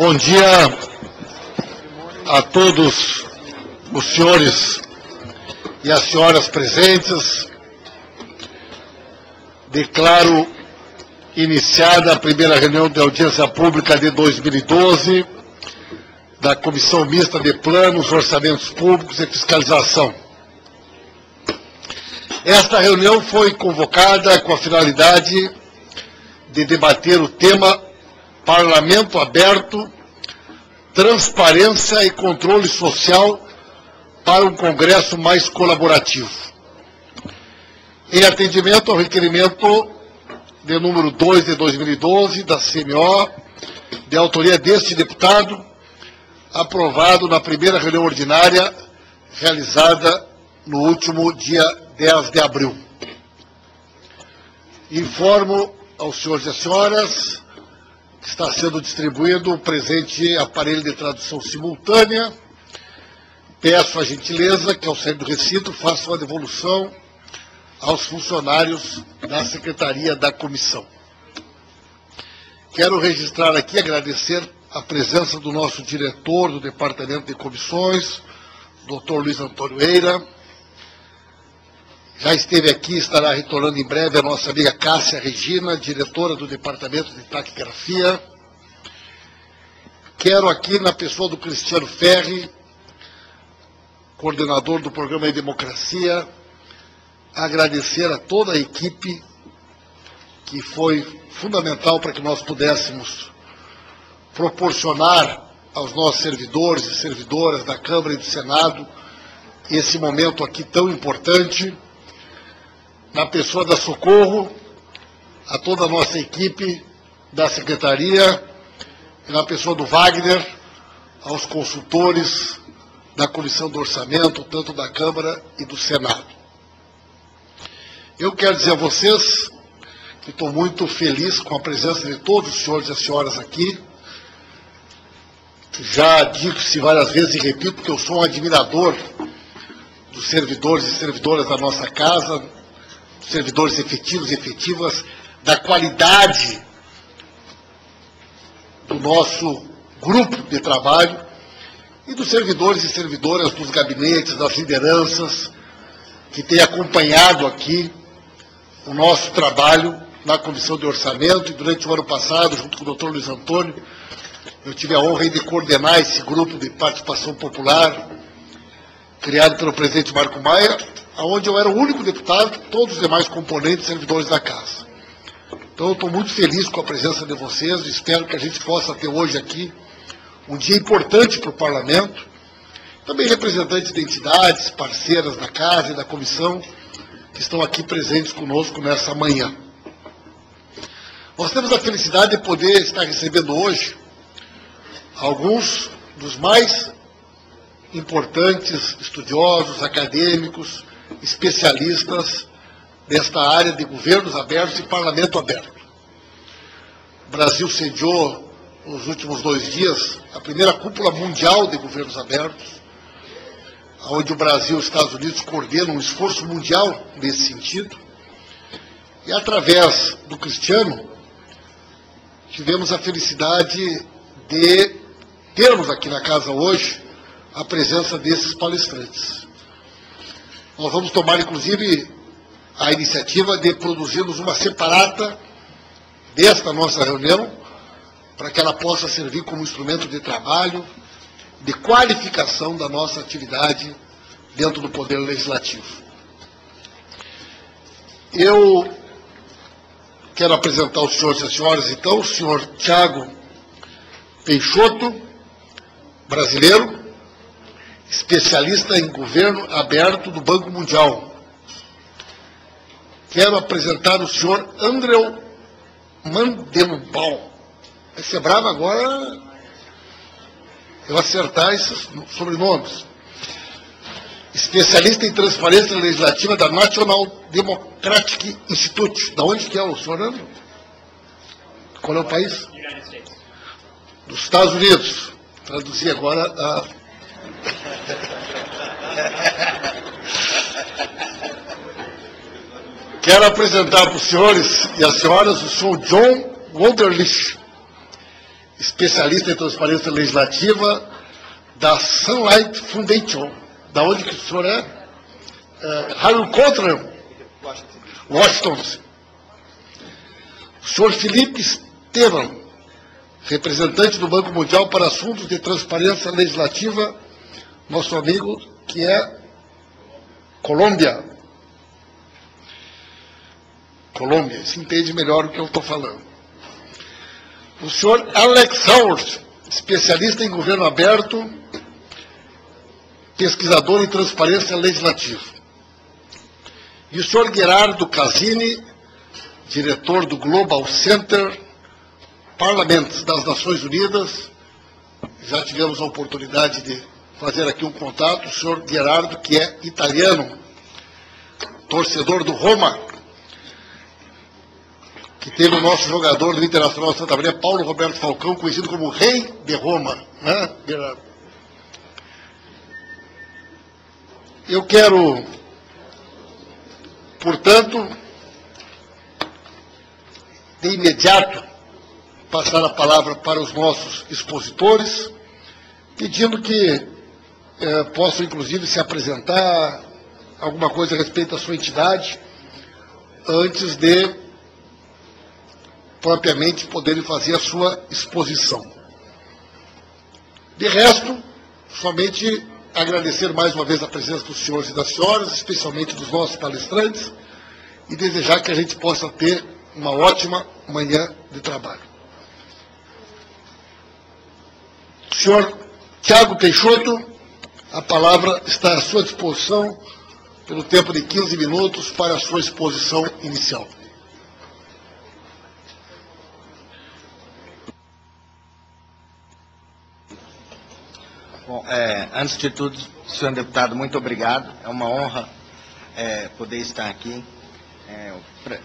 Bom dia a todos os senhores e as senhoras presentes. Declaro iniciada a primeira reunião de audiência pública de 2012 da Comissão Mista de Planos, Orçamentos Públicos e Fiscalização. Esta reunião foi convocada com a finalidade de debater o tema Parlamento aberto, transparência e controle social para um Congresso mais colaborativo. Em atendimento ao requerimento de número 2 de 2012 da CMO, de autoria deste deputado, aprovado na primeira reunião ordinária realizada no último dia 10 de abril. Informo aos senhores e senhoras está sendo distribuído o presente aparelho de tradução simultânea. Peço a gentileza que, ao sair do recinto, faça uma devolução aos funcionários da Secretaria da Comissão. Quero registrar aqui, agradecer a presença do nosso diretor do Departamento de Comissões, doutor Luiz Antônio Eira. Já esteve aqui, estará retornando em breve a nossa amiga Cássia Regina, diretora do Departamento de Taquigrafia. Quero aqui, na pessoa do Cristiano Ferri, coordenador do programa de Democracia, agradecer a toda a equipe que foi fundamental para que nós pudéssemos proporcionar aos nossos servidores e servidoras da Câmara e do Senado esse momento aqui tão importante, na pessoa da Socorro, a toda a nossa equipe da Secretaria, e na pessoa do Wagner, aos consultores da Comissão do Orçamento, tanto da Câmara e do Senado. Eu quero dizer a vocês que estou muito feliz com a presença de todos os senhores e as senhoras aqui, já disse várias vezes e repito que eu sou um admirador dos servidores e servidoras da nossa casa, servidores efetivos e efetivas, da qualidade do nosso grupo de trabalho e dos servidores e servidoras dos gabinetes, das lideranças, que têm acompanhado aqui o nosso trabalho na Comissão de Orçamento. E durante o ano passado, junto com o doutor Luiz Antônio, eu tive a honra de coordenar esse grupo de participação popular, criado pelo presidente Marco Maia, onde eu era o único deputado, todos os demais componentes servidores da casa. Então eu estou muito feliz com a presença de vocês, espero que a gente possa ter hoje aqui um dia importante para o parlamento, também representantes de entidades, parceiras da casa e da comissão, que estão aqui presentes conosco nessa manhã. Nós temos a felicidade de poder estar recebendo hoje alguns dos mais importantes estudiosos, acadêmicos, especialistas desta área de governos abertos e parlamento aberto. O Brasil sediou, nos últimos dois dias, a primeira cúpula mundial de governos abertos, onde o Brasil e os Estados Unidos coordenam um esforço mundial nesse sentido. E através do Cristiano, tivemos a felicidade de termos aqui na casa hoje a presença desses palestrantes. Nós vamos tomar, inclusive, a iniciativa de produzirmos uma separata desta nossa reunião, para que ela possa servir como instrumento de trabalho, de qualificação da nossa atividade dentro do Poder Legislativo. Eu quero apresentar os senhores e as senhoras, então, o senhor Tiago Peixoto, brasileiro, especialista em governo aberto do Banco Mundial. Quero apresentar o senhor André Mandelbaum. Vai ser bravo agora eu acertar esses sobrenomes. Especialista em transparência legislativa da National Democratic Institute. Da onde que é o senhor André? Qual é o país? Dos Estados Unidos. Traduzir agora a Quero apresentar para os senhores e as senhoras o senhor John Wunderlich, especialista em transparência legislativa da Sunlight Foundation. Da onde que o senhor é? é Harry Cotram, Washington. O senhor Felipe Estevam, representante do Banco Mundial para assuntos de transparência legislativa, nosso amigo que é Colômbia. Colômbia, se entende melhor o que eu estou falando. O senhor Alex Howard, especialista em governo aberto, pesquisador em transparência legislativa. E o senhor Gerardo Casini, diretor do Global Center Parlamentos das Nações Unidas. Já tivemos a oportunidade de fazer aqui um contato. O senhor Gerardo, que é italiano, torcedor do Roma, que teve o nosso jogador do Internacional Santa Maria, Paulo Roberto Falcão, conhecido como Rei de Roma. Né, Gerardo? Eu quero, portanto, de imediato, passar a palavra para os nossos expositores, pedindo que eh, possam, inclusive, se apresentar alguma coisa a respeito da sua entidade, antes de propriamente poderem fazer a sua exposição. De resto, somente agradecer mais uma vez a presença dos senhores e das senhoras, especialmente dos nossos palestrantes, e desejar que a gente possa ter uma ótima manhã de trabalho. Senhor Tiago Peixoto, a palavra está à sua disposição pelo tempo de 15 minutos para a sua exposição inicial. Bom, é, antes de tudo, senhor deputado, muito obrigado. É uma honra é, poder estar aqui. É,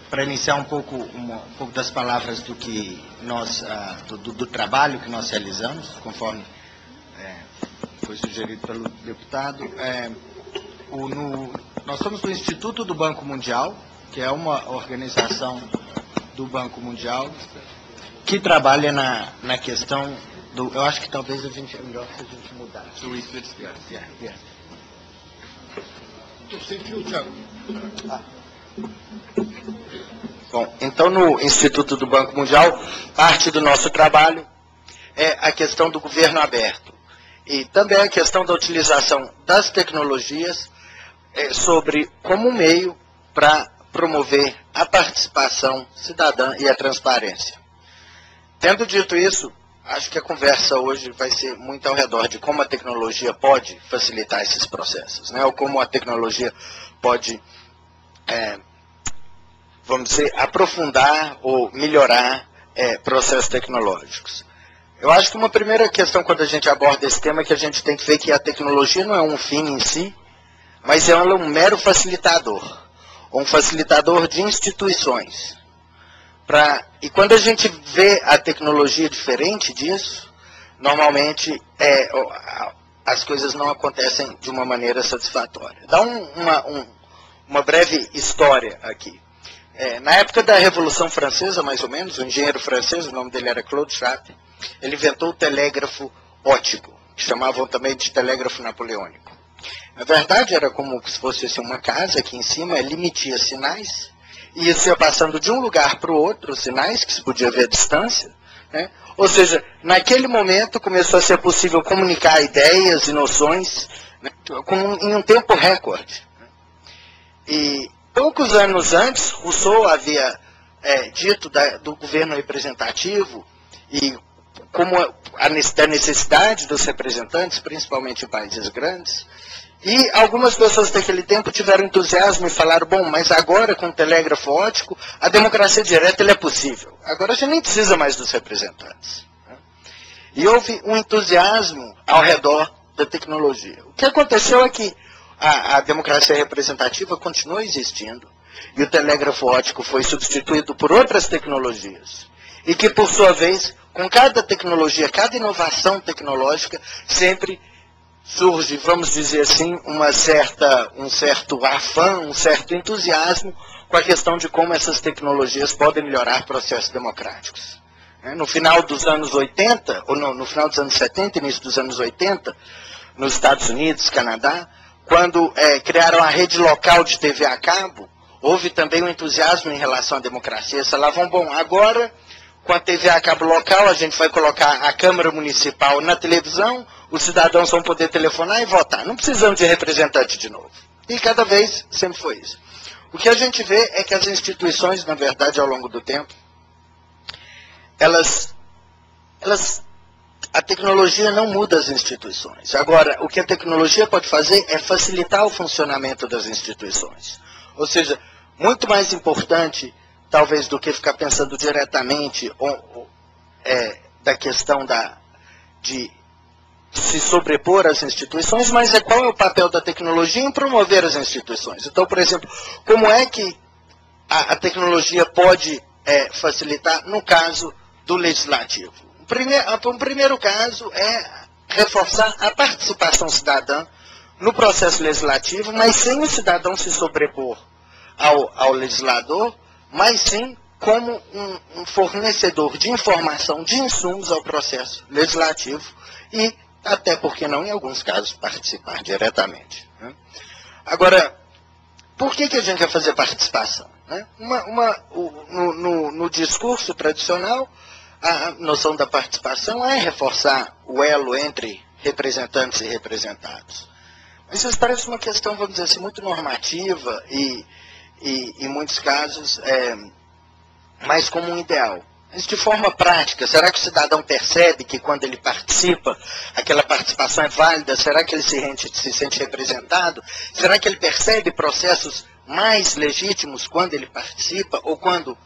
Para iniciar um pouco, uma, um pouco das palavras do que nós, ah, do, do, trabalho que nós realizamos, conforme foi sugerido pelo deputado. É, o, no, nós somos do Instituto do Banco Mundial, que é uma organização do Banco Mundial que trabalha na, na questão do, eu acho que talvez a gente é melhor se a gente mudar. We switch yeah, yeah, yeah. Ah. Bom, então no Instituto do Banco Mundial, parte do nosso trabalho é a questão do governo aberto. E também a questão da utilização das tecnologias é, sobre como meio para promover a participação cidadã e a transparência. Tendo dito isso, Acho que a conversa hoje vai ser muito ao redor de como a tecnologia pode facilitar esses processos, né? ou como a tecnologia pode, é, vamos dizer, aprofundar ou melhorar é, processos tecnológicos. Eu acho que uma primeira questão quando a gente aborda esse tema é que a gente tem que ver que a tecnologia não é um fim em si, mas ela é um mero facilitador, um facilitador de instituições. Pra, e quando a gente vê a tecnologia diferente disso, normalmente é, as coisas não acontecem de uma maneira satisfatória. Dá um, uma, um, uma breve história aqui. É, na época da Revolução Francesa, mais ou menos, um engenheiro francês, o nome dele era Claude Chappe, ele inventou o telégrafo ótico, que chamavam também de telégrafo napoleônico. Na verdade, era como se fosse assim, uma casa aqui em cima, ele emitia sinais e isso ia passando de um lugar para o outro, sinais que se podia ver à distância. Né? Ou seja, naquele momento começou a ser possível comunicar ideias e noções né, com, em um tempo recorde. E poucos anos antes, Rousseau havia é, dito da, do governo representativo e como a, a, da necessidade dos representantes, principalmente em países grandes, e algumas pessoas daquele tempo tiveram entusiasmo e falaram, bom, mas agora com o telégrafo ótico, a democracia direta é possível. Agora a gente nem precisa mais dos representantes. E houve um entusiasmo ao redor da tecnologia. O que aconteceu é que a, a democracia representativa continuou existindo e o telégrafo ótico foi substituído por outras tecnologias. E que, por sua vez, com cada tecnologia, cada inovação tecnológica, sempre surge, vamos dizer assim, uma certa, um certo afã, um certo entusiasmo com a questão de como essas tecnologias podem melhorar processos democráticos. Né? No final dos anos 80, ou no, no final dos anos 70, início dos anos 80, nos Estados Unidos, Canadá, quando é, criaram a rede local de TV a cabo, houve também um entusiasmo em relação à democracia. Falavam, bom, agora com a TV a cabo local, a gente vai colocar a Câmara Municipal na televisão, os cidadãos vão poder telefonar e votar. Não precisamos de representante de novo. E cada vez sempre foi isso. O que a gente vê é que as instituições, na verdade, ao longo do tempo, elas, elas, a tecnologia não muda as instituições. Agora, o que a tecnologia pode fazer é facilitar o funcionamento das instituições. Ou seja, muito mais importante talvez do que ficar pensando diretamente ou, é, da questão da, de se sobrepor às instituições, mas é qual é o papel da tecnologia em promover as instituições. Então, por exemplo, como é que a, a tecnologia pode é, facilitar no caso do legislativo? Primeiro, um primeiro caso é reforçar a participação cidadã no processo legislativo, mas sem o cidadão se sobrepor ao, ao legislador, mas sim como um, um, fornecedor de informação, de insumos ao processo legislativo e, até porque não, em alguns casos, participar diretamente. Né? Agora, por que, que a gente quer fazer participação? Né? Uma, uma, o, no, no, no discurso tradicional, a noção da participação é reforçar o elo entre representantes e representados. Mas isso parece uma questão, vamos dizer assim, muito normativa e e, em muitos casos, é, mais como um ideal. Mas de forma prática, será que o cidadão percebe que quando ele participa, aquela participação é válida? Será que ele se, rente, se sente representado? Será que ele percebe processos mais legítimos quando ele participa? Ou quando,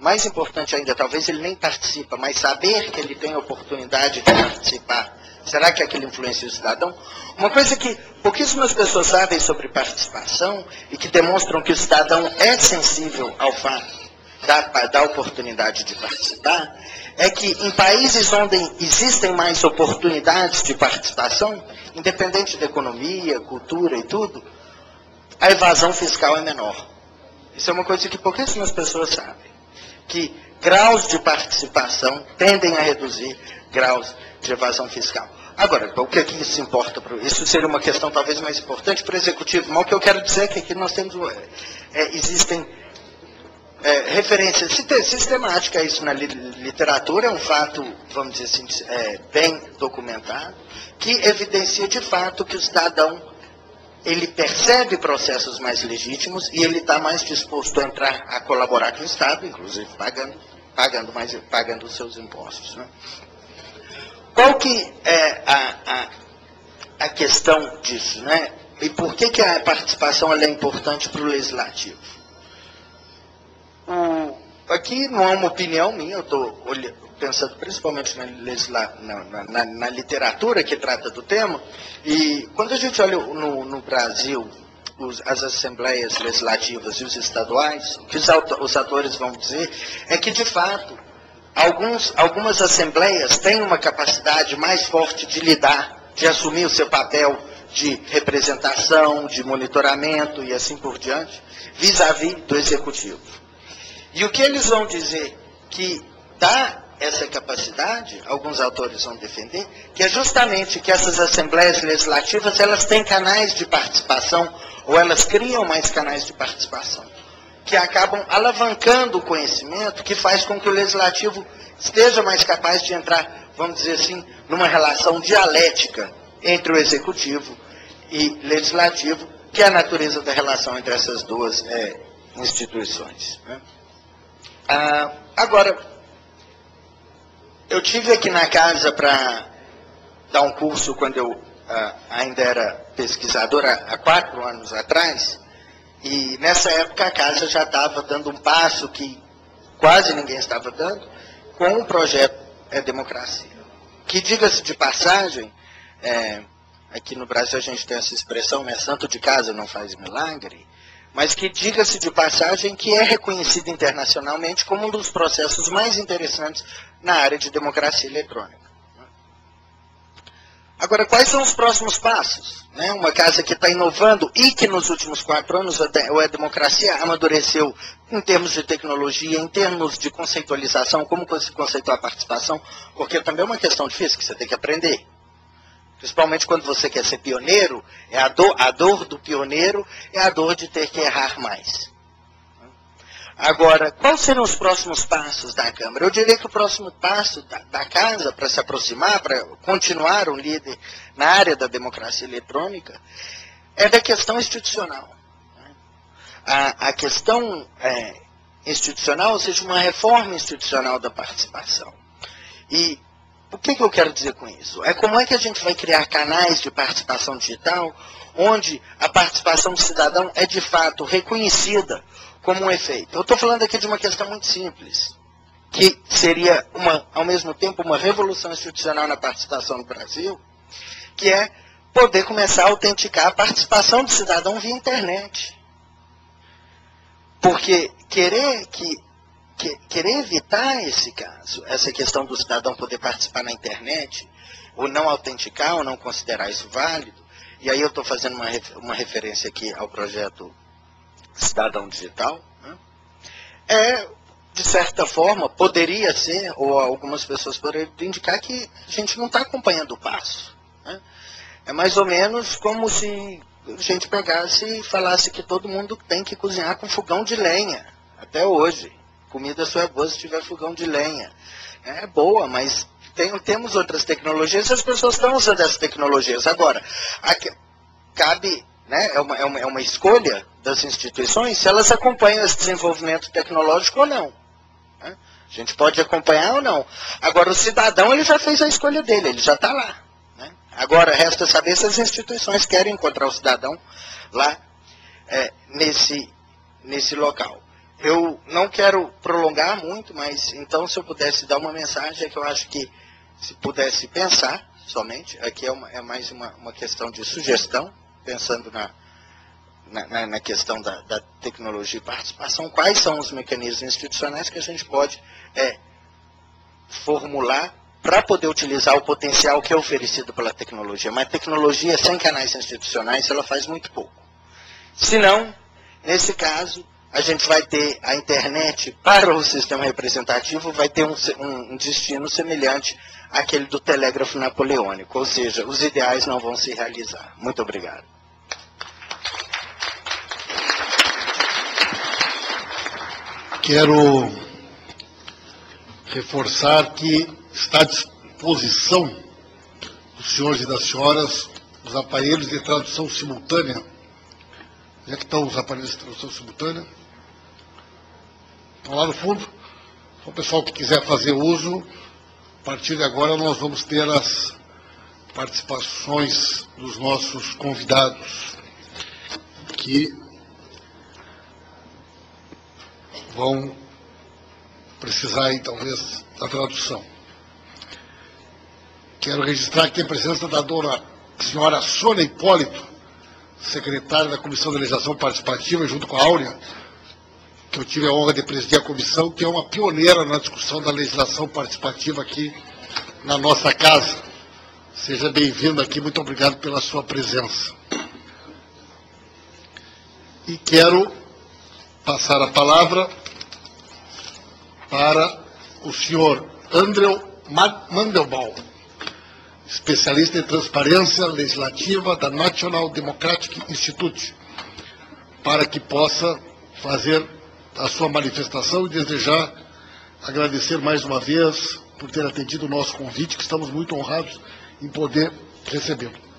mais importante ainda, talvez ele nem participa, mas saber que ele tem a oportunidade de participar Será que aquilo influencia o cidadão? Uma coisa que pouquíssimas pessoas sabem sobre participação e que demonstram que o cidadão é sensível ao fato da, da oportunidade de participar, é que em países onde existem mais oportunidades de participação, independente da economia, cultura e tudo, a evasão fiscal é menor. Isso é uma coisa que pouquíssimas pessoas sabem. Que graus de participação tendem a reduzir graus de evasão fiscal. Agora, o que, é que isso importa? Isso seria uma questão talvez mais importante para o executivo, mas o que eu quero dizer é que aqui nós temos, é, existem é, referências sistemáticas a isso na literatura, é um fato, vamos dizer assim, é, bem documentado, que evidencia de fato que o cidadão ele percebe processos mais legítimos e ele está mais disposto a entrar a colaborar com o Estado, inclusive pagando, pagando, mais, pagando os seus impostos. Né? Qual que é a, a, a questão disso, né? E por que, que a participação é importante para o legislativo? Aqui não é uma opinião minha, eu estou pensando principalmente na, na, na, na, literatura que trata do tema, e quando a gente olha no, no Brasil os, as assembleias legislativas e os estaduais, o que os, os atores vão dizer é que, de fato, Alguns, algumas assembleias têm uma capacidade mais forte de lidar, de assumir o seu papel de representação, de monitoramento e assim por diante, vis-à-vis -vis do executivo. E o que eles vão dizer que dá essa capacidade, alguns autores vão defender, que é justamente que essas assembleias legislativas elas têm canais de participação ou elas criam mais canais de participação que acabam alavancando o conhecimento, que faz com que o legislativo esteja mais capaz de entrar, vamos dizer assim, numa relação dialética entre o executivo e legislativo, que é a natureza da relação entre essas duas é, instituições. Né? Ah, agora, eu tive aqui na casa para dar um curso quando eu ah, ainda era pesquisador, há quatro anos atrás, e nessa época a casa já estava dando um passo que quase ninguém estava dando, com o projeto É Democracia. Que, diga-se de passagem, é, aqui no Brasil a gente tem essa expressão, né, santo de casa não faz milagre, mas que, diga-se de passagem, que é reconhecido internacionalmente como um dos processos mais interessantes na área de democracia eletrônica. Agora, quais são os próximos passos? Né? Uma casa que está inovando e que nos últimos quatro anos a democracia amadureceu em termos de tecnologia, em termos de conceitualização, como se a participação, porque também é uma questão difícil que você tem que aprender. Principalmente quando você quer ser pioneiro, é a dor, a dor do pioneiro é a dor de ter que errar mais. Agora, quais serão os próximos passos da Câmara? Eu diria que o próximo passo da, da Casa para se aproximar, para continuar um líder na área da democracia eletrônica, é da questão institucional. A, a questão é, institucional, ou seja, uma reforma institucional da participação. E o que, que eu quero dizer com isso? É como é que a gente vai criar canais de participação digital onde a participação do cidadão é de fato reconhecida como um efeito. Eu estou falando aqui de uma questão muito simples, que seria, uma, ao mesmo tempo, uma revolução institucional na participação no Brasil, que é poder começar a autenticar a participação do cidadão via internet. Porque querer que, que, querer evitar esse caso, essa questão do cidadão poder participar na internet, ou não autenticar, ou não considerar isso válido, e aí eu estou fazendo uma, uma referência aqui ao projeto cidadão digital, né? é, de certa forma, poderia ser, ou algumas pessoas poderiam indicar que a gente não está acompanhando o passo. Né? É mais ou menos como se a gente pegasse e falasse que todo mundo tem que cozinhar com fogão de lenha, até hoje. Comida só é boa se tiver fogão de lenha. É boa, mas tem, temos outras tecnologias e as pessoas estão usando essas tecnologias. Agora, aqui, cabe né, é, uma, é, uma, é uma escolha das instituições se elas acompanham esse desenvolvimento tecnológico ou não. Né? A gente pode acompanhar ou não. Agora, o cidadão ele já fez a escolha dele, ele já está lá. Né? Agora, resta saber se as instituições querem encontrar o cidadão lá é, nesse, nesse local. Eu não quero prolongar muito, mas então se eu pudesse dar uma mensagem, é que eu acho que se pudesse pensar somente, aqui é, uma, é mais uma, uma questão de sugestão, pensando na, na, na questão da, da, tecnologia e participação, quais são os mecanismos institucionais que a gente pode é, formular para poder utilizar o potencial que é oferecido pela tecnologia. Mas tecnologia sem canais institucionais, ela faz muito pouco. Se não, nesse caso, a gente vai ter a internet para o sistema representativo, vai ter um, um, destino semelhante àquele do telégrafo napoleônico, ou seja, os ideais não vão se realizar. Muito obrigado. Quero reforçar que está à disposição dos senhores e das senhoras os aparelhos de tradução simultânea. Onde é que estão os aparelhos de tradução simultânea? Estão lá no fundo. Então, o pessoal que quiser fazer uso, a partir de agora nós vamos ter as participações dos nossos convidados, que vão precisar aí, talvez, da tradução. Quero registrar aqui a presença da dona senhora Sônia Hipólito, secretária da Comissão de Legislação Participativa, junto com a Áurea, que eu tive a honra de presidir a comissão, que é uma pioneira na discussão da legislação participativa aqui na nossa casa. Seja bem-vindo aqui, muito obrigado pela sua presença. E quero passar a palavra para o senhor Andrew Mandelbaum, especialista em transparência legislativa da National Democratic Institute, para que possa fazer a sua manifestação e desejar agradecer mais uma vez por ter atendido o nosso convite, que estamos muito honrados em poder recebê-lo.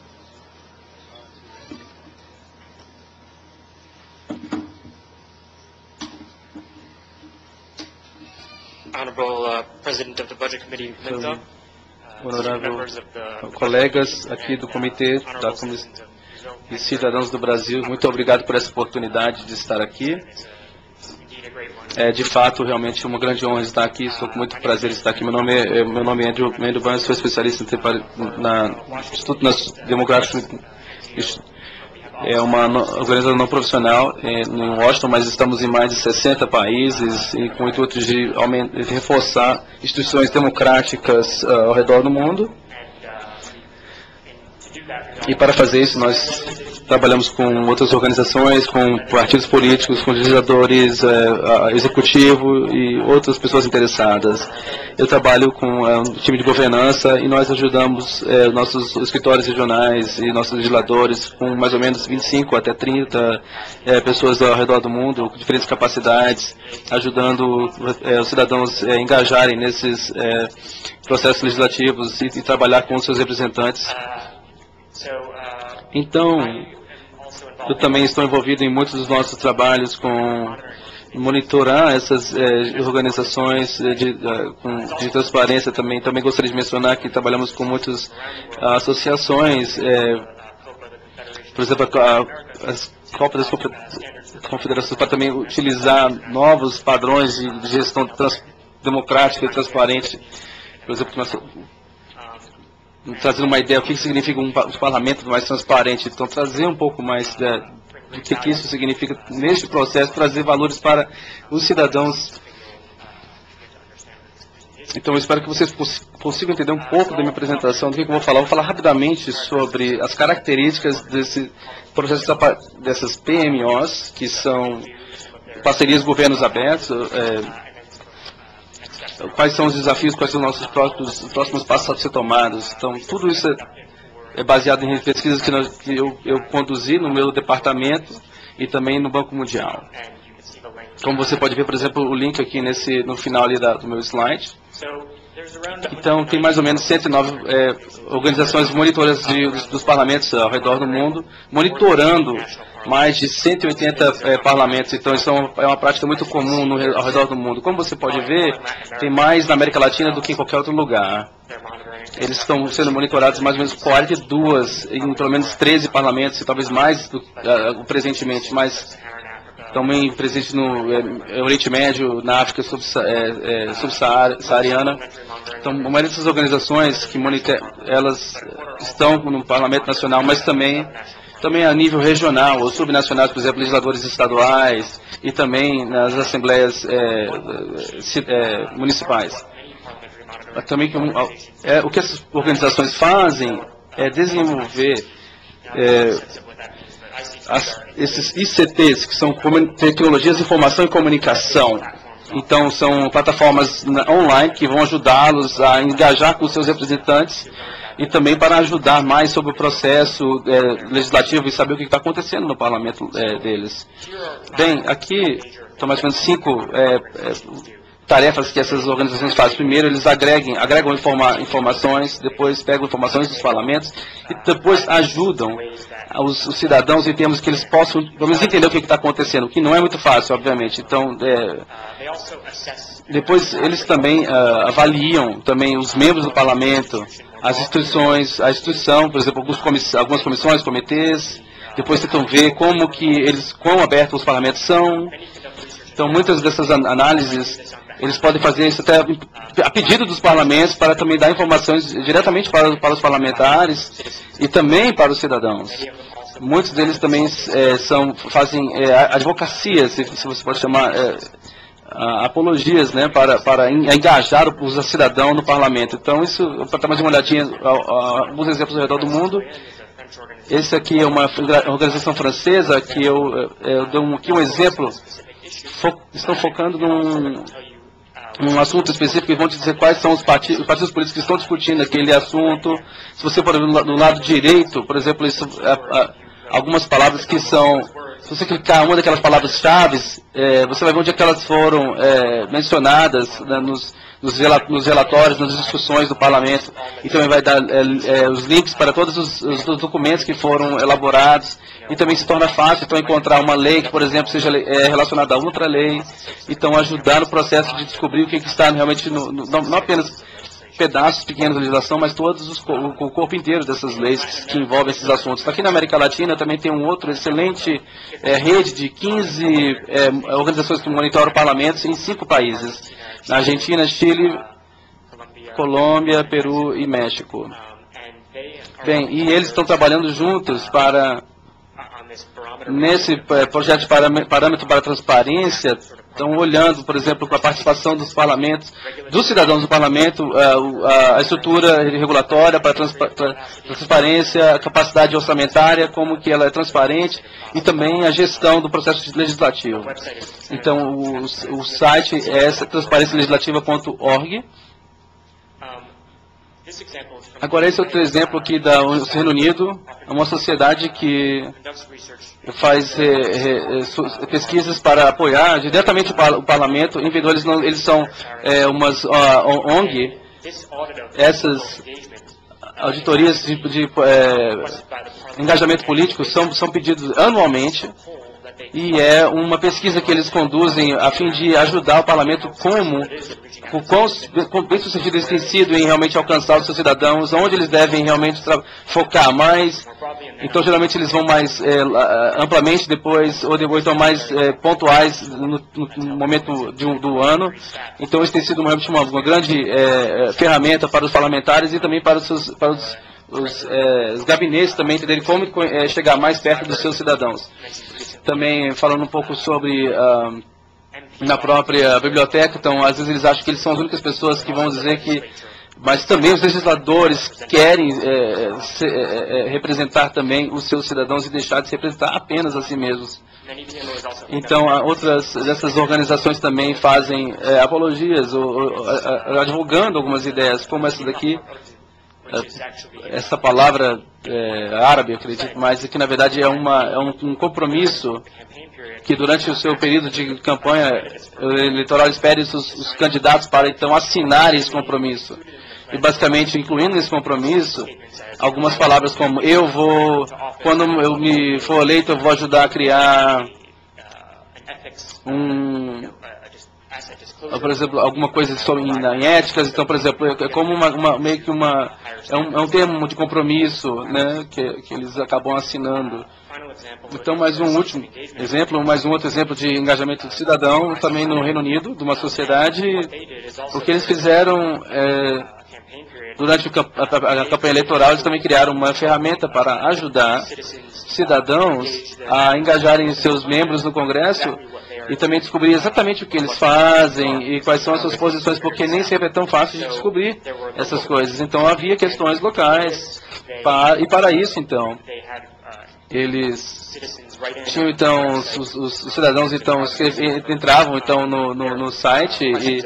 Honorable uh, President of the Budget Committee, uh, honorável colegas aqui do Comitê da Comissão e cidadãos do Brasil, muito obrigado por essa oportunidade de estar aqui. É de fato realmente uma grande honra estar aqui. Estou com muito prazer em estar aqui. Meu nome é, meu nome é Andrew Mendelbaum, sou especialista na Instituto Democrático é uma organização não profissional é, em Washington, mas estamos em mais de 60 países e com o intuito de, de reforçar instituições democráticas uh, ao redor do mundo. E para fazer isso, nós trabalhamos com outras organizações, com partidos políticos, com legisladores, é, executivo e outras pessoas interessadas. Eu trabalho com é, um time de governança e nós ajudamos é, nossos escritórios regionais e nossos legisladores com mais ou menos 25 até 30 é, pessoas ao redor do mundo, com diferentes capacidades, ajudando os cidadãos a engajarem nesses processos legislativos e, e trabalhar com seus representantes. Então, eu também estou envolvido em muitos dos nossos trabalhos com monitorar essas é, organizações de, de, de, transparência também. Também gostaria de mencionar que trabalhamos com muitas associações, é, por exemplo, a, as Confederações, para também utilizar novos padrões de, de gestão trans, democrática e transparente. Por exemplo, nós trazendo uma ideia o que significa um, parlamento mais transparente. Então, trazer um pouco mais da, do que, que isso significa neste processo, trazer valores para os cidadãos. Então, eu espero que vocês consigam entender um pouco da minha apresentação, do que eu vou falar. Eu vou falar rapidamente sobre as características desse processo dessas PMOs, que são parcerias governos abertos, é, quais são os desafios, quais são os nossos próximos, próximos passos a ser tomados. Então, tudo isso é, é baseado em pesquisas que, nós, que eu, eu conduzi no meu departamento e também no Banco Mundial. Como você pode ver, por exemplo, o link aqui nesse, no final ali da, do meu slide. Então, tem mais ou menos 109 é, organizações monitoras de, dos, dos, parlamentos ao redor do mundo, monitorando mais de 180 é, parlamentos. Então, isso é uma prática muito comum no, ao redor do mundo. Como você pode ver, tem mais na América Latina do que em qualquer outro lugar. Eles estão sendo monitorados mais ou menos 42 em pelo menos 13 parlamentos, e talvez mais do, uh, presentemente, mas também presente no é, Oriente Médio, na África subsaariana. Então, a maioria dessas organizações que monitoram, elas estão no Parlamento Nacional, mas também também a nível regional ou subnacionais, por exemplo, legisladores estaduais e também nas assembleias é, é, municipais. Também é, o que essas organizações fazem é desenvolver as, esses ICTs, que são tecnologias de informação e comunicação. Então, são plataformas online que vão ajudá-los a engajar com seus representantes e também para ajudar mais sobre o processo é, legislativo e saber o que está acontecendo no parlamento é, deles. Bem, aqui estão mais ou menos cinco é, é, tarefas que essas organizações fazem. Primeiro, eles agregam, agregam informa, informações, depois pegam informações dos parlamentos e depois ajudam os, os, cidadãos em termos que eles possam, pelo menos, entender o que está acontecendo, que não é muito fácil, obviamente. Então, é, depois eles também uh, avaliam também os membros do parlamento, as instituições, a instituição, por exemplo, comiss algumas comissões, comitês, depois tentam ver como que eles, quão abertos os parlamentos são. Então, muitas dessas análises, eles podem fazer isso até a pedido dos parlamentos para também dar informações diretamente para, para os parlamentares e também para os cidadãos. Muitos deles também é, são, fazem é, advocacia, se, se, você pode chamar, é, apologias né, para, para engajar o cidadão no parlamento. Então, isso, para dar mais uma olhadinha, alguns exemplos ao redor do mundo. Esse aqui é uma organização francesa que eu, eu dou aqui um exemplo. Fo, estão focando num, num assunto específico e vão te dizer quais são os partidos, os partidos políticos que estão discutindo aquele assunto. Se você for no lado direito, por exemplo, isso, algumas palavras que são se você clicar uma daquelas palavras-chave, é, você vai ver onde é que elas foram é, mencionadas né, nos, nos, relatórios, nas discussões do parlamento, e também vai dar é, é, os links para todos os, os, documentos que foram elaborados, e também se torna fácil então encontrar uma lei que, por exemplo, seja é, relacionada a outra lei, então ajudar no processo de descobrir o que, que está realmente, no, no, não apenas pedaços pequenos da legislação, mas todos os, o, o, corpo inteiro dessas leis que, que, envolvem esses assuntos. Aqui na América Latina também tem um outro excelente é, rede de 15 é, organizações que monitoram parlamentos em cinco países. Na Argentina, Chile, Colômbia, Peru e México. Bem, e eles estão trabalhando juntos para nesse eh, projeto de parâmetro para transparência, estão olhando, por exemplo, com a participação dos parlamentos, dos cidadãos do parlamento, a, a estrutura regulatória para transparência, a capacidade orçamentária, como que ela é transparente, e também a gestão do processo legislativo. Então, o, o site é transparencialegislativa.org. Agora, esse é outro exemplo aqui do Reino Unido, é uma sociedade que faz é, é, pesquisas para apoiar diretamente o parlamento, em vez eles, não, eles são é, umas uh, ONG, essas auditorias de, de engajamento político são, são pedidos anualmente e é uma pesquisa que eles conduzem a fim de ajudar o parlamento como o quão, bem sucedido eles têm sido em realmente alcançar os seus cidadãos, onde eles devem realmente focar mais. Então, geralmente, eles vão mais é, amplamente depois, ou depois estão mais é, pontuais no, no momento de, do ano. Então, isso tem sido uma, uma grande é, ferramenta para os parlamentares e também para os, seus, para os, os, os gabinetes também entenderem como chegar mais perto dos seus cidadãos. Também falando um pouco sobre... Na própria biblioteca, então às vezes eles acham que eles são as únicas pessoas que vão dizer que mas também os legisladores querem é, se, é, é, representar também os seus cidadãos e deixar de se representar apenas a si mesmos. Então, outras dessas organizações também fazem é, apologias, ou, ou a, a, divulgando algumas ideias, como essa daqui, é, essa palavra é, árabe, acredito, mas que na verdade é, uma, é um, um compromisso que durante o seu período de campanha eleitoral espere os, os candidatos para então assinar esse compromisso. E basicamente incluindo nesse compromisso algumas palavras como eu vou, quando eu me for eleito, eu vou ajudar a criar um, por exemplo, alguma coisa sobre em, em éticas, então, por exemplo, é como uma, uma meio que uma, é um, é um termo de compromisso, né, que, que eles acabam assinando. Então, mais um último exemplo, mais um outro exemplo de engajamento de cidadão, também no Reino Unido, de uma sociedade, o que eles fizeram é, durante a, campanha eleitoral, eles também criaram uma ferramenta para ajudar cidadãos a engajarem seus membros no Congresso e também descobrir exatamente o que eles fazem e quais são as suas posições, porque nem sempre é tão fácil de descobrir essas coisas. Então havia questões locais, e para isso, então, eles tinham então os, os, os cidadãos então entravam então no, no, no, site e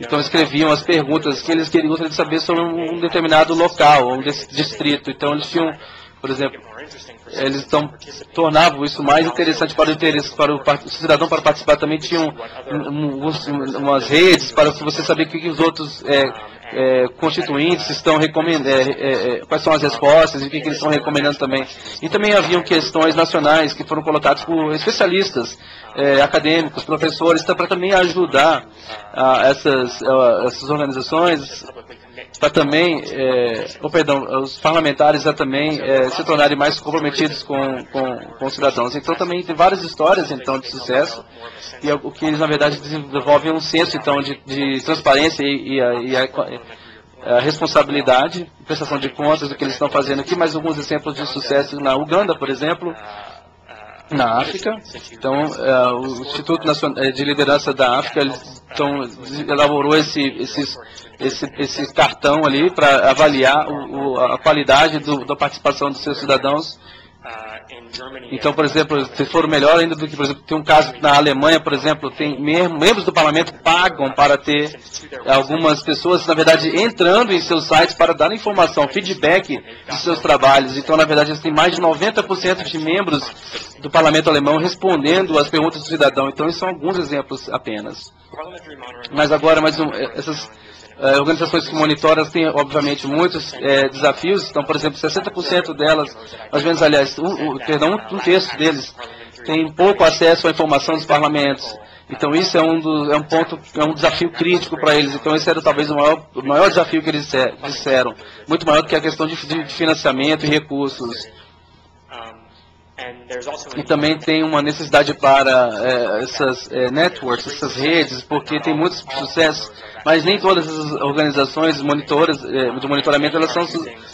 então escreviam as perguntas que eles queriam saber sobre um determinado local, um distrito. Então eles tinham, por exemplo, eles então tornavam isso mais interessante para o interesse para o, para o cidadão para participar. Também tinham um, um, umas redes para você saber o que, que os outros é, é, constituintes estão recomendando, é, é, é, quais são as respostas e o que, que eles estão recomendando também. E também haviam questões nacionais que foram colocadas por especialistas, é, acadêmicos, professores, para também ajudar a essas, a, essas organizações para também, é, oh, perdão, os parlamentares a também é, se tornarem mais comprometidos com, com, com os cidadãos. Então também tem várias histórias então de sucesso e o que eles na verdade desenvolvem um senso então de, de transparência e, e, a, e a, a, responsabilidade, prestação de contas do que eles estão fazendo aqui. Mais alguns exemplos de sucesso na Uganda, por exemplo, na África. Então, é, o Instituto Nacional de Liderança da África então, elaborou esse, esses esse, esse cartão ali para avaliar o, o, a qualidade do, da participação dos seus cidadãos. Então, por exemplo, se for melhor ainda do que, por exemplo, tem um caso na Alemanha, por exemplo, tem membros do parlamento pagam para ter algumas pessoas, na verdade, entrando em seus sites para dar informação, feedback de seus trabalhos. Então, na verdade, eles têm mais de 90% de membros do parlamento alemão respondendo às perguntas do cidadão. Então, esses são alguns exemplos apenas. Mas agora, mais um, essas Uh, organizações que monitoram têm, obviamente, muitos é, desafios. Então, por exemplo, 60% delas, mais ou menos, aliás, um, um, perdão, um, terço deles tem pouco acesso à informação dos parlamentos. Então, isso é um, do, é um ponto, é um desafio crítico para eles. Então, esse era talvez o maior, o maior desafio que eles disseram. Muito maior do que a questão de, de financiamento e recursos. E também tem uma necessidade para é, essas é, networks, essas redes, porque tem muito sucesso, mas nem todas as organizações monitoras, é, de monitoramento elas são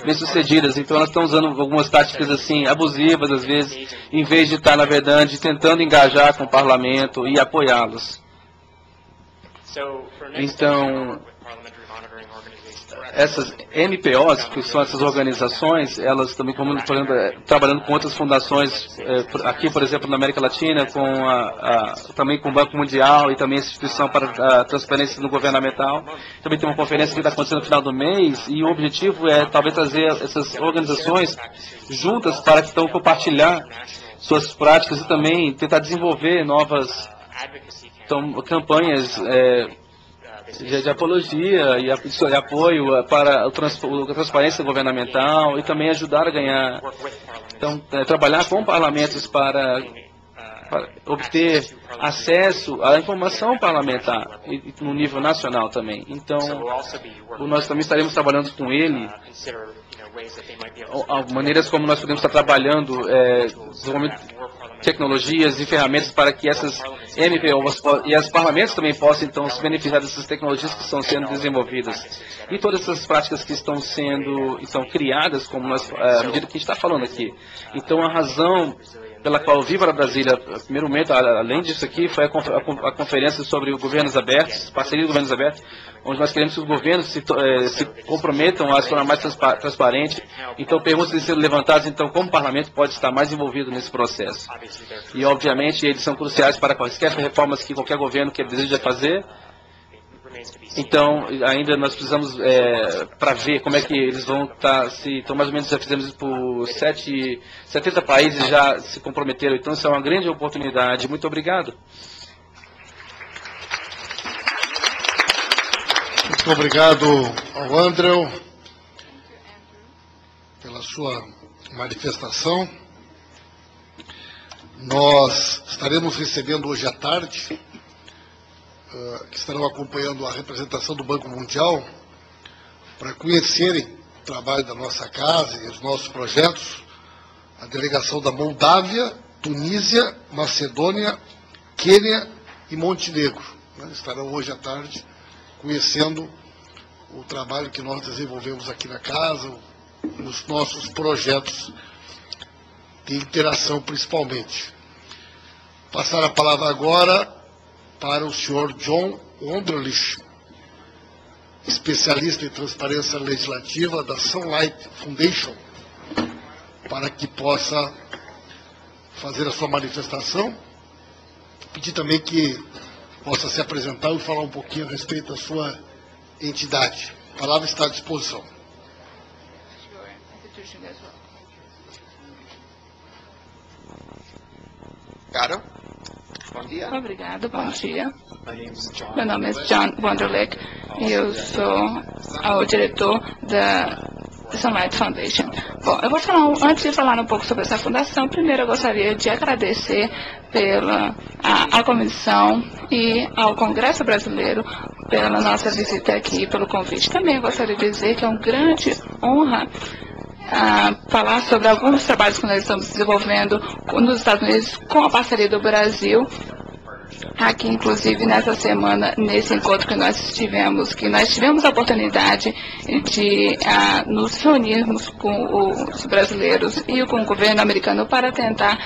bem sucedidas. Então elas estão usando algumas táticas assim abusivas às vezes, em vez de estar na verdade tentando engajar com o parlamento e apoiá-los. Então essas MPOs, que são essas organizações, elas também como, exemplo, é, trabalhando com outras fundações, é, aqui, por exemplo, na América Latina, com a, a, também com o Banco Mundial e também a Instituição para a Transparência no Governamental. Também tem uma conferência que está acontecendo no final do mês e o objetivo é talvez trazer essas organizações juntas para que então compartilhar suas práticas e também tentar desenvolver novas então, campanhas é, de, de apologia e, de apoio para a transparência governamental e também ajudar a ganhar, então, é, trabalhar com parlamentos para, obter acesso à informação parlamentar no nível nacional também. Então, nós também estaremos trabalhando com ele maneiras como nós podemos estar trabalhando é, tecnologias e ferramentas para que essas MPOs e os parlamentos também possam então se beneficiar dessas tecnologias que estão sendo desenvolvidas e todas essas práticas que estão sendo estão criadas como nós é, à medida que a gente está falando aqui. Então a razão pela qual Viva Brasília, primeiro momento, além disso aqui, foi a, conferência sobre governos abertos, parceria de governos abertos, onde nós queremos que os governos se, eh, se comprometam a se tornar mais transpa transparente. Então, perguntas têm sido levantadas, então, como o parlamento pode estar mais envolvido nesse processo. E, obviamente, eles são cruciais para quaisquer reformas que qualquer governo que deseja fazer. Então, ainda nós precisamos, é, para ver como é que eles vão estar, tá, se, então mais ou menos já fizemos por sete, 70 países já se comprometeram, então isso é uma grande oportunidade. Muito obrigado. Muito obrigado ao Andrew pela sua manifestação. Nós estaremos recebendo hoje à tarde, uh, que estarão acompanhando a representação do Banco Mundial, para conhecerem o trabalho da nossa casa e os nossos projetos, a delegação da Moldávia, Tunísia, Macedônia, Quênia e Montenegro. Né? Estarão hoje à tarde conhecendo o trabalho que nós desenvolvemos aqui na casa, os nossos projetos de interação principalmente. Passar a palavra agora para o senhor John Wonderlich, especialista em transparência legislativa da Sunlight Foundation, para que possa fazer a sua manifestação. Pedir também que possa se apresentar e falar um pouquinho a respeito da sua entidade. A palavra está à disposição. Caro? Bom dia. Obrigado, bom dia. Meu nome é John Wonderlick e eu sou o diretor da Sunlight Foundation. Bom, eu vou falar, antes de falar um pouco sobre essa fundação, primeiro eu gostaria de agradecer pela a, a comissão e ao Congresso Brasileiro pela nossa visita aqui, pelo convite. Também gostaria de dizer que é uma grande honra falar sobre alguns trabalhos que nós estamos desenvolvendo nos Estados Unidos com a parceria do Brasil. Aqui, inclusive, nessa semana, nesse encontro que nós tivemos, que nós tivemos a oportunidade de uh, nos reunirmos com os brasileiros e com o governo americano para tentar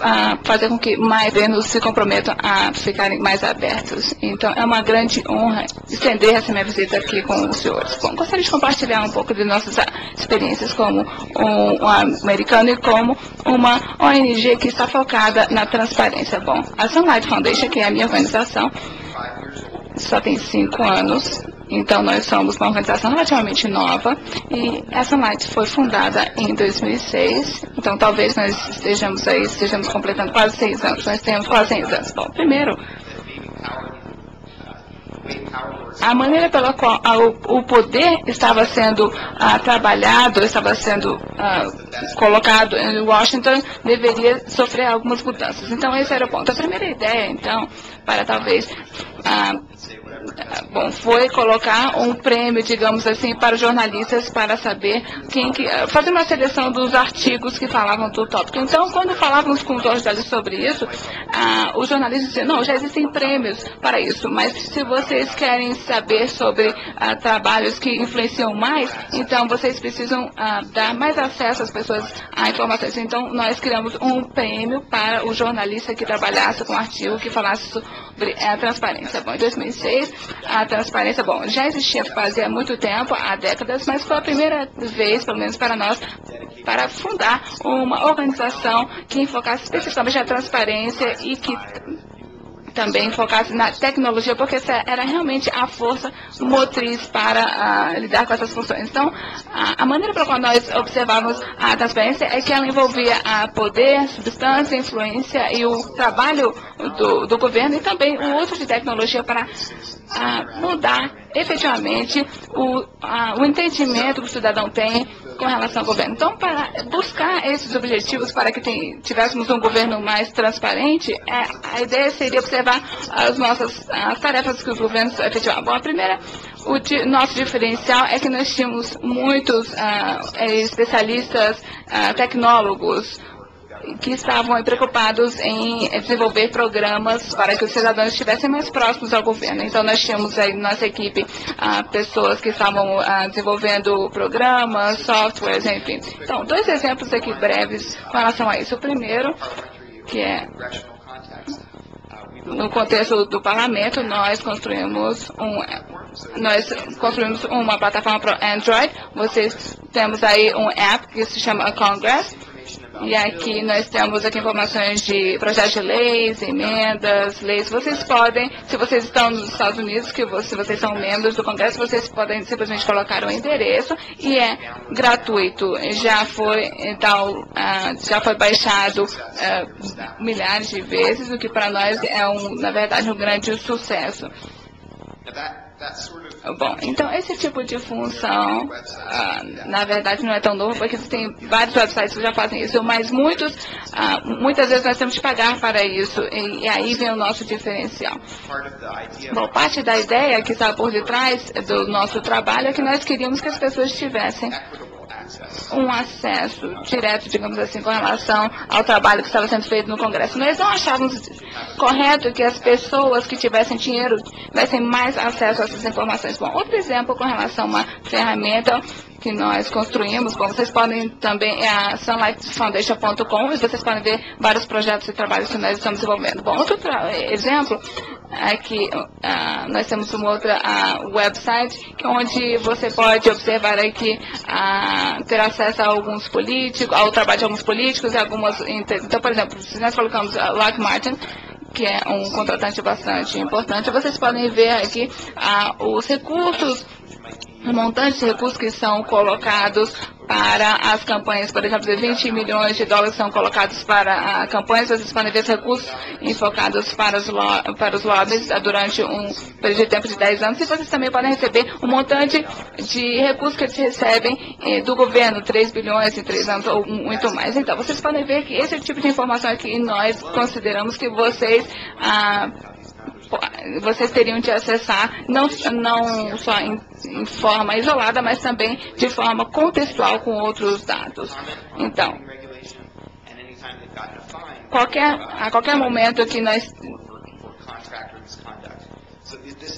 a fazer com que mais governos se comprometam a ficarem mais abertos. Então, é uma grande honra estender essa minha visita aqui com os senhores. Bom, gostaria de compartilhar um pouco de nossas experiências como um, um americano e como uma ONG que está focada na transparência. Bom, a Sunlight Foundation, que é a minha organização, só tem cinco anos então, nós somos uma organização relativamente nova e essa Light foi fundada em 2006. Então, talvez nós estejamos aí, estejamos completando quase seis anos. Nós temos quase seis anos. Bom, primeiro, a maneira pela qual a, o, o, poder estava sendo ah, trabalhado, estava sendo ah, colocado em Washington, deveria sofrer algumas mudanças. Então, esse era o ponto. A primeira ideia, então, para talvez ah, bom, foi colocar um prêmio, digamos assim, para os jornalistas para saber quem que, fazer uma seleção dos artigos que falavam do tópico. Então, quando falávamos com os jornalistas sobre isso, ah, os jornalistas diziam, não, já existem prêmios para isso, mas se vocês querem saber sobre ah, trabalhos que influenciam mais, então vocês precisam ah, dar mais acesso às pessoas a informações. Então, nós criamos um prêmio para o jornalista que trabalhasse com um artigo que falasse sobre a transparência. Bom, em 2006, a transparência, bom, já existia fazia muito tempo, há décadas, mas foi a primeira vez, pelo menos para nós, para fundar uma organização que enfocasse especificamente a transparência e que também focasse na tecnologia, porque essa era realmente a força motriz para uh, lidar com essas funções. Então, a, a, maneira pela qual nós observávamos a transparência é que ela envolvia a poder, substância, influência e o trabalho do, do governo e também o uso de tecnologia para uh, mudar efetivamente o, uh, o entendimento que o cidadão tem com relação ao governo. Então, para buscar esses objetivos, para que tem, tivéssemos um governo mais transparente, é, a ideia seria observar as nossas as tarefas que os governos efetivavam. Bom, a primeira, o di, nosso diferencial é que nós tínhamos muitos ah, especialistas, ah, tecnólogos, que estavam preocupados em desenvolver programas para que os cidadãos estivessem mais próximos ao governo. Então, nós tínhamos aí nossa equipe ah, pessoas que estavam ah, desenvolvendo programas, softwares, enfim. Então, dois exemplos aqui breves com relação a isso. O primeiro, que é no contexto do parlamento, nós construímos um nós construímos uma plataforma para Android. Vocês temos aí um app que se chama Congress e aqui nós temos aqui informações de projetos de leis, emendas, leis. Vocês podem, se vocês estão nos Estados Unidos, que se vocês são membros do Congresso, vocês podem simplesmente colocar o endereço e é gratuito. Já foi, então, uh, já foi baixado uh, milhares de vezes, o que para nós é, um, na verdade, um grande sucesso. Bom, então esse tipo de função, ah, na verdade, não é tão novo, porque tem vários websites que já fazem isso, mas muitos, ah, muitas vezes nós temos que pagar para isso, e, e, aí vem o nosso diferencial. Bom, parte da ideia que está por detrás do nosso trabalho é que nós queríamos que as pessoas tivessem um acesso direto, digamos assim, com relação ao trabalho que estava sendo feito no Congresso. Nós não achávamos correto que as pessoas que tivessem dinheiro tivessem mais acesso a essas informações. Bom, outro exemplo com relação a uma ferramenta que nós construímos, bom, vocês podem também, é a sunlightfoundation.com e vocês podem ver vários projetos e trabalhos que nós estamos desenvolvendo. Bom, outro exemplo Aqui uh, nós temos uma outra uh, website onde você pode observar aqui uh, ter acesso a alguns políticos, ao trabalho de alguns políticos e algumas. Então, por exemplo, se nós colocamos uh, Lock Martin, que é um contratante bastante importante, vocês podem ver aqui os recursos o montante de recursos que são colocados para as campanhas, por exemplo, 20 milhões de dólares são colocados para a campanha, vocês podem ver recursos enfocados para os, lo, para os lobbies durante um período de tempo de 10 anos, e vocês também podem receber um montante de recursos que eles recebem eh, do governo, 3 bilhões em 3 anos ou muito mais. Então, vocês podem ver que esse tipo de informação aqui nós consideramos que vocês ah, vocês teriam de acessar não, não só em, em, forma isolada, mas também de forma contextual com outros dados. Então, qualquer, a qualquer momento que nós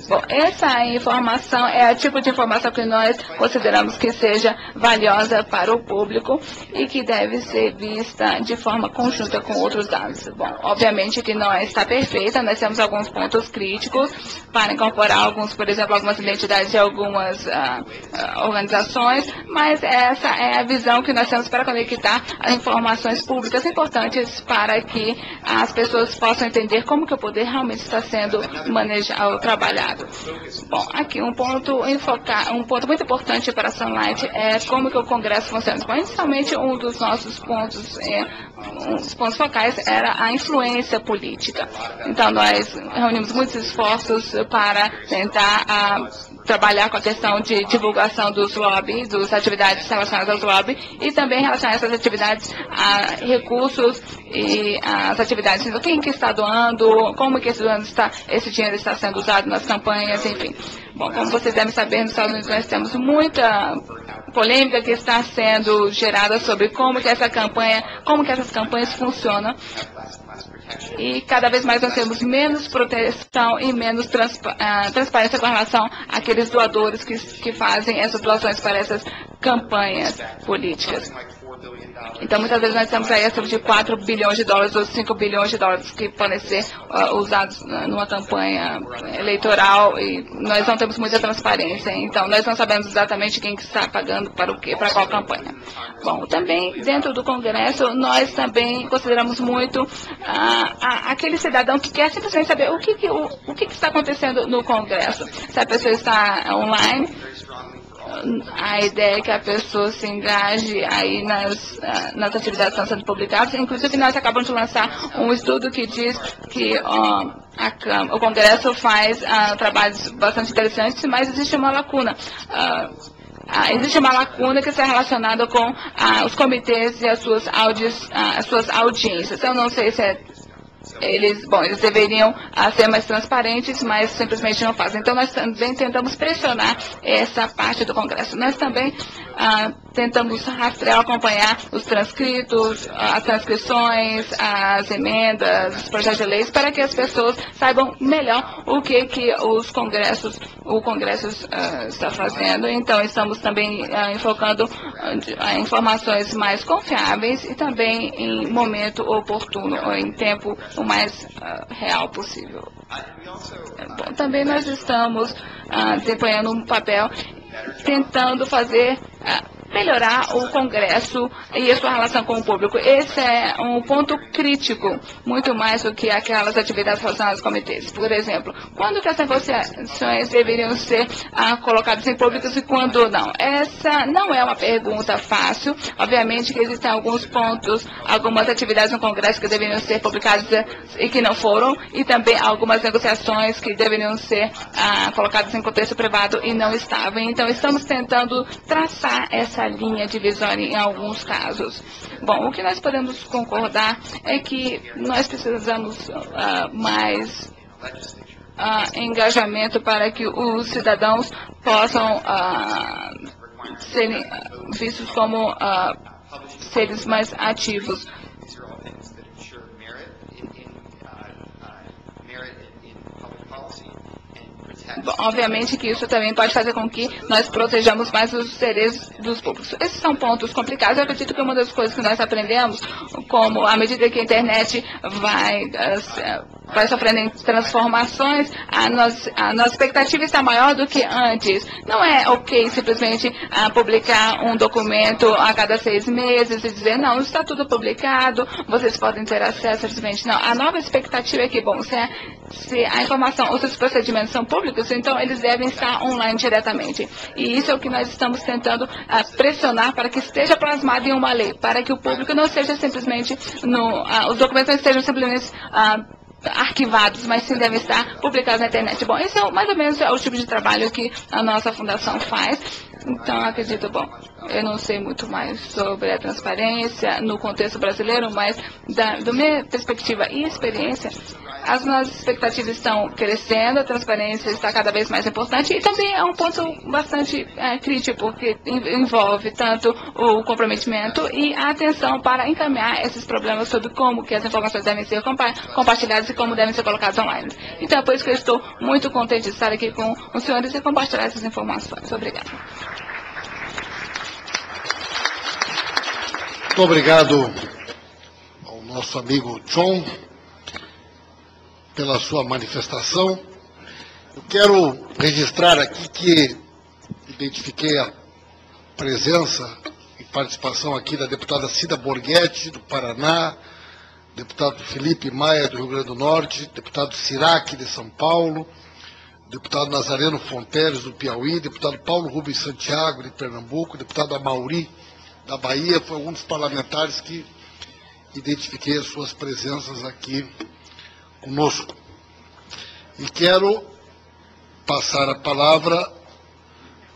Bom, essa informação é o tipo de informação que nós consideramos que seja valiosa para o público e que deve ser vista de forma conjunta com outros dados. Bom, obviamente que não está perfeita, nós temos alguns pontos críticos para incorporar alguns, por exemplo, algumas identidades de algumas uh, uh, organizações, mas essa é a visão que nós temos para conectar as informações públicas importantes para que as pessoas possam entender como que o poder realmente está sendo manejado, trabalhado. Bom, aqui um ponto, enfocar, um ponto muito importante para a Sunlight é como que o Congresso funciona. Bom, inicialmente, um dos nossos pontos, é, um dos pontos focais era a influência política. Então, nós reunimos muitos esforços para tentar a, trabalhar com a questão de divulgação dos lobbies, das atividades relacionadas aos lobbies, e também relacionar essas atividades a recursos e as atividades, quem que está doando, como que esse, está, esse dinheiro está sendo usado nas campanhas, enfim. Bom, como vocês devem saber, nos Estados Unidos nós temos muita polêmica que está sendo gerada sobre como que essa campanha, como que essas campanhas funcionam. E cada vez mais nós temos menos proteção e menos transpa uh, transparência com relação àqueles doadores que, que fazem essas doações para essas campanhas políticas. Então, muitas vezes nós temos aí cerca de 4 bilhões de dólares ou 5 bilhões de dólares que podem ser uh, usados numa campanha eleitoral e nós não temos muita transparência. Então, nós não sabemos exatamente quem que está pagando para o quê, para qual campanha. Bom, também dentro do Congresso, nós também consideramos muito uh, aquele cidadão que quer simplesmente saber o que, que o, o que, que está acontecendo no Congresso. Se a pessoa está online, a ideia é que a pessoa se engaje aí nas, ah, nas atividades que estão sendo publicadas. Inclusive, nós acabamos de lançar um estudo que diz que ó, a, o Congresso faz uh, trabalhos bastante interessantes, mas existe uma lacuna. Uh, Uh, existe uma lacuna que está relacionada com os comitês e as suas, as suas audiências. Eu não sei se é eles, bom, eles deveriam uh, ser mais transparentes, mas simplesmente não fazem. Então, nós também tentamos pressionar essa parte do Congresso. Nós também uh, tentamos rastrear, acompanhar os transcritos, as transcrições, as emendas, os projetos de leis, para que as pessoas saibam melhor o que, que os congressos, o Congresso uh, está fazendo. Então, estamos também uh, enfocando uh, informações mais confiáveis e também em momento oportuno, em tempo o mais real possível. Bom, também nós estamos desempenhando um papel tentando fazer melhorar o Congresso e a sua relação com o público. Esse é um ponto crítico, muito mais do que aquelas atividades relacionadas aos comitês. Por exemplo, quando que as negociações deveriam ser ah, colocadas em públicos e quando não? Essa não é uma pergunta fácil. Obviamente que existem alguns pontos, algumas atividades no Congresso que deveriam ser publicadas e que não foram, e também algumas negociações que deveriam ser ah, colocadas em contexto privado e não estavam. Então, estamos tentando traçar essa essa linha divisória em alguns casos. Bom, o que nós podemos concordar é que nós precisamos uh, mais uh, engajamento para que os cidadãos possam uh, serem vistos como seres mais ativos. Obviamente que isso também pode fazer com que nós protejamos mais os interesses dos públicos. Esses são pontos complicados. Eu acredito que uma das coisas que nós aprendemos, como à medida que a internet vai vai sofrendo transformações, a nossa, a nossa expectativa está maior do que antes. Não é ok simplesmente ah, publicar um documento a cada seis meses e dizer, não, está tudo publicado, vocês podem ter acesso simplesmente. Não, a nova expectativa é que, bom, se a, se a informação os procedimentos são públicos, então eles devem estar online diretamente. E isso é o que nós estamos tentando ah, pressionar para que esteja plasmado em uma lei, para que o público não seja simplesmente, no, ah, os documentos não estejam simplesmente arquivados, mas sim devem estar publicados na internet. Bom, esse é mais ou menos é o tipo de trabalho que a nossa fundação faz. Então, acredito, bom, eu não sei muito mais sobre a transparência no contexto brasileiro, mas da, da minha perspectiva e experiência, as nossas expectativas estão crescendo, a transparência está cada vez mais importante e também é um ponto bastante é, crítico, porque envolve tanto o comprometimento e a atenção para encaminhar esses problemas sobre como que as informações devem ser compa compartilhadas e como devem ser colocadas online. Então é por isso que eu estou muito contente de estar aqui com os senhores e compartilhar essas informações. Obrigada. Muito obrigado ao nosso amigo John pela sua manifestação. Eu quero registrar aqui que identifiquei a presença e participação aqui da deputada Cida Borghetti, do Paraná, deputado Felipe Maia, do Rio Grande do Norte, deputado Sirac, de São Paulo, deputado Nazareno Fonteles, do Piauí, deputado Paulo Rubens Santiago, de Pernambuco, deputado Amauri, da Bahia, foi um dos parlamentares que identifiquei as suas presenças aqui conosco. E quero passar a palavra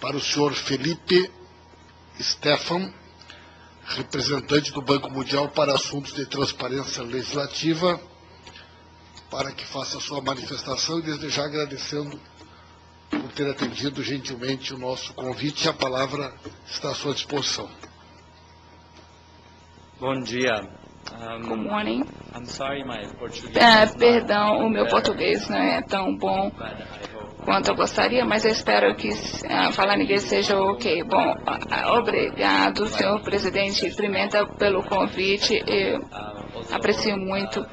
para o senhor Felipe Stefan, representante do Banco Mundial para assuntos de transparência legislativa, para que faça a sua manifestação e desde já agradecendo por ter atendido gentilmente o nosso convite. A palavra está à sua disposição. Bom dia. Um, Good morning. I'm sorry, my Portuguese uh, perdão, o meu português não é tão bom quanto eu gostaria, mas eu espero que uh, falar inglês seja ok. Bom, uh, obrigado, senhor presidente Pimenta, pelo convite. Eu aprecio muito.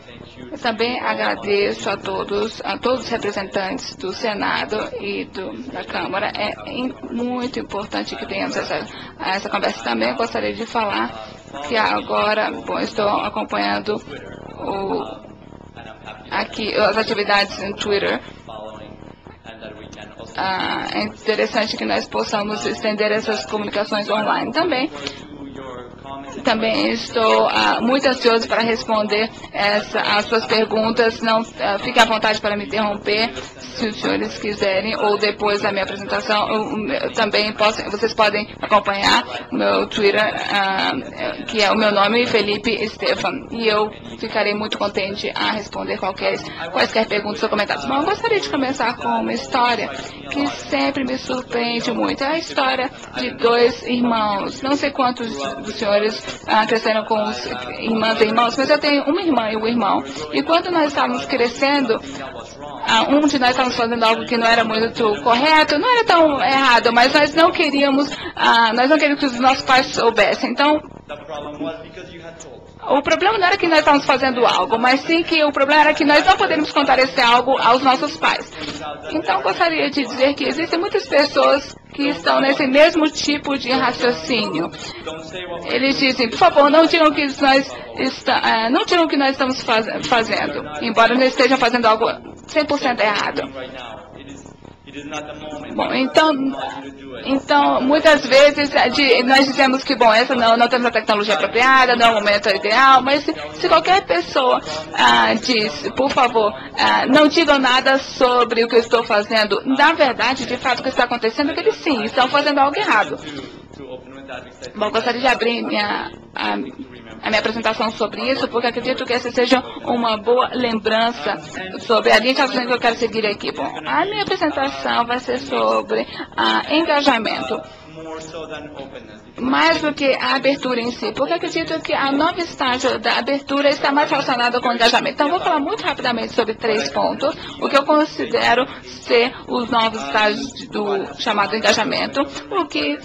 Eu também agradeço a todos, a todos os representantes do Senado e do, da Câmara. É muito importante que tenhamos essa, essa conversa. Também gostaria de falar que agora, bom, estou acompanhando o, aqui as atividades no Twitter ah, é interessante que nós possamos estender essas comunicações online também. Também estou ah, muito ansioso para responder essa, as suas perguntas. Não ah, fique à vontade para me interromper, se os senhores quiserem, ou depois da minha apresentação. Eu, eu, também posso, vocês podem acompanhar meu Twitter, ah, que é o meu nome, Felipe Stefan. E eu ficarei muito contente a responder qualquer, quaisquer perguntas ou comentários. Bom, eu gostaria de começar com uma história que sempre me surpreende muito. É a história de dois irmãos. Não sei quantos dos senhores ah, cresceram com os irmãs e irmãos, mas eu tenho uma irmã e um irmão. E quando nós estávamos crescendo, ah, um de nós estávamos fazendo algo que não era muito correto, não era tão errado, mas nós não queríamos, ah, nós não queríamos que os nossos pais soubessem. Então, o problema não era que nós estávamos fazendo algo, mas sim que o problema era que nós não poderíamos contar esse algo aos nossos pais. Então, gostaria de dizer que existem muitas pessoas que estão nesse mesmo tipo de raciocínio. Eles dizem, por favor, não digam que nós, está, uh, não digam que nós estamos faz, fazendo, embora não estejam fazendo algo 100% errado. Bom, então, então muitas vezes de, nós dizemos que, bom, essa não, não temos a tecnologia apropriada, não é o momento ideal, mas se, se qualquer pessoa ah, diz, por favor, ah, não digam nada sobre o que eu estou fazendo, na verdade, de fato, o que está acontecendo é que eles sim, estão fazendo algo errado. Bom, gostaria de abrir minha, a, a minha apresentação sobre isso, porque acredito que essa seja uma boa lembrança sobre a linha de que eu quero seguir aqui. Bom, a minha apresentação vai ser sobre ah, engajamento mais do que a abertura em si, porque acredito que a nova estágio da abertura está mais relacionada com o engajamento. Então, vou falar muito rapidamente sobre três pontos, o que eu considero ser os novos estágios do chamado engajamento, o que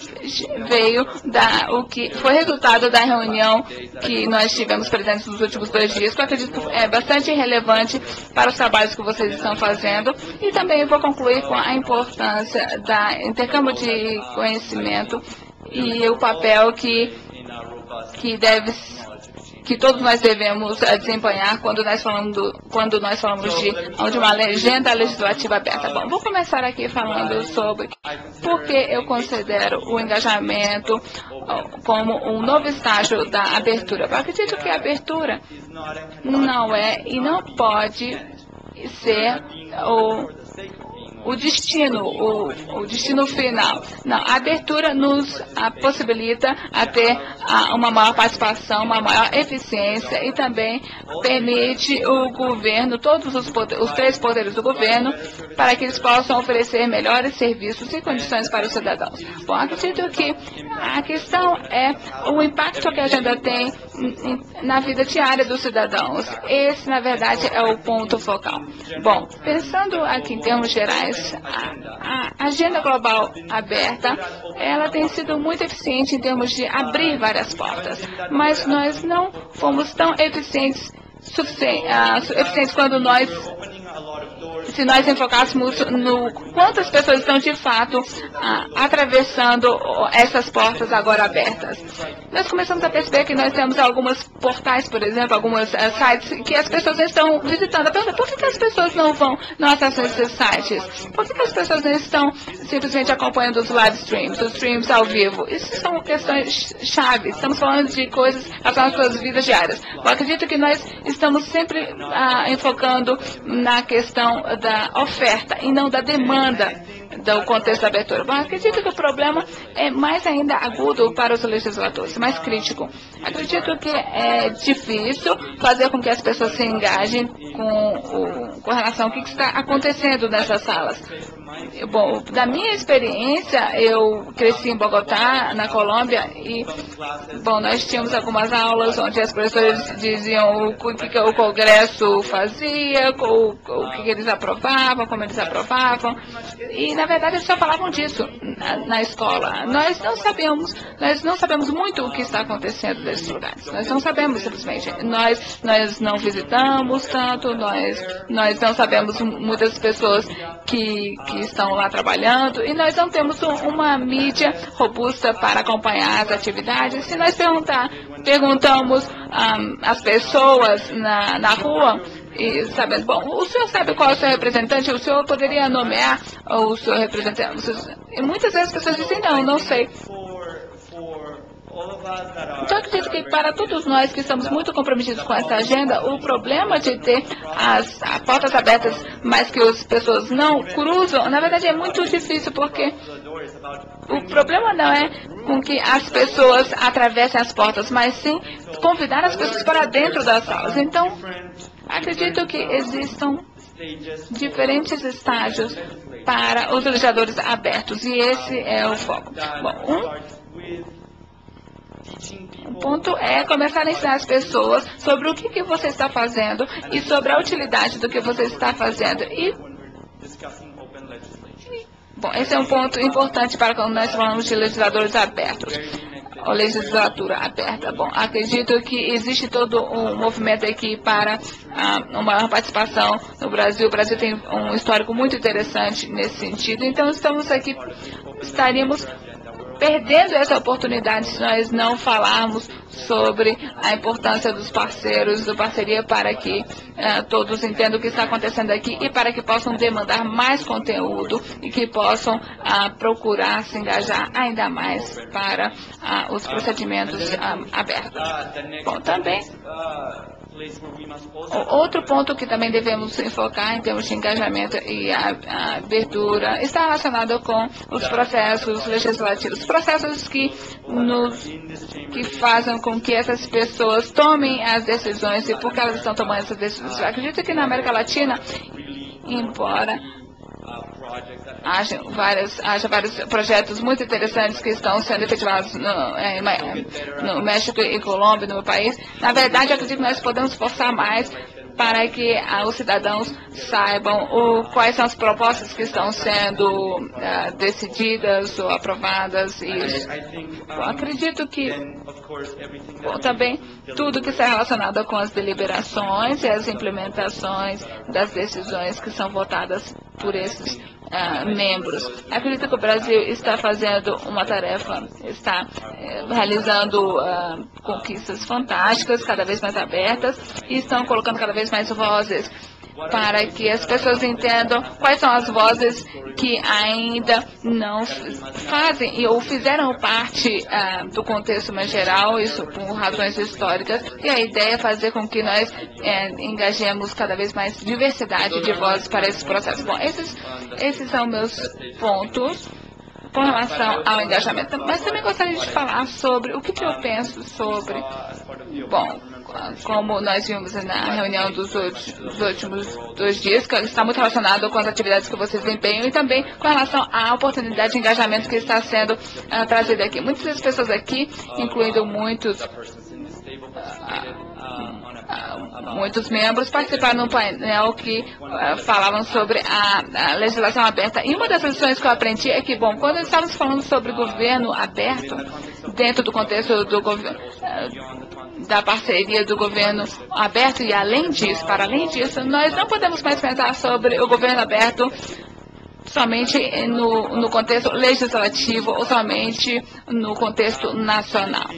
veio da, o que foi resultado da reunião que nós tivemos presentes nos últimos dois dias, que eu acredito que é bastante relevante para os trabalhos que vocês estão fazendo, e também vou concluir com a importância da intercâmbio de conhecimento e o papel que, que deve que todos nós devemos eh, desempenhar quando nós falamos, do, quando nós falamos de, de uma legenda legislativa aberta. Bom, vou começar aqui falando sobre por que eu considero o engajamento como um novo estágio da abertura. Eu acredito que a abertura não é e não pode ser o o destino, o, o destino final. Não, a abertura nos a, possibilita ter a, uma maior participação, uma maior eficiência e também permite o governo, todos os, poder, os três poderes do governo, para que eles possam oferecer melhores serviços e condições para os cidadãos. Bom, acredito que a questão é o impacto que a agenda tem na vida diária dos cidadãos. Esse, na verdade, é o ponto focal. Bom, pensando aqui em termos gerais, a, a agenda global aberta, ela tem sido muito eficiente em termos de abrir várias portas, mas nós não fomos tão eficientes, eficientes quando nós se nós enfocássemos no quantas pessoas estão de fato ah, atravessando essas portas agora abertas. Nós começamos a perceber que nós temos alguns portais, por exemplo, alguns uh, sites que as pessoas estão visitando. Pergunta, por que, que, as pessoas não vão, não acessam esses sites? Por que, que as pessoas não estão simplesmente acompanhando os live streams, os streams ao vivo? Isso são questões chaves. Estamos falando de coisas relacionadas às suas vidas diárias. Eu acredito que nós estamos sempre uh, enfocando na questão da oferta e não da demanda do contexto da abertura? Bom, acredito que o problema é mais ainda agudo para os legisladores, mais crítico. Acredito que é difícil fazer com que as pessoas se engajem com, o, com relação ao que está acontecendo nessas salas. Bom, da minha experiência, eu cresci em Bogotá, na Colômbia, e, bom, nós tínhamos algumas aulas onde as professores diziam o que, o Congresso fazia, o, o que eles aprovavam, como eles aprovavam, e, na verdade, eles só falavam disso na, na escola. Nós não sabemos, nós não sabemos muito o que está acontecendo nesses lugares. Nós não sabemos, simplesmente. Nós, nós não visitamos tanto, nós, nós não sabemos muitas pessoas que, que estão lá trabalhando e nós não temos um, uma mídia robusta para acompanhar as atividades. Se nós perguntar, perguntamos um, as pessoas na, na rua, e sabendo, bom, o senhor sabe qual é o seu representante? O senhor poderia nomear o seu representante? E muitas vezes as pessoas dizem, não, não sei. Então, acredito que para todos nós que estamos muito comprometidos com essa agenda, o problema de ter as, as portas abertas, mas que as pessoas não cruzam, na verdade é muito difícil, porque o problema não é com que as pessoas atravessem as portas, mas sim convidar as pessoas para dentro das salas. Então, acredito que existam diferentes estágios para os legisladores abertos, e esse é o foco. Bom, um o ponto é começar a ensinar as pessoas sobre o que, que você está fazendo e sobre a utilidade do que você está fazendo. E, bom, esse é um ponto importante para quando nós falamos de legisladores abertos legislatura aberta. Bom, acredito que existe todo um movimento aqui para ah, uma participação no Brasil. O Brasil tem um histórico muito interessante nesse sentido. Então, estamos aqui, estaríamos perdendo essa oportunidade se nós não falarmos sobre a importância dos parceiros, da parceria para que uh, todos entendam o que está acontecendo aqui e para que possam demandar mais conteúdo e que possam uh, procurar se engajar ainda mais para uh, os procedimentos abertos. Bom, também Outro ponto que também devemos enfocar em termos de engajamento e abertura está relacionado com os processos legislativos, processos que, nos, que fazem com que essas pessoas tomem as decisões e por que elas estão tomando essas decisões. Eu acredito que na América Latina, embora haja vários, haja vários projetos muito interessantes que estão sendo efetivados no, é, no México e Colômbia, no meu país. Na verdade, acredito que nós podemos forçar mais para que ah, os cidadãos saibam o, quais são as propostas que estão sendo uh, decididas ou aprovadas. E bom, acredito que bom, também tudo que está relacionado com as deliberações e as implementações das decisões que são votadas por esses uh, membros. Acredito que o Brasil está fazendo uma tarefa, está uh, realizando uh, conquistas fantásticas, cada vez mais abertas, e estão colocando cada vez mais vozes para que as pessoas entendam quais são as vozes que ainda não fazem ou fizeram parte ah, do contexto mais geral, isso por razões históricas, e a ideia é fazer com que nós eh, engajemos cada vez mais diversidade de vozes para esse processo. Bom, esses, esses são meus pontos com relação ao engajamento. Mas também gostaria de falar sobre o que, que eu penso sobre. Bom, como nós vimos na reunião dos, últimos dois dias, que está muito relacionado com as atividades que vocês desempenham e também com relação à oportunidade de engajamento que está sendo uh, trazida aqui. Muitas pessoas aqui, incluindo muitos. Uh, muitos membros participaram no painel que uh, falavam sobre a, a, legislação aberta. E uma das lições que eu aprendi é que, bom, quando estávamos falando sobre governo aberto, dentro do contexto do uh, da parceria do governo aberto, e além disso, para além disso, nós não podemos mais pensar sobre o governo aberto somente no, no contexto legislativo ou somente no contexto nacional.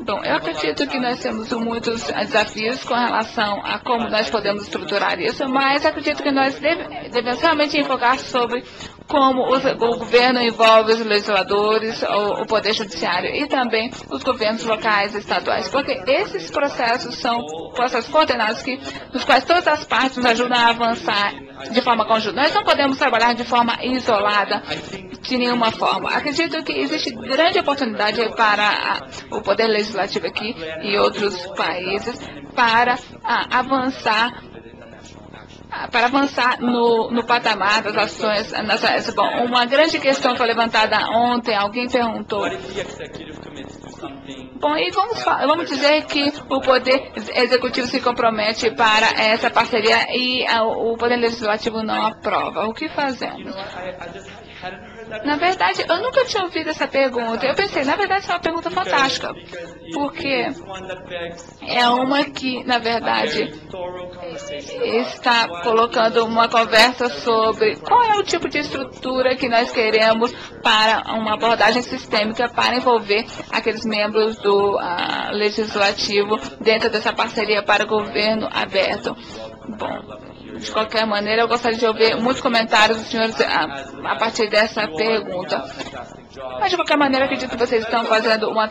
Bom, eu acredito que nós temos muitos desafios com relação a como nós podemos estruturar isso, mas acredito que nós deve, devemos realmente enfocar sobre como o, governo envolve os legisladores, o, o, poder judiciário e também os governos locais e estaduais, porque esses processos são processos coordenados que, nos quais todas as partes nos ajudam a avançar de forma conjunta. Nós não podemos trabalhar de forma isolada, de nenhuma forma. Acredito que existe grande oportunidade para a, o poder legislativo aqui e outros países para a, avançar para avançar no, no patamar das ações nessa, bom, uma grande questão foi levantada ontem, alguém perguntou. Bom, e vamos, vamos dizer que o Poder Executivo se compromete para essa parceria e o Poder Legislativo não aprova. O que fazemos? Na verdade, eu nunca tinha ouvido essa pergunta. Eu pensei, na verdade, isso é uma pergunta fantástica. Porque é uma que, na verdade, está colocando uma conversa sobre qual é o tipo de estrutura que nós queremos para uma abordagem sistêmica para envolver aqueles membros do uh, legislativo dentro dessa parceria para o governo aberto. Bom, de qualquer maneira, eu gostaria de ouvir muitos comentários dos senhores a, a partir dessa pergunta. Mas, de qualquer maneira, acredito que vocês estão fazendo uma,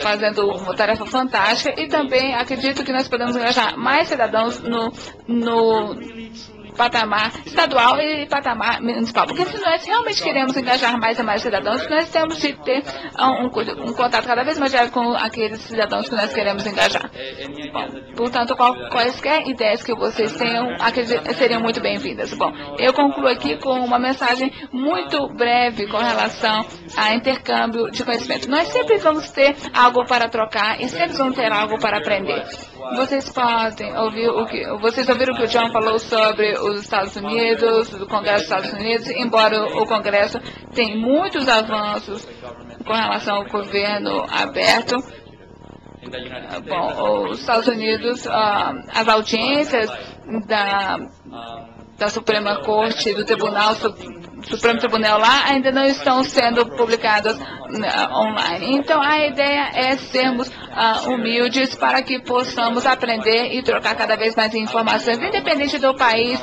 fazendo uma tarefa fantástica e também acredito que nós podemos engajar mais cidadãos no, no patamar estadual e patamar municipal. Porque se nós realmente queremos engajar mais e mais cidadãos, nós temos de ter um, um, um contato cada vez mais diário com aqueles cidadãos que nós queremos engajar. Bom, portanto, qual, quaisquer ideias que vocês tenham, seriam muito bem-vindas. Bom, eu concluo aqui com uma mensagem muito breve com relação a intercâmbio de conhecimento. Nós sempre vamos ter algo para trocar e sempre vamos ter algo para aprender. Vocês podem ouvir o que vocês ouviram o que o John falou sobre os Estados Unidos, o Congresso dos Estados Unidos, embora o Congresso tenha muitos avanços com relação ao governo aberto. Bom, os Estados Unidos, ah, as audiências da, da Suprema Corte, do Tribunal Supremo Tribunal lá ainda não estão sendo publicadas uh, online. Então a ideia é sermos uh, humildes para que possamos aprender e trocar cada vez mais informações, independente do país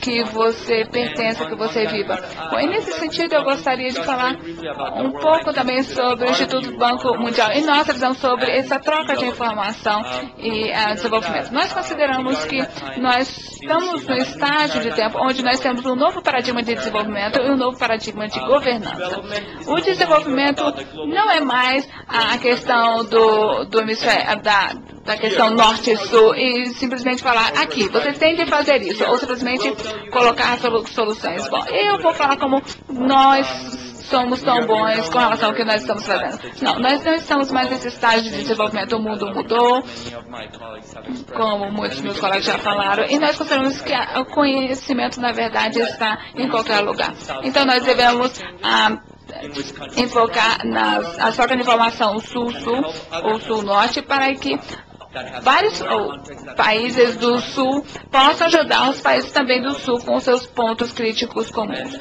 que você pertença, que você viva. Bom, e nesse sentido eu gostaria de falar um pouco também sobre o Instituto Banco Mundial e nossa visão sobre essa troca de informação e uh, desenvolvimento. Nós consideramos que nós estamos no estágio de tempo onde nós temos um novo paradigma de desenvolvimento e um novo paradigma de governança. O desenvolvimento não é mais a questão do, do hemisfério, da, da questão norte e simplesmente falar aqui, você tem de fazer isso, ou simplesmente colocar soluções. Bom, eu vou falar como nós somos tão bons com relação ao que nós estamos fazendo. Não, nós não estamos mais nesse estágio de desenvolvimento. O mundo mudou, como muitos meus colegas já falaram, e nós consideramos que o conhecimento, na verdade, está em qualquer lugar. Então, nós devemos ah, enfocar nas, a troca de informação sul-sul ou sul-norte para que vários países do Sul possam ajudar os países também do Sul com seus pontos críticos comuns.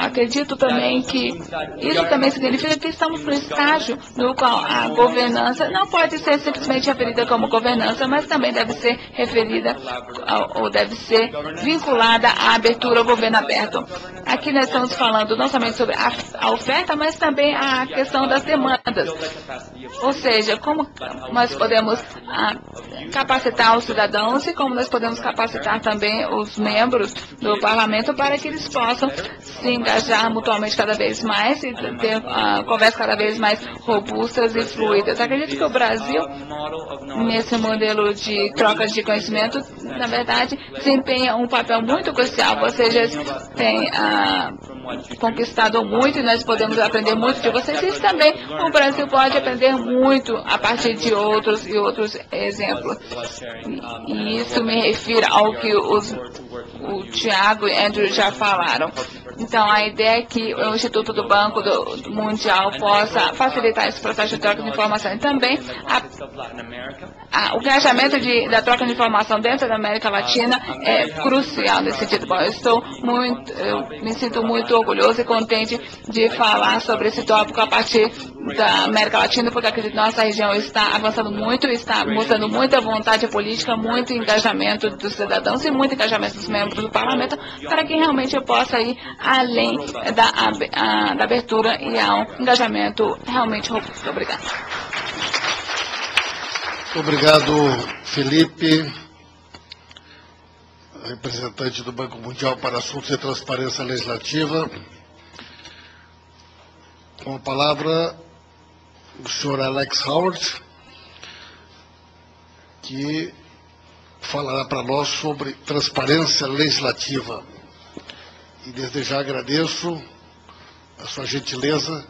Acredito também que isso também significa que estamos no estágio no qual a governança não pode ser simplesmente referida como governança, mas também deve ser referida ou deve ser vinculada à abertura ao governo aberto. Aqui nós estamos falando não somente sobre a, oferta, mas também a questão das demandas. Ou seja, como nós podemos ah, capacitar os cidadãos e como nós podemos capacitar também os membros do parlamento para que eles possam se engajar mutuamente cada vez mais e ter uh, conversas cada vez mais robustas e fluidas. Acredito que o Brasil, nesse modelo de troca de conhecimento, na verdade, desempenha um papel muito crucial. Vocês têm uh, conquistado muito e nós podemos aprender muito de vocês. E também o Brasil pode aprender muito a partir de outros e outros exemplos. E isso me refiro ao que os, o Tiago e Andrew já falaram. Então, a ideia é que o Instituto do Banco do Mundial possa facilitar esse processo de troca de informação. E também a, o engajamento de, da troca de informação dentro da América Latina é crucial nesse sentido. Bom, eu estou muito, eu me sinto muito orgulhoso e contente de falar sobre esse tópico a partir da América Latina, porque acredito que nossa região está avançando muito, está mostrando muita vontade política, muito engajamento dos cidadãos e muito engajamento dos membros do parlamento, para que realmente eu possa ir além da, a, da abertura e ao engajamento realmente robusto. Obrigada. Obrigado, Felipe, representante do Banco Mundial para Assuntos de Transparência Legislativa. Com a palavra, o senhor Alex Howard, que falará para nós sobre transparência legislativa. E desde já agradeço a sua gentileza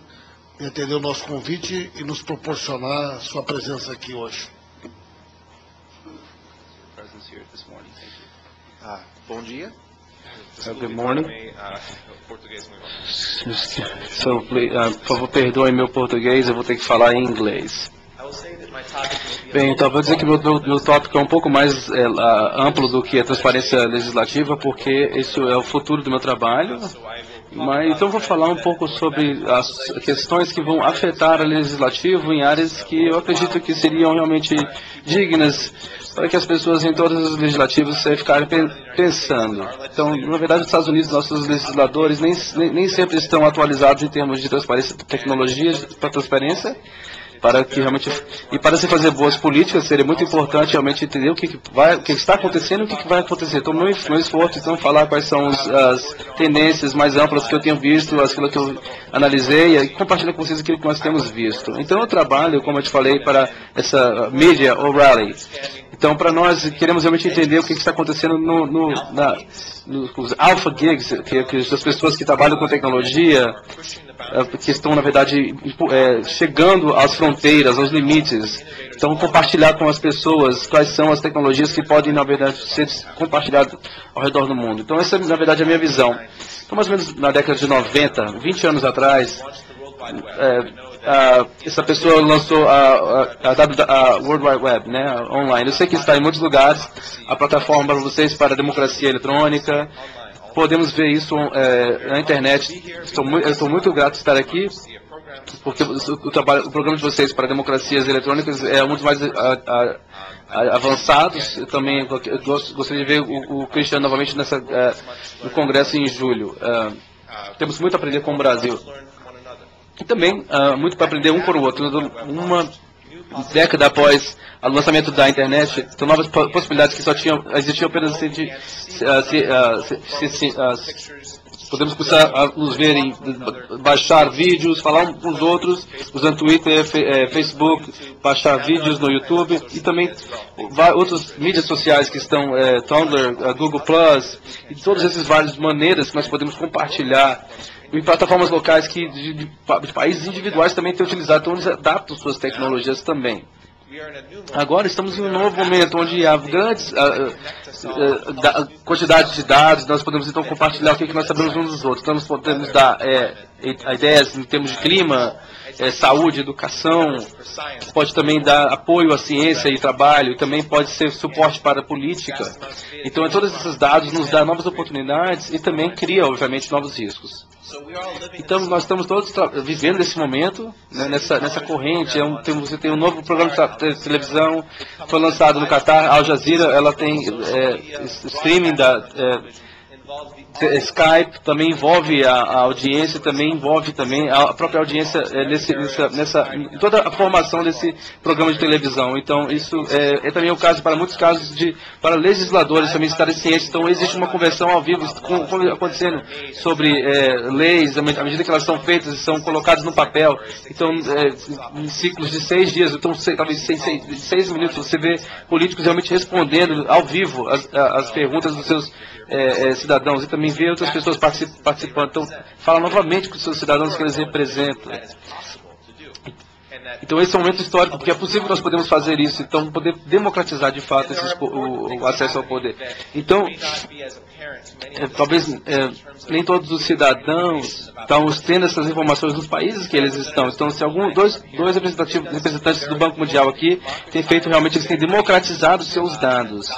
em atender o nosso convite e nos proporcionar sua presença aqui hoje. Ah, bom dia. Uh, good morning. So, please, uh, por favor, perdoem meu português, eu vou ter que falar em inglês. Bem, então vou dizer que meu, meu, tópico é um pouco mais é, amplo do que a transparência legislativa, porque esse é o futuro do meu trabalho. Mas então vou falar um pouco sobre as questões que vão afetar o legislativo em áreas que eu acredito que seriam realmente dignas para que as pessoas em todos os legislativos ficarem pensando. Então, na verdade, nos Estados Unidos, nossos legisladores nem, nem, nem sempre estão atualizados em termos de transparência, tecnologia para transparência, para que realmente e para se fazer boas políticas seria muito importante realmente entender o que, que vai, o que está acontecendo e o que, que vai acontecer. Então, meu, meu esforço então falar quais são os, as tendências mais amplas que eu tenho visto, aquilo que eu analisei e compartilhar com vocês aquilo que nós temos visto. Então, eu trabalho, como eu te falei, para essa mídia ou rally. Então, para nós, queremos realmente entender o que, que está acontecendo no, no, na, nos alpha gigs, que, que as pessoas que trabalham com tecnologia, é, que estão, na verdade, é, chegando às fronteiras, aos limites. Então, compartilhar com as pessoas quais são as tecnologias que podem, na verdade, ser compartilhadas ao redor do mundo. Então, essa, na verdade, é a minha visão. Então, mais ou menos na década de 90, 20 anos atrás, é, Uh, essa pessoa lançou a, a, a, a, World Wide Web, né, online. Eu sei que está em muitos lugares, a plataforma para vocês para a democracia eletrônica, podemos ver isso é, na internet. Estou estou muito grato de estar aqui, porque o, trabalho, o programa de vocês para democracias eletrônicas é dos mais a, a, avançados. Eu também gostaria de ver o, o Cristiano novamente nessa, é, no Congresso em julho. É, temos muito a aprender com o Brasil. E também é, muito para aprender um o outro. Uma década após o lançamento da internet, são novas possibilidades que só tinham, existiam apenas se, de, se, se, podemos começar a nos verem, baixar vídeos, falar uns com os outros, usando Twitter, é, Facebook, baixar vídeos no YouTube e também outras mídias sociais que estão, é, Tumblr, Google Plus, e todas essas várias maneiras que nós podemos compartilhar em plataformas locais que de, de, de países individuais também têm utilizado, então eles adaptam suas tecnologias também. Agora estamos em um novo momento onde há grandes uh, uh, quantidade de dados, nós podemos então compartilhar o que, nós sabemos uns dos outros. Nós podemos dar é, ideias em termos de clima, é, saúde, educação, pode também dar apoio à ciência e trabalho, e também pode ser suporte para a política. Então, todos esses dados nos dão novas oportunidades e também cria, obviamente, novos riscos. Então nós estamos todos vivendo esse momento, né, nessa, nessa corrente. É um, tem, você tem um novo programa de televisão, foi lançado no Qatar, Al Jazeera, ela tem é, streaming da. É, Skype também envolve a, a, audiência, também envolve também a própria audiência é, nesse, nessa, nessa, toda a formação desse programa de televisão. Então, isso é, é, também o caso para muitos casos de para legisladores também estarem cientes. Então, existe uma conversão ao vivo com, com, acontecendo sobre é, leis, à medida que elas são feitas e são colocadas no papel. Então, é, em ciclos de seis dias, então, talvez seis, seis, seis minutos, você vê políticos realmente respondendo ao vivo as, as perguntas dos seus é, é, cidadãos e também ver outras pessoas participando. Então, fala novamente com os seus cidadãos que eles representam. Então esse é um momento histórico, porque é possível que nós podemos fazer isso, então poder democratizar de fato esses, o, o, acesso ao poder. Então, é, talvez é, nem todos os cidadãos estão tendo essas informações nos países que eles estão. Então, se algum dois, dois representantes do Banco Mundial aqui têm feito realmente, eles têm democratizado seus dados.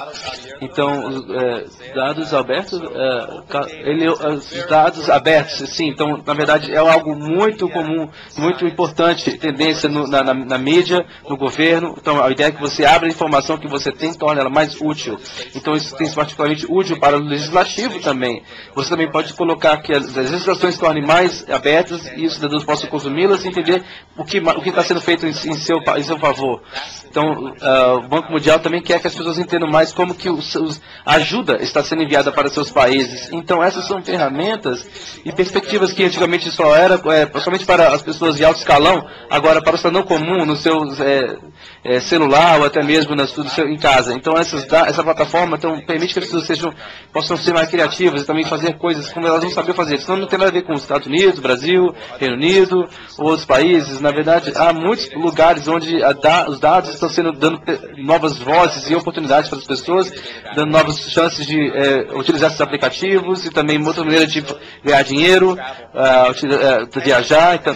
Então, é, dados abertos, é, ele, os dados abertos, sim. Então, na verdade, é algo muito comum, muito importante, tendência no, na, na, na, mídia, no governo. Então, a ideia é que você abra a informação que você tem, torna ela mais útil. Então, isso tem particularmente útil para o legislativo também. Você também pode colocar que as, legislações tornem mais abertas e os cidadãos possam consumi-las e entender o que o está sendo feito em, em, seu, em seu favor. Então, uh, o Banco Mundial também quer que as pessoas entendam mais como que os, os, a ajuda está sendo enviada para seus países. Então, essas são ferramentas e perspectivas que antigamente só era é, somente para as pessoas de alto escalão, agora para o cidadão comum, no seu é, é, celular ou até mesmo nas, seu, em casa. Então, essas, essa plataforma então, permite que as pessoas sejam, possam ser mais criativas e também fazer coisas como elas não sabiam fazer. Senão não tem nada a ver com os Estados Unidos, Brasil, Reino Unido ou outros países. Na verdade, há muitos lugares onde da, os dados estão sendo dando novas vozes e oportunidades para as pessoas, dando novas chances de é, utilizar esses aplicativos e também outra maneira de ganhar dinheiro, uh, viajar. Então,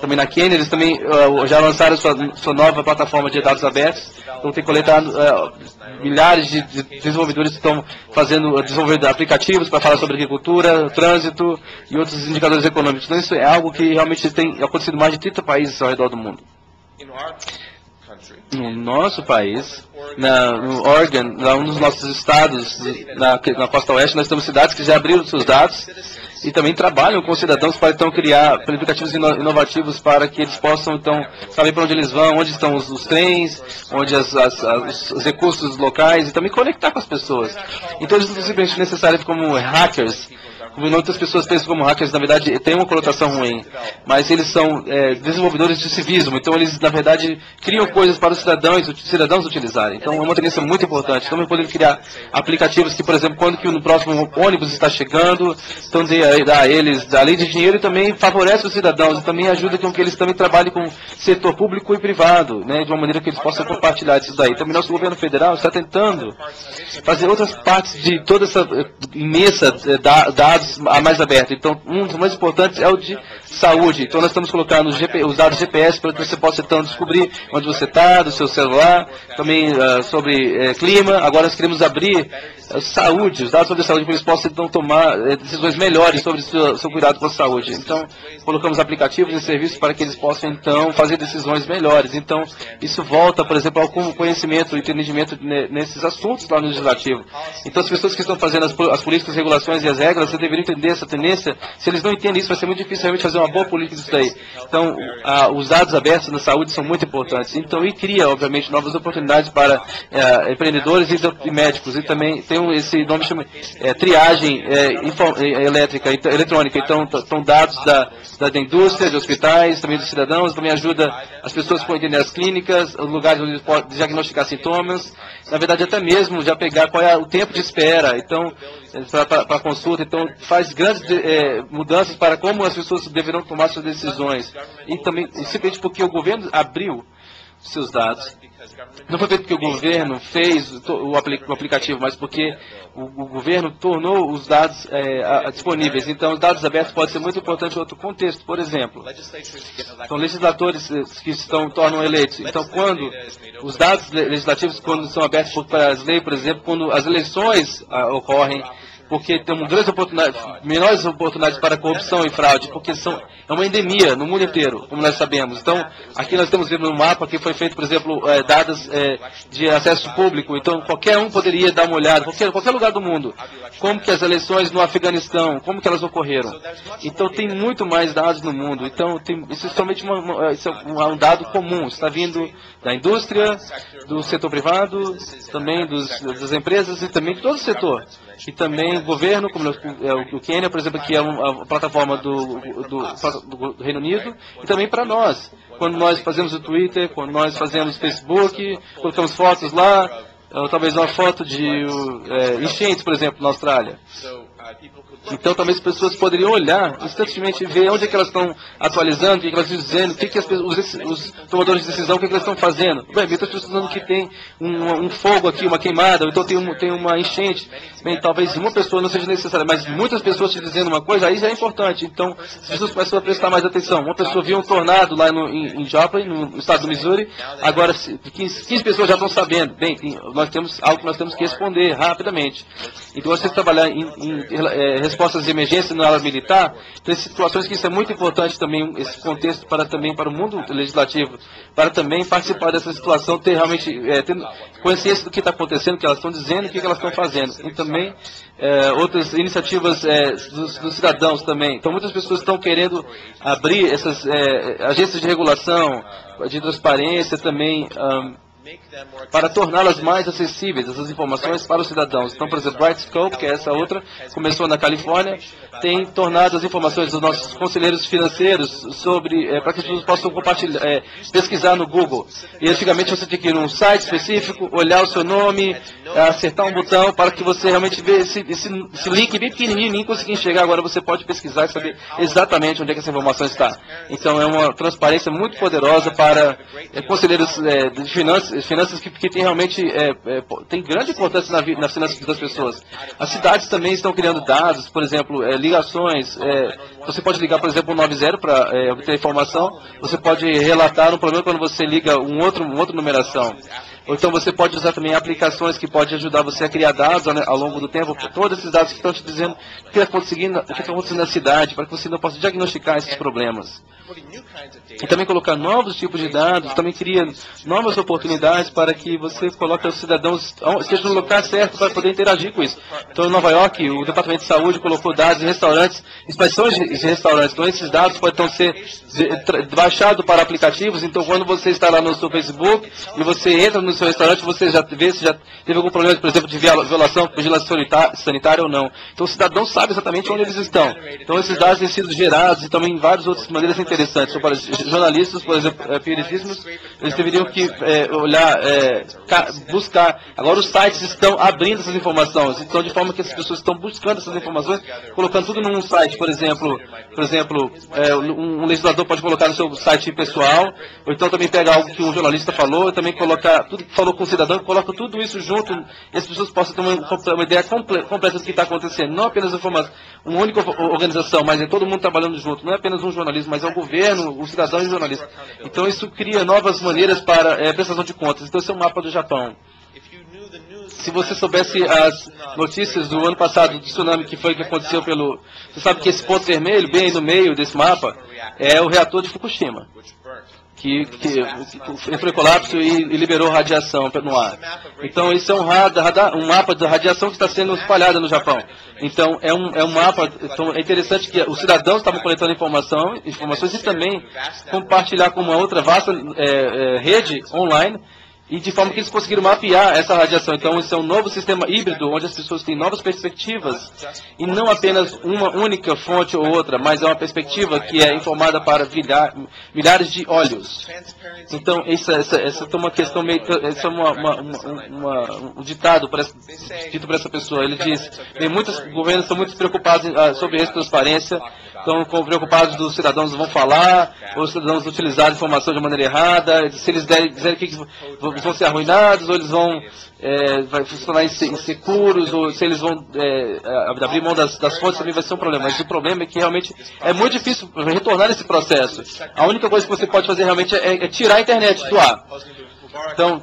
também na Kenya, eles também uh, já lançaram sua, sua, nova plataforma de dados abertos. Então tem coletado uh, milhares de, de, desenvolvedores que estão fazendo, desenvolvendo aplicativos para falar sobre agricultura, trânsito e outros indicadores econômicos. Então isso é algo que realmente tem acontecido em mais de 30 países ao redor do mundo. No nosso país, na, no Oregon, um dos nossos estados, na, na costa oeste, nós temos cidades que já abriram seus dados e também trabalham com cidadãos para então criar aplicativos inovativos para que eles possam então saber para onde eles vão, onde estão os, os trens, onde as, as, as, os recursos locais e também conectar com as pessoas. Então eles não simplesmente necessários como hackers, muitas pessoas pensam como hackers, na verdade, tem uma conotação ruim, mas eles são é, desenvolvedores de civismo, então eles, na verdade, criam coisas para os cidadãos, os cidadãos utilizarem. Então é uma tendência muito importante. Também podem criar aplicativos que, por exemplo, quando que no próximo ônibus está chegando, então dá a eles, além de dinheiro, também favorece os cidadãos e também ajuda com que eles também trabalhem com setor público e privado, né, de uma maneira que eles possam compartilhar isso daí. Também nosso governo federal está tentando fazer outras partes de toda essa eh, imensa eh, dados a mais aberto. Então, um dos mais importantes é o de saúde. Então, nós estamos colocando os, GP, os dados GPS para que você possa, então, descobrir onde você está, do seu celular, também uh, sobre uh, clima. Agora, nós queremos abrir uh, saúde, os dados sobre saúde, para que eles possam, então, tomar decisões melhores sobre o seu, seu, cuidado com a saúde. Então, colocamos aplicativos e serviços para que eles possam, então, fazer decisões melhores. Então, isso volta, por exemplo, ao conhecimento e entendimento nesses assuntos lá no legislativo. Então, as pessoas que estão fazendo as, as políticas, regulações e as regras, você deveria entender essa tendência. Se eles não entendem isso, vai ser muito difícil realmente fazer uma boa política disso daí. Então, a, os dados abertos na saúde são muito importantes. Então, e cria, obviamente, novas oportunidades para é, empreendedores e, médicos. E também tem esse nome chama é, triagem é, elétrica, então, eletrônica. Então, são dados da, da, indústria, de hospitais, também dos cidadãos, também ajuda as pessoas a entender as clínicas, os lugares onde podem diagnosticar sintomas. Na verdade, até mesmo já pegar qual é o tempo de espera. Então, para consulta, então faz grandes é, mudanças para como as pessoas deverão tomar suas decisões. E também, simplesmente porque o governo abriu seus dados. Não foi feito porque o governo fez o, aplicativo, mas porque o, governo tornou os dados é, disponíveis. Então, os dados abertos podem ser muito importantes em outro contexto. Por exemplo, são legisladores eh, que estão tornam eleitos. Então, quando os dados legislativos, quando são abertos para as leis, por exemplo, quando as eleições ah, ocorrem, porque temos grandes oportunidades, menores oportunidades para corrupção e fraude, porque são, é uma endemia no mundo inteiro, como nós sabemos. Então, aqui nós estamos vendo no mapa que foi feito, por exemplo, é, dados é, de acesso público. Então, qualquer um poderia dar uma olhada, qualquer, qualquer lugar do mundo, como que as eleições no Afeganistão, como que elas ocorreram. Então, tem muito mais dados no mundo. Então, tem, isso é somente uma, uma, isso é um dado comum. Está vindo da indústria, do setor privado, também dos, das empresas e também de todo o setor e também o governo, como é o Quênia, por exemplo, que é a plataforma do, do, do Reino Unido, e também para nós. Quando nós fazemos o Twitter, quando nós fazemos o Facebook, colocamos fotos lá, ou talvez uma foto de é, enchentes, por exemplo, na Austrália. Então, também as pessoas poderiam olhar instantaneamente e ver onde é que elas estão atualizando, o que, é elas estão dizendo, o que, que as, os, os, tomadores de decisão, o que, é que eles estão fazendo. Bem, muitas pessoas estão dizendo que tem um, um, fogo aqui, uma queimada, ou então tem, um, tem uma enchente. Bem, talvez uma pessoa não seja necessária, mas muitas pessoas te dizendo uma coisa, aí já é importante. Então, as pessoas começam a prestar mais atenção. Uma pessoa viu um tornado lá no, em, em Joplin, no estado do Missouri, agora 15, 15 pessoas já estão sabendo. Bem, nós temos algo que nós temos que responder rapidamente. Então, você trabalhar em, em é, respostas de emergência na área militar, tem situações que isso é muito importante também, esse contexto para também para o mundo legislativo, para também participar dessa situação, ter realmente é, ter consciência do que está acontecendo, o que elas estão dizendo, o que, elas estão fazendo. E também é, outras iniciativas é, dos, dos, cidadãos também. Então muitas pessoas estão querendo abrir essas agências de regulação, de transparência também. Um, para torná-las mais acessíveis, essas informações para os cidadãos. Então, por exemplo, Brightscope, que é essa outra, começou na Califórnia, tem tornado as informações dos nossos conselheiros financeiros sobre, é, para que as pessoas possam compartilhar, é, pesquisar no Google. E antigamente você tinha que ir num site específico, olhar o seu nome, acertar um botão para que você realmente veja esse, esse, esse link bem pequenininho, nem conseguir enxergar. Agora você pode pesquisar e saber exatamente onde é que essa informação está. Então é uma transparência muito poderosa para é, conselheiros de finanças, finanças que, que tem realmente é, é, tem grande importância na, nas finanças das pessoas. As cidades também estão criando dados, por exemplo, é, ligações. É, você pode ligar, por exemplo, o 90 para é, obter informação. Você pode relatar um problema quando você liga um outro, uma outra numeração. Ou então você pode usar também aplicações que podem ajudar você a criar dados né, ao longo do tempo, todos esses dados que estão te dizendo o que está acontecendo na cidade, para que você não possa diagnosticar esses problemas. E também colocar novos tipos de dados, também cria novas oportunidades para que você coloque os cidadãos, esteja no lugar certo para poder interagir com isso. Então, em Nova York, o Departamento de Saúde colocou dados em restaurantes, inspeções de restaurantes. Então, esses dados podem ser baixados para aplicativos. Então, quando você está lá no seu Facebook e você entra no seu restaurante, você já vê se já teve algum problema, por exemplo, de violação, vigilância sanitária ou não. Então, o cidadão sabe exatamente onde eles estão. Então, esses dados têm sido gerados e também em várias outras maneiras interessantes. Então, para jornalistas, por exemplo, é, periodistas, eles deveriam que é, olhar, é, buscar. Agora os sites estão abrindo essas informações, então de forma que as pessoas estão buscando essas informações, colocando tudo num site, por exemplo, por exemplo, um, legislador pode colocar no seu site pessoal, ou então também pega algo que um jornalista falou, também colocar tudo falou com o cidadão, coloca tudo isso junto, e as pessoas possam ter uma, uma ideia completa do que está acontecendo, não apenas informação, uma única organização, mas é todo mundo trabalhando junto, não é apenas um jornalismo, mas é um governo, o cidadão e o jornalista. Então isso cria novas maneiras para é, prestação de contas. Então esse é o mapa do Japão. Se você soubesse as notícias do ano passado do tsunami que foi que aconteceu pelo. Você sabe que esse ponto vermelho, bem no meio desse mapa, é o reator de Fukushima que, que, em colapso e, e, liberou radiação no ar. Então, isso é um, radar, um mapa da radiação que está sendo espalhada no Japão. Então, é um, é um mapa. Então, é interessante que os cidadãos estavam coletando informação, informações e também compartilhar com uma outra vasta é, é, rede online e de forma que eles conseguiram mapear essa radiação. Então, isso é um novo sistema híbrido, onde as pessoas têm novas perspectivas, e não apenas uma única fonte ou outra, mas é uma perspectiva que é informada para milhares de olhos. Então, essa, essa, essa é uma questão meio. Essa é uma, uma, uma, um ditado para, dito para essa pessoa. Ele diz: muitos governos estão muito preocupados ah, sobre essa transparência, estão preocupados dos cidadãos vão falar, ou os cidadãos utilizar a informação de maneira errada, se eles derem, dizerem que eles vão ser arruinados, ou eles vão é, vai funcionar inseguros, ou se eles vão é, abrir mão das, das fontes também vai ser um problema. Mas o problema é que realmente é muito difícil retornar esse processo. A única coisa que você pode fazer realmente é, é tirar a internet do ar. Então,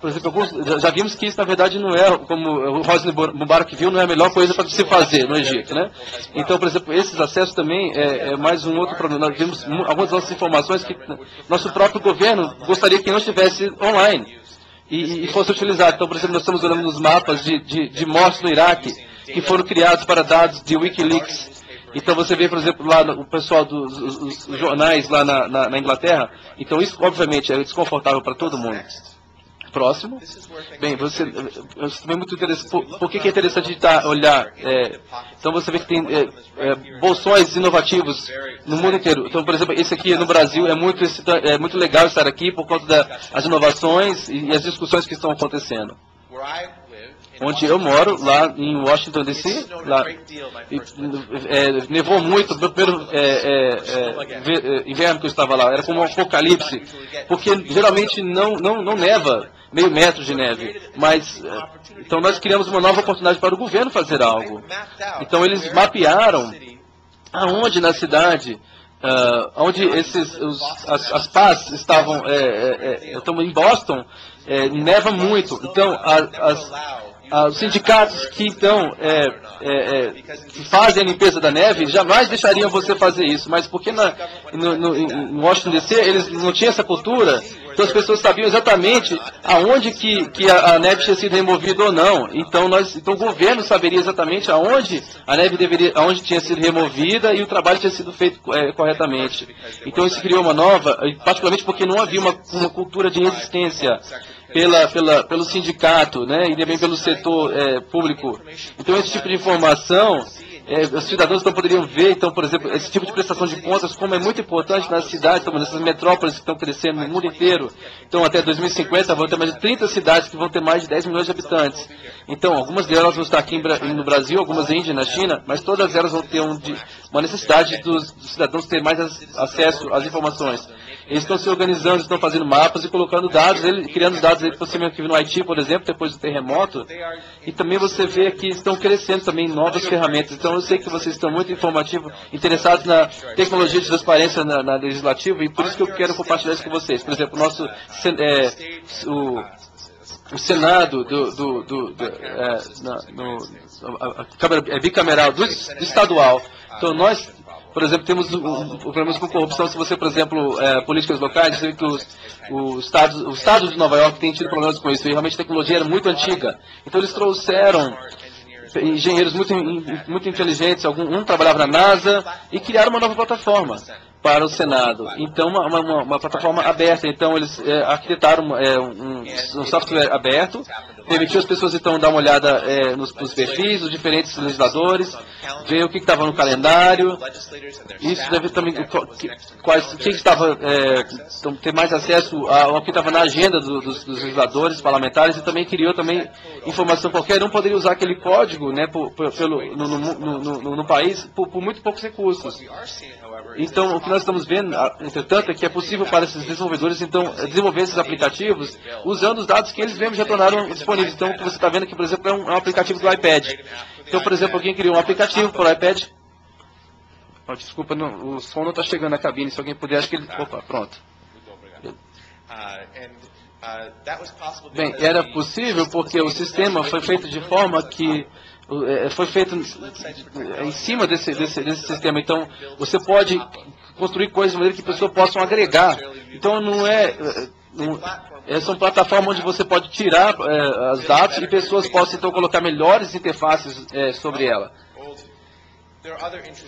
por exemplo, alguns, já vimos que isso na verdade não é, como o Rosny Mubarak viu, não é a melhor coisa para se fazer no Egito, né? Então, por exemplo, esses acessos também é, é mais um outro problema. Nós vimos algumas outras informações que nosso próprio governo gostaria que não estivesse online e, e fosse utilizado. Então, por exemplo, nós estamos olhando nos mapas de, de, de mortes no Iraque que foram criados para dados de Wikileaks então você vê, por exemplo, lá o pessoal dos os, os jornais lá na, na, na, Inglaterra. Então isso, obviamente, é desconfortável para todo mundo. Próximo. Bem, você, também muito interessante. Por, por que, que, é interessante tá, olhar? É, então você vê que tem é, é, bolsões inovativos no mundo inteiro. Então, por exemplo, esse aqui no Brasil é muito, é muito legal estar aqui por conta das inovações e, e as discussões que estão acontecendo. Onde eu moro, lá em Washington DC, lá, e, é, nevou muito, pelo é, é, é, inverno que eu estava lá, era como um apocalipse, porque geralmente não, não, não neva meio metro de neve, mas então nós criamos uma nova oportunidade para o governo fazer algo. Então eles mapearam aonde na cidade uh, onde esses, os, as, as pás estavam, é, é, é, em Boston, é, neva muito. Então, a, as, a, os sindicatos que então é, é, é, que fazem a limpeza da neve jamais deixariam você fazer isso, mas porque na, no, no, em Washington DC eles não tinham essa cultura, então as pessoas sabiam exatamente aonde que, que a, a, neve tinha sido removida ou não. Então nós, então o governo saberia exatamente aonde a neve deveria, aonde tinha sido removida e o trabalho tinha sido feito é, corretamente. Então isso criou uma nova, particularmente porque não havia uma, uma cultura de resistência pela, pela, pelo sindicato, né, e também pelo é, público. Então, esse tipo de informação é, os cidadãos então poderiam ver, então, por exemplo, esse tipo de prestação de contas, como é muito importante nas cidades, então, nessas metrópoles que estão crescendo no mundo inteiro. Então, até 2050, vão ter mais de 30 cidades que vão ter mais de 10 milhões de habitantes. Então, algumas delas vão estar aqui no Brasil, algumas em Índia na China, mas todas elas vão ter um, uma necessidade dos, dos cidadãos ter mais acesso às informações. Eles estão se organizando, estão fazendo mapas e colocando dados, ele, criando dados aí, você mesmo que no Haiti, por exemplo, depois do terremoto. E também você vê que estão crescendo também novas ferramentas. Então eu sei que vocês estão muito informativos, interessados na tecnologia de transparência na, na legislativa, e por isso que eu quero compartilhar isso com vocês. Por exemplo, o nosso é, o, o Senado do, do, do, do é, na, no, a, a é bicameral do, do estadual. Então nós por exemplo, temos problemas com corrupção. Se você, por exemplo, é, políticas locais, vê que os, os, estados, os estados de Nova York têm tido problemas com isso. E realmente a tecnologia era muito antiga. Então eles trouxeram engenheiros muito, muito inteligentes, algum, um trabalhava na NASA, e criaram uma nova plataforma para o Senado. Então, uma, uma, uma plataforma aberta. Então, eles é, arquitetaram é, um, um, software aberto, permitiu as pessoas, então, dar uma olhada é, nos, nos, perfis dos diferentes legisladores, ver o que estava no calendário. Isso deve também, quais, quem estava, é, então, ter mais acesso ao que estava na agenda do, dos, dos, legisladores parlamentares e também criou também informação. Qualquer um poderia usar aquele código né, por, por, pelo, no, no, no, no país por, por muito poucos recursos. Então, o que nós estamos vendo, entretanto, é que é possível para esses desenvolvedores, então, desenvolver esses aplicativos usando os dados que eles mesmos já tornaram disponíveis. Então, o que você está vendo aqui, por exemplo, é um, é um, aplicativo do iPad. Então, por exemplo, alguém criou um aplicativo para o iPad. Oh, desculpa, não, o som não está chegando na cabine. Se alguém puder, acho que ele... Opa, pronto. Bem, era possível porque o sistema foi feito de forma que é, foi feito em cima desse, desse, desse sistema. Então, você pode construir coisas de maneira que pessoas possam agregar. Então, não é. Não, é são plataformas onde você pode tirar é, as dados e pessoas possam então colocar melhores interfaces é, sobre ela.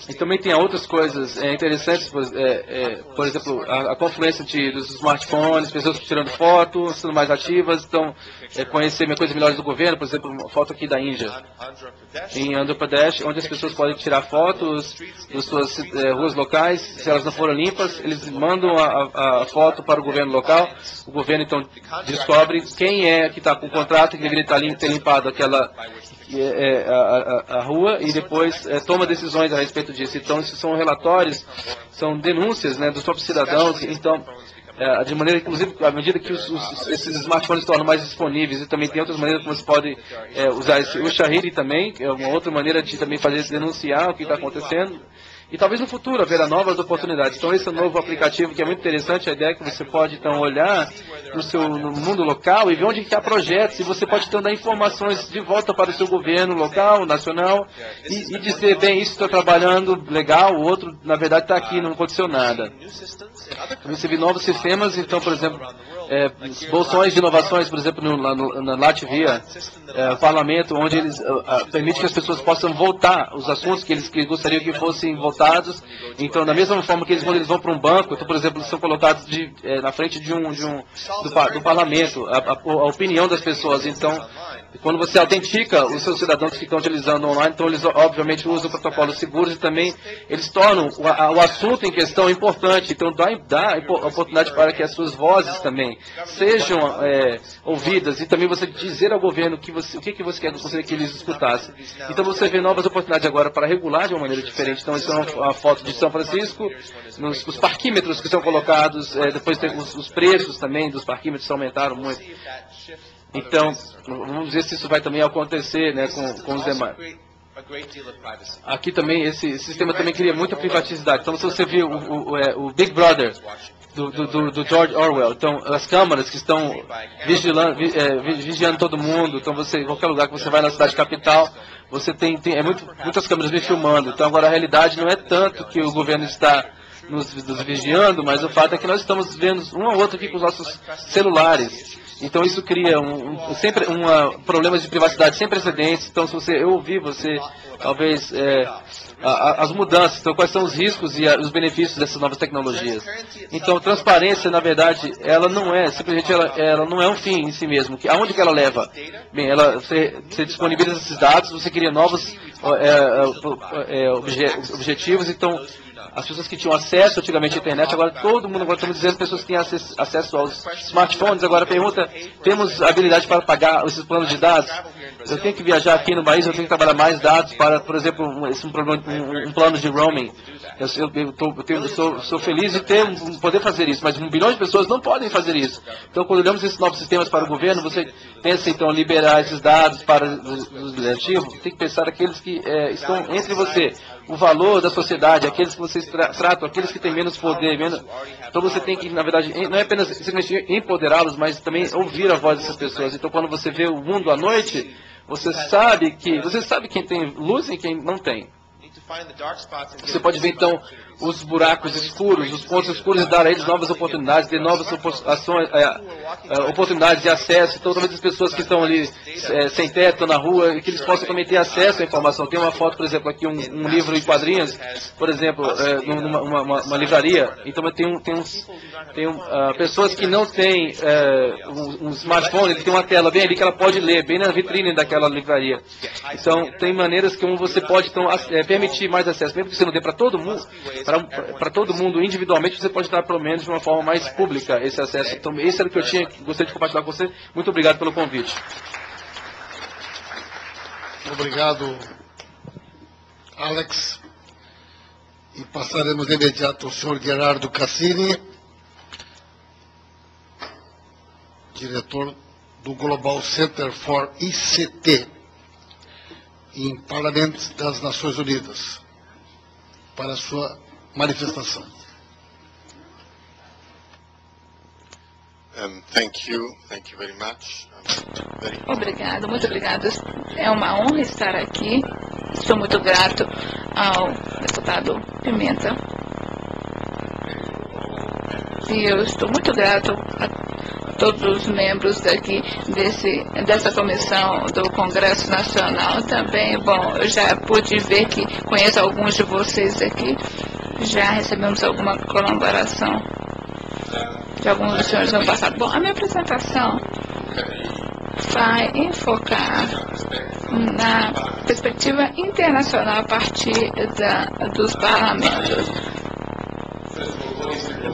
E também tem outras coisas é, interessantes, por, é, é, por exemplo, a, a, confluência de, dos smartphones, pessoas tirando fotos, sendo mais ativas, então é, conhecer coisas melhores do governo, por exemplo, uma foto aqui da Índia, em Andhra Pradesh, onde as pessoas podem tirar fotos das suas é, ruas locais, se elas não foram limpas, eles mandam a, a, foto para o governo local, o governo então descobre quem é que está com o contrato, que deveria ter limpado aquela é, é, a, a, a, rua e depois é, toma decisões a respeito disso. Então, esses são relatórios, são denúncias né, dos próprios cidadãos. Então, é, de maneira, inclusive, à medida que os, os, esses smartphones se tornam mais disponíveis, e também tem outras maneiras como você pode é, usar esse, o Shahiri também, é uma outra maneira de também fazer denunciar o que está acontecendo. E talvez no futuro haverá novas oportunidades. Então esse é um novo aplicativo que é muito interessante, a ideia é que você pode então olhar no seu no mundo local e ver onde há projetos, e você pode então dar informações de volta para o seu governo local, nacional, e, e dizer, bem, isso está trabalhando legal, o outro, na verdade, está aqui, não aconteceu nada. Você vê novos sistemas, então, por exemplo, é, bolsões inovações, por exemplo, no, na Latvia, é, parlamento, onde eles uh, permite que as pessoas possam votar os assuntos que eles que gostariam que fossem votados. Então, da mesma forma que eles, quando eles vão para um banco, então, por exemplo, eles são colocados de, é, na frente de um, de um do, do parlamento, a, a, a, opinião das pessoas. Então, quando você autentica os seus cidadãos que estão utilizando online, então eles obviamente usam protocolos seguros e também eles tornam o, a, o assunto em questão importante. Então dá, dá oportunidade para que as suas vozes também sejam é, ouvidas e também você dizer ao governo que você, o que, que você quer que eles escutassem. Então você vê novas oportunidades agora para regular de uma maneira diferente. Então isso é uma, foto de São Francisco, nos, os parquímetros que são colocados, é, depois tem os, os preços também dos parquímetros aumentaram muito. Então, vamos ver se isso vai também acontecer né, com, com os demais. Aqui também, esse sistema também cria muita privacidade. Então, se você viu o, o, o, é, Big Brother do, do, do, George Orwell, então as câmaras que estão vigilando, é, vigiando todo mundo, então você, qualquer lugar que você vai na cidade capital, você tem, tem é muito, muitas câmeras me filmando. Então, agora a realidade não é tanto que o governo está nos, nos vigiando, mas o fato é que nós estamos vendo um ou outro aqui com os nossos celulares. Então isso cria um, um sempre um problemas de privacidade sem precedentes. Então se você eu você talvez é, a, a, as mudanças, então quais são os riscos e a, os benefícios dessas novas tecnologias. Então transparência na verdade ela não é simplesmente ela, ela não é um fim em si mesmo. Que aonde que ela leva? Bem, ela você, você disponibiliza esses dados, você cria novos é, é, obje, objetivos. Então as pessoas que tinham acesso antigamente à internet, agora todo mundo, agora estamos dizendo pessoas que têm acesso, aos smartphones, agora pergunta, temos habilidade para pagar esses planos de dados? Eu tenho que viajar aqui no país, eu tenho que trabalhar mais dados para, por exemplo, um, um, um plano de roaming. Eu, eu, eu, tô, eu tenho, sou, sou, feliz de ter, um, poder fazer isso, mas um bilhão de pessoas não podem fazer isso. Então, quando olhamos esses novos sistemas para o governo, você pensa, então, liberar esses dados para os legislativos, tem que pensar aqueles que é, estão entre você, o valor da sociedade, aqueles que vocês tra tratam, aqueles que têm menos poder, menos... então você tem que, na verdade, não é apenas empoderá-los, mas também ouvir a voz dessas pessoas. Então, quando você vê o mundo à noite, você sabe que, você sabe quem tem luz e quem não tem. Você pode ver então os buracos escuros, os pontos escuros e dar a eles novas oportunidades, de novas ações, é, é, oportunidades de acesso. Então, talvez as pessoas que estão ali é, sem teto na rua, que eles possam também ter acesso à informação. Tem uma foto, por exemplo, aqui, um, um livro em quadrinhos, por exemplo, numa uma, uma, uma, livraria. Então, tem, um, tem, uns, tem um, uh, pessoas que não têm um, um, smartphone, ele tem uma tela bem ali que ela pode ler, bem na vitrine daquela livraria. Então, tem maneiras que você pode então, é, permitir mais acesso, mesmo que você não dê para todo mundo, para todo mundo individualmente, você pode dar pelo menos de uma forma mais pública esse acesso. Então, esse era o que eu tinha, gostaria de compartilhar com você. Muito obrigado pelo convite. Obrigado, Alex. E passaremos de imediato ao senhor Gerardo Cassini, diretor do Global Center for ICT, em Parlamento das Nações Unidas para sua manifestação. Um, thank you, thank you very much. Very... Obrigado, muito obrigado. É uma honra estar aqui. Estou muito grato ao deputado Pimenta. E eu estou muito grato a todos os membros daqui desse, dessa comissão do Congresso Nacional também. Bom, eu já pude ver que conheço alguns de vocês aqui. Já recebemos alguma colaboração de alguns dos senhores no passado. Bom, a minha apresentação vai enfocar na perspectiva internacional a partir da, dos parlamentos.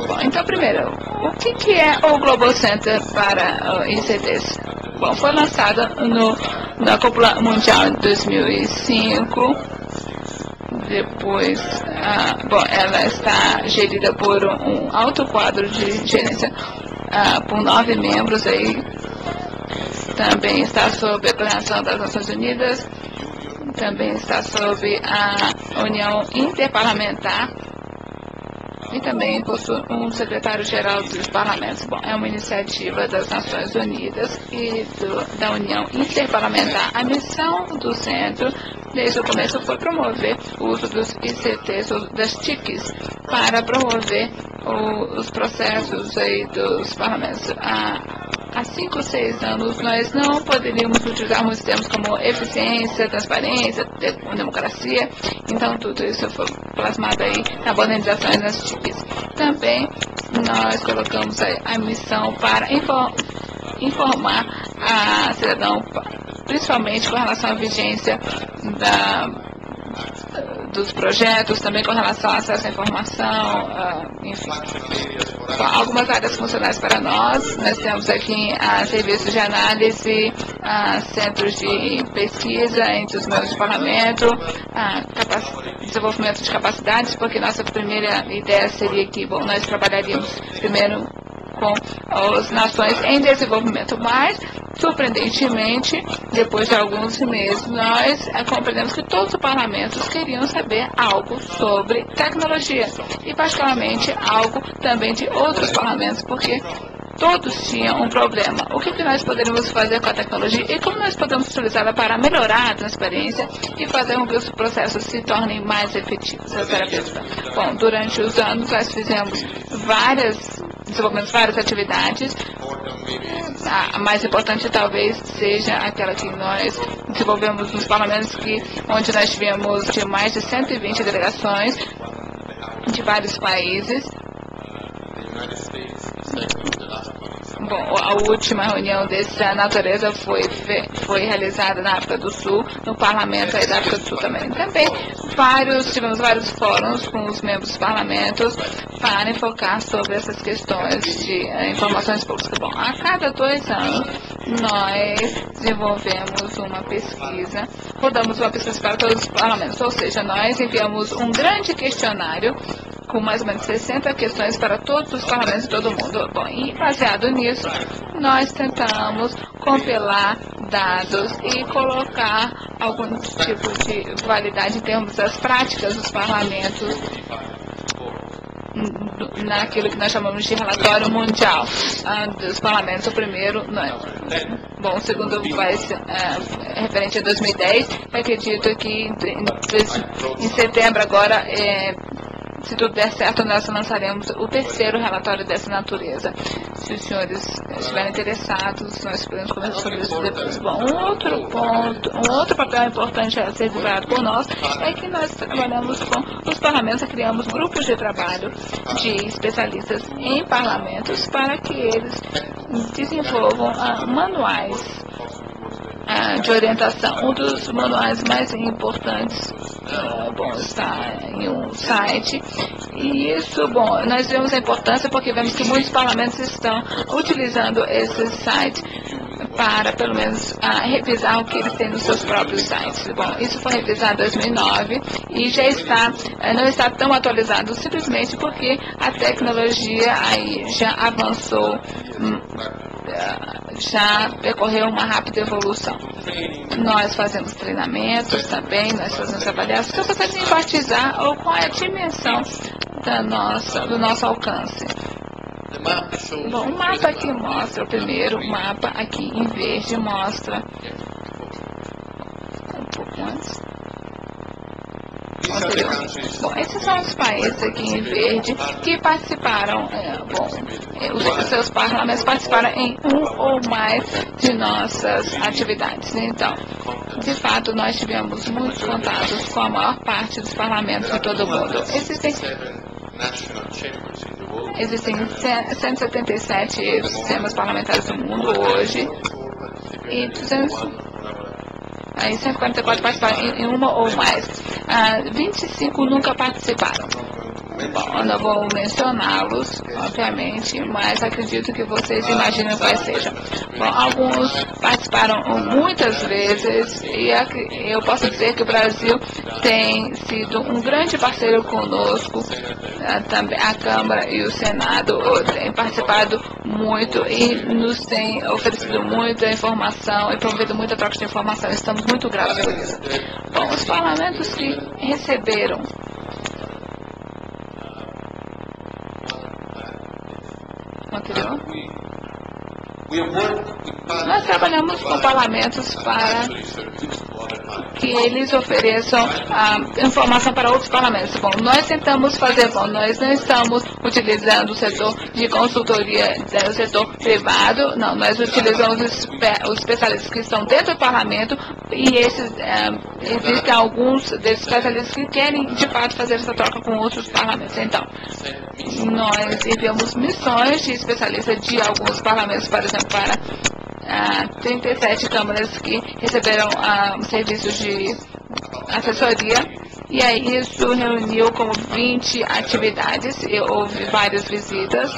Bom, então, primeiro, o que, que é o Global Center para uh, ICTs? Bom, foi lançado no, na Cúpula Mundial em 2005. Depois, uh, bom, ela está gerida por um alto quadro de gerência uh, por nove membros aí. Também está sob a coordenação das Nações Unidas. Também está sob a União Interparlamentar e também possui um secretário-geral dos parlamentos. Bom, é uma iniciativa das Nações Unidas e do, da União Interparlamentar. A missão do centro, desde o começo, foi promover o uso dos ICTs, das TICs, para promover o, os processos aí dos parlamentos. A, há cinco ou seis anos nós não poderíamos utilizar muitos termos como eficiência, transparência, democracia. Então tudo isso foi plasmado aí na modernização e nas TIPs. Também nós colocamos a, a missão para informar a cidadão principalmente com relação à vigência da, dos projetos, também com relação ao acesso à informação, uh, enfim. algumas áreas funcionais para nós. Nós temos aqui uh, serviços de análise, uh, centros de pesquisa entre os membros do parlamento, desenvolvimento de capacidades, porque nossa primeira ideia seria que, bom, nós trabalharíamos primeiro com as nações em desenvolvimento, mas, surpreendentemente, depois de alguns meses, nós é, compreendemos que todos os parlamentos queriam saber algo sobre tecnologia, e particularmente algo também de outros parlamentos, porque todos tinham um problema. O que, que nós poderíamos fazer com a tecnologia e como nós podemos utilizá-la para melhorar a transparência e fazer com que os processos se tornem mais efetivos? Bom, durante os anos nós fizemos várias desenvolvemos várias atividades. A mais importante talvez seja aquela que nós desenvolvemos nos parlamentos, que, onde nós tivemos de mais de 120 delegações de vários países. the United States, the second, the last one. Bom, a última reunião dessa natureza foi, foi realizada na África do Sul, no parlamento da África do Sul também. Também vários, tivemos vários fóruns com os membros dos parlamentos para enfocar sobre essas questões de uh, informações públicas. Bom, a cada dois anos nós desenvolvemos uma pesquisa, rodamos uma pesquisa para todos os parlamentos, ou seja, nós enviamos um grande questionário com mais ou menos 60 questões para todos os parlamentos de todo o mundo. Bom, e baseado nisso, nós tentamos compilar dados e colocar algum tipo de validade em termos das práticas dos parlamentos naquilo que nós chamamos de relatório mundial uh, dos parlamentos. O primeiro, não, bom, o segundo vai ser uh, referente a 2010. acredito que em, em setembro agora é, se tudo der certo, nós lançaremos o terceiro relatório dessa natureza. Se os senhores estiverem interessados, nós podemos conversar sobre isso depois. Bom, um outro ponto, um outro papel importante a ser divulgado por nós é que nós trabalhamos com os parlamentos, criamos grupos de trabalho de especialistas em parlamentos para que eles desenvolvam ah, manuais ah, de orientação. Um dos manuais mais importantes uh, bom, está em um site. E isso, bom, nós vemos a importância porque vemos que muitos parlamentos estão utilizando esse site para, pelo menos, uh, revisar o que eles têm nos seus próprios sites. Bom, isso foi revisado em 2009 e já está, uh, não está tão atualizado simplesmente porque a tecnologia aí já avançou hum, já percorreu uma rápida evolução. Nós fazemos treinamentos também, nós fazemos avaliações. De enfatizar ou qual é a dimensão da nossa, do nosso alcance. Bom, o mapa aqui mostra, o primeiro mapa aqui em verde mostra um pouco antes Bom, esses são os países aqui em verde que participaram, é, bom, é, os seus parlamentos participaram em um ou mais de nossas atividades. Então, de fato, nós tivemos muitos contatos com a maior parte dos parlamentos de todo o mundo. Existem Existem 177 sistemas parlamentares no mundo hoje e 200 Aí 144 participaram em, em uma ou mais. Ah, 25 nunca participaram. Bom, eu não vou mencioná-los, obviamente, mas acredito que vocês imaginam quais sejam. Bom, alguns participaram muitas vezes e eu posso dizer que o Brasil tem sido um grande parceiro conosco, também a Câmara e o Senado têm participado muito e nos têm oferecido muita informação e promovido muita troca de informação. Estamos muito gratos por isso. Bom, os parlamentos que receberam Nós trabalhamos com parlamentos para que eles ofereçam a informação para outros parlamentos. Bom, nós tentamos fazer, bom, nós não estamos utilizando o setor de consultoria do setor privado, não, nós utilizamos os, especialistas que estão dentro do parlamento e esses, é, existem alguns desses especialistas que querem, de fato, fazer essa troca com outros parlamentos. Então, nós enviamos missões de especialistas de alguns parlamentos, por exemplo, para ah, 37 câmaras que receberam ah, serviços de assessoria e aí isso reuniu como 20 atividades, e houve várias visitas.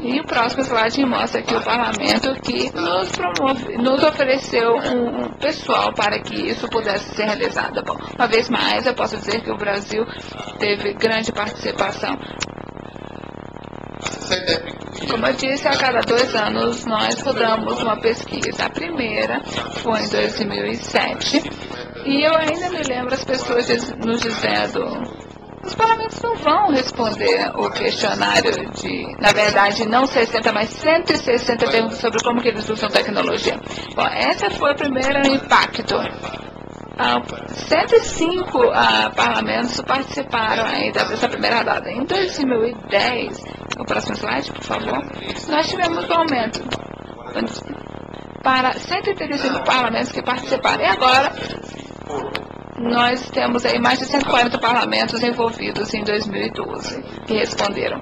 E o próximo slide mostra aqui o parlamento que nos, promove, nos ofereceu um pessoal para que isso pudesse ser realizado. Bom, uma vez mais, eu posso dizer que o Brasil teve grande participação. Como eu disse, a cada dois anos nós rodamos uma pesquisa. A primeira foi em 2007 e eu ainda me lembro as pessoas nos dizendo os parlamentos não vão responder o questionário de, na verdade, não 60, mas 160 perguntas sobre como que eles usam tecnologia. Bom, esse foi o primeiro impacto. Ah, 105 ah, parlamentos participaram ainda dessa primeira rodada. Em 2010, o próximo slide, por favor, nós tivemos um aumento para 135 parlamentos que participaram. E agora, nós temos aí mais de 140 parlamentos envolvidos em 2012 que responderam.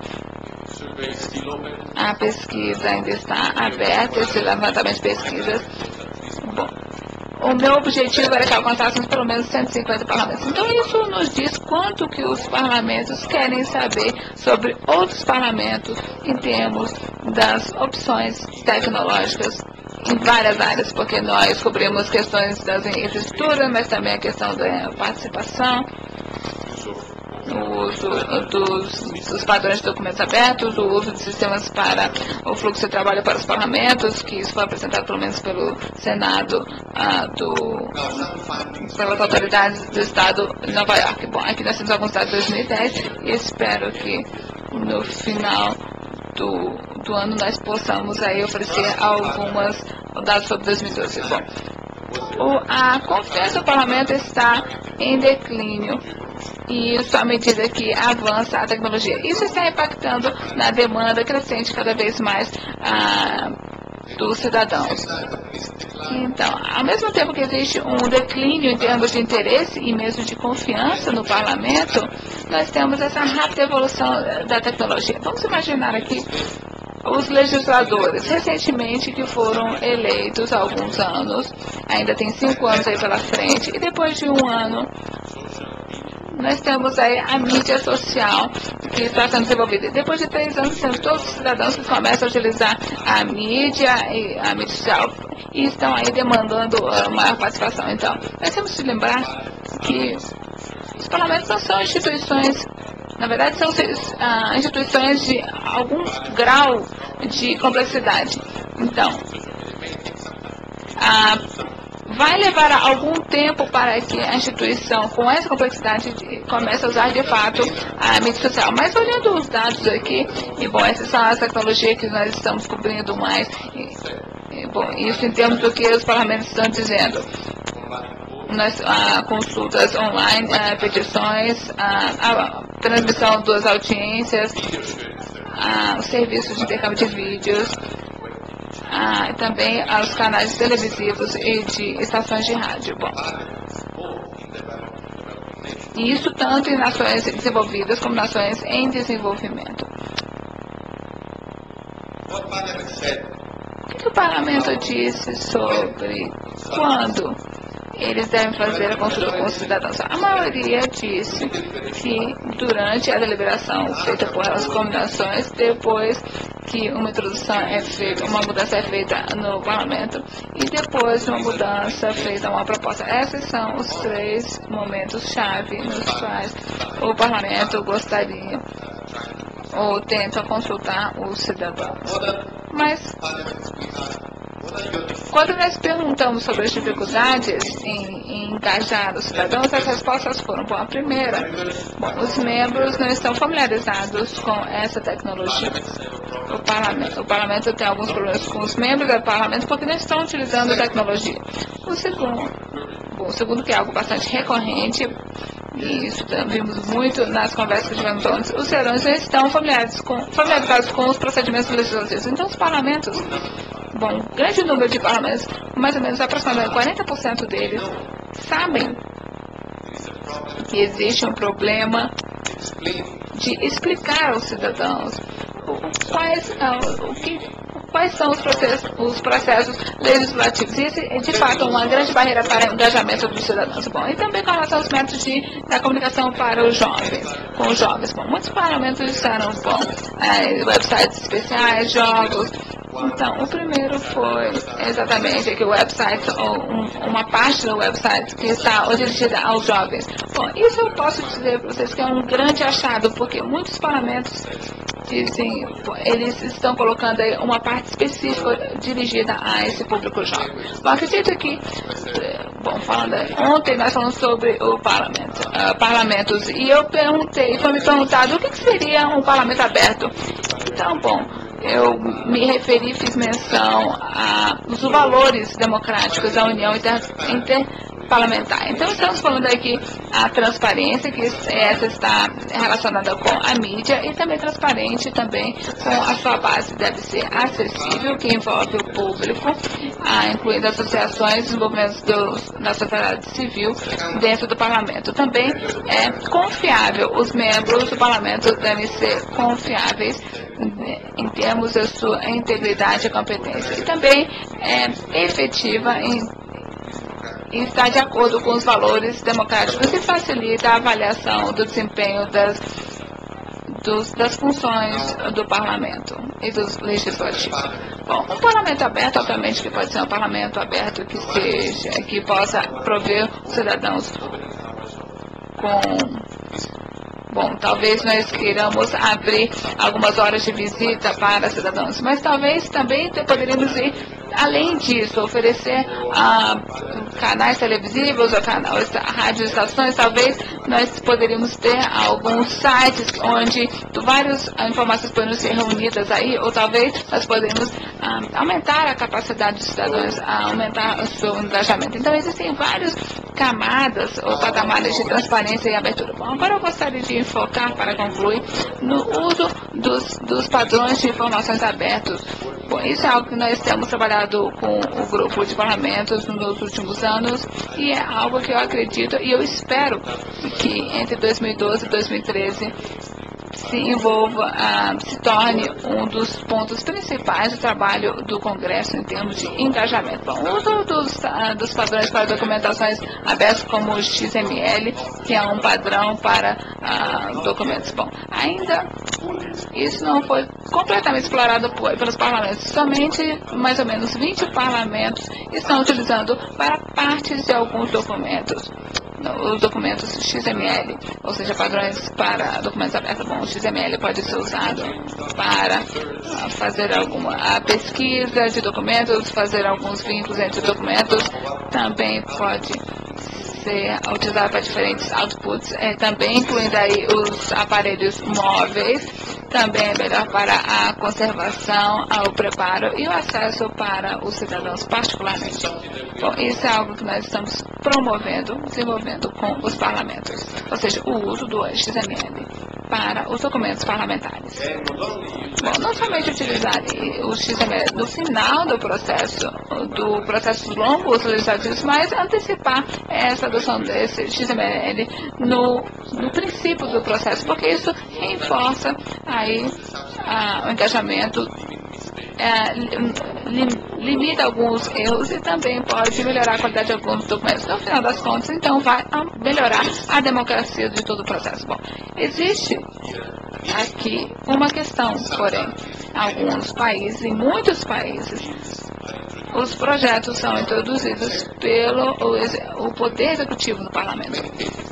A pesquisa ainda está aberta, esse levantamento de pesquisas. Bom, o meu objetivo era que alcançássemos pelo menos 150 parlamentos. Então isso nos diz quanto que os parlamentos querem saber sobre outros parlamentos em termos das opções tecnológicas em várias áreas, porque nós cobrimos questões das infraestruturas, mas também a questão da participação, o uso dos, dos, padrões de documentos abertos, o uso de sistemas para o fluxo de trabalho para os parlamentos, que isso foi apresentado pelo menos pelo Senado, ah, do, pelas autoridades do Estado de Nova York. Bom, aqui nós temos alguns dados de 2010 e espero que no final do, do ano nós possamos aí oferecer algumas dados sobre 2012. Bom, o, a confiança do parlamento está em declínio e isso à medida que avança a tecnologia. Isso está impactando na demanda crescente cada vez mais ah, dos cidadãos. Então, ao mesmo tempo que existe um declínio em termos de interesse e mesmo de confiança no parlamento, nós temos essa rápida evolução da tecnologia. Vamos imaginar aqui os legisladores recentemente que foram eleitos há alguns anos, ainda tem cinco anos aí pela frente, e depois de um ano nós temos aí a mídia social que está sendo desenvolvida. Depois de três anos, todos os cidadãos que começam a utilizar a mídia e a mídia social e estão aí demandando uh, maior participação. Então, nós temos que lembrar que os parlamentos não são instituições na verdade, são uh, instituições de algum grau de complexidade. Então, uh, vai levar algum tempo para que a instituição, com essa complexidade, comece a usar de fato a mídia social. Mas olhando os dados aqui, e bom, essas são as tecnologias que nós estamos cobrindo mais. E, e, bom, isso em termos do que os parlamentos estão dizendo nas ah, consultas online, ah, petições, ah, a transmissão das audiências, ah, os serviços de intercâmbio de vídeos, ah, também aos canais televisivos e de estações de rádio. Bom, isso tanto em nações desenvolvidas como nações em desenvolvimento. O que o parlamento disse sobre quando eles devem fazer a consulta com os cidadãos. A maioria disse que durante a deliberação feita por as combinações, depois que uma introdução é feita, uma mudança é feita no parlamento e depois uma mudança feita uma proposta. Esses são os três momentos-chave nos quais o parlamento gostaria ou tenta consultar os cidadãos. Mas quando nós perguntamos sobre as dificuldades em, em, engajar os cidadãos, as respostas foram, bom, a primeira, bom, os membros não estão familiarizados com essa tecnologia. O parlamento, o parlamento tem alguns problemas com os membros do parlamento porque não estão utilizando a tecnologia. O segundo, bom, o segundo que é algo bastante recorrente, e isso vimos muito nas conversas que tivemos antes, os cidadãos já estão familiarizados com, familiarizados com os procedimentos legislativos. Então, os parlamentos bom, grande número de parlamentos, mais ou menos aproximadamente 40% deles, sabem que existe um problema de explicar aos cidadãos quais, o que, quais são os processos, os processos legislativos. Isso é, de fato, uma grande barreira para o engajamento dos cidadãos. Bom, e também com relação aos métodos de, da comunicação para os jovens, com os jovens. Bom, muitos parlamentos disseram, bom, é, websites especiais, jogos, então, o primeiro foi exatamente que o website, ou um, uma parte do website que está dirigida aos jovens. Bom, isso eu posso dizer para vocês que é um grande achado, porque muitos parlamentos dizem, eles estão colocando aí uma parte específica dirigida a esse público jovem. Bom, acredito que, bom, falando, ontem nós falamos sobre o parlamento, uh, parlamentos, e eu perguntei, foi me perguntado o que, que seria um parlamento aberto. Então, bom, eu me referi, fiz menção aos valores democráticos da União Interparlamentar. Então, estamos falando aqui a transparência, que essa está relacionada com a mídia, e também transparente também com a sua base. Deve ser acessível, que envolve o público, incluindo associações movimentos da sociedade civil dentro do parlamento. Também é confiável. Os membros do parlamento devem ser confiáveis em termos da sua integridade e competência. E também é efetiva em, em estar de acordo com os valores democráticos e facilita a avaliação do desempenho das, dos, das funções do parlamento e dos legislativos. Bom, um parlamento aberto, obviamente, que pode ser um parlamento aberto que seja, que possa prover os cidadãos com Bom, talvez nós queiramos abrir algumas horas de visita para cidadãos, mas talvez também poderíamos ir além disso, oferecer ah, canais televisivos canais, rádios estações, talvez nós poderíamos ter alguns sites onde várias informações poderiam ser reunidas aí, ou talvez nós poderíamos ah, aumentar a capacidade dos cidadãos, aumentar o seu engajamento. Então, existem várias camadas ou patamares de transparência e abertura. Bom, agora eu gostaria de enfocar, para concluir, no uso dos, dos padrões de informações abertos. Bom, isso é algo que nós temos trabalhado com o grupo de parlamentos nos últimos anos e é algo que eu acredito e eu espero que entre 2012 e 2013 se envolva, ah, se torne um dos pontos principais do trabalho do Congresso em termos de engajamento. Bom, uso dos, ah, dos padrões para documentações abertas como o XML, que é um padrão para ah, documentos. Bom, ainda isso não foi completamente explorado por, pelos parlamentos. Somente mais ou menos 20 parlamentos estão utilizando para partes de alguns documentos os documentos XML, ou seja, padrões para documentos abertos. Bom, o XML pode ser usado para ah, fazer alguma pesquisa de documentos, fazer alguns vínculos entre documentos, também pode ser utilizado para diferentes outputs, é, também incluindo aí os aparelhos móveis, também é melhor para a conservação, o preparo e o acesso para os cidadãos particularmente. Bom, isso é algo que nós estamos promovendo, desenvolvendo com os parlamentos, ou seja, o uso do XML para os documentos parlamentares. Bom, não somente utilizar o XML no final do processo, do processo longo legislativos, mas antecipar essa adoção desse XML no, no princípio do processo, porque isso reforça aí a, o engajamento é, limita alguns erros e também pode melhorar a qualidade de alguns documentos. No final das contas, então, vai melhorar a democracia de todo o processo. Bom, existe aqui uma questão, porém, alguns países, em muitos países, os projetos são introduzidos pelo o, o poder executivo no parlamento.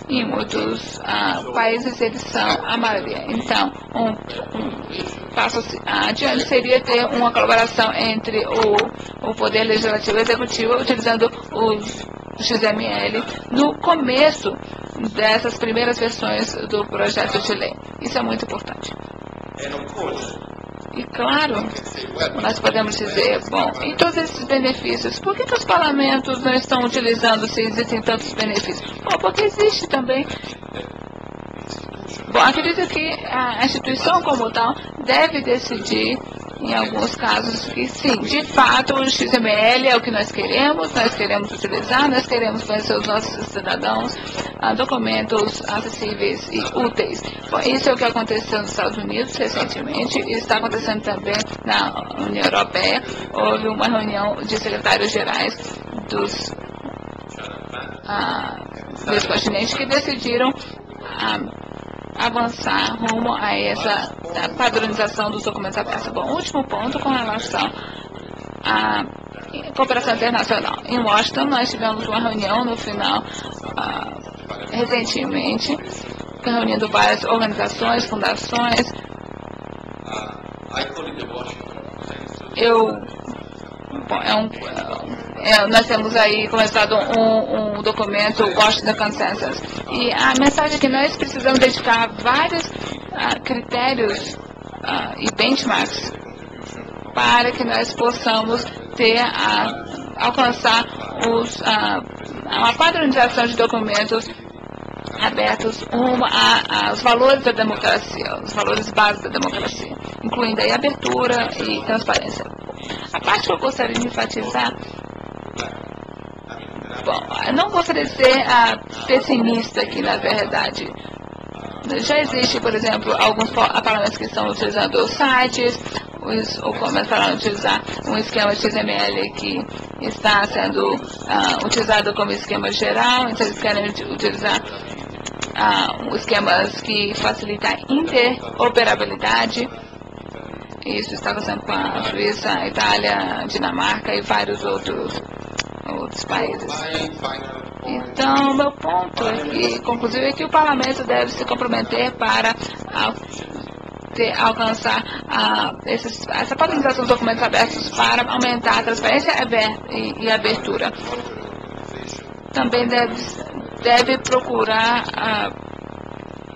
Em muitos ah, países eles são a maioria. Então, um, um passo adiante seria ter uma colaboração entre o, o poder legislativo e executivo utilizando o XML no começo dessas primeiras versões do projeto de lei. Isso é muito importante. E claro, nós podemos dizer, bom, em todos esses benefícios, por que, que os parlamentos não estão utilizando se existem tantos benefícios? Bom, porque existe também Bom, acredito que a instituição como tal deve decidir, em alguns casos, que sim, de fato o XML é o que nós queremos, nós queremos utilizar, nós queremos conhecer os nossos cidadãos, uh, documentos acessíveis e úteis. Bom, isso é o que aconteceu nos Estados Unidos recentemente e está acontecendo também na União Europeia. Houve uma reunião de secretários gerais dos, uh, dos continentes que decidiram uh, avançar rumo a essa padronização dos documentos abertos. Bom, último ponto com relação à cooperação internacional. Em Washington, nós tivemos uma reunião no final, uh, recentemente, reunindo várias organizações, fundações. Eu, bom, é um, é, nós temos aí começado um, um documento, Washington Consensus. E a mensagem é que nós precisamos dedicar vários uh, critérios uh, e benchmarks para que nós possamos ter a, alcançar os, a, padronização de documentos abertos rumo aos valores da democracia, os valores básicos da democracia, incluindo aí abertura e transparência. A parte que eu gostaria de enfatizar Bom, não gostaria de ser pessimista aqui, na verdade. Já existe, por exemplo, alguns parlamentos que estão utilizando sites, ou começaram a utilizar um esquema XML que está sendo uh, utilizado como esquema geral, então eles querem utilizar uh, esquemas que facilitam a interoperabilidade. Isso está acontecendo com a Suíça, a Itália, a Dinamarca e vários outros outros países. Então, meu ponto que, conclusive, é que o parlamento deve se comprometer para a, alcançar a, esses, essa padronização dos documentos abertos para aumentar a transparência e, abertura. Também deve, deve procurar a,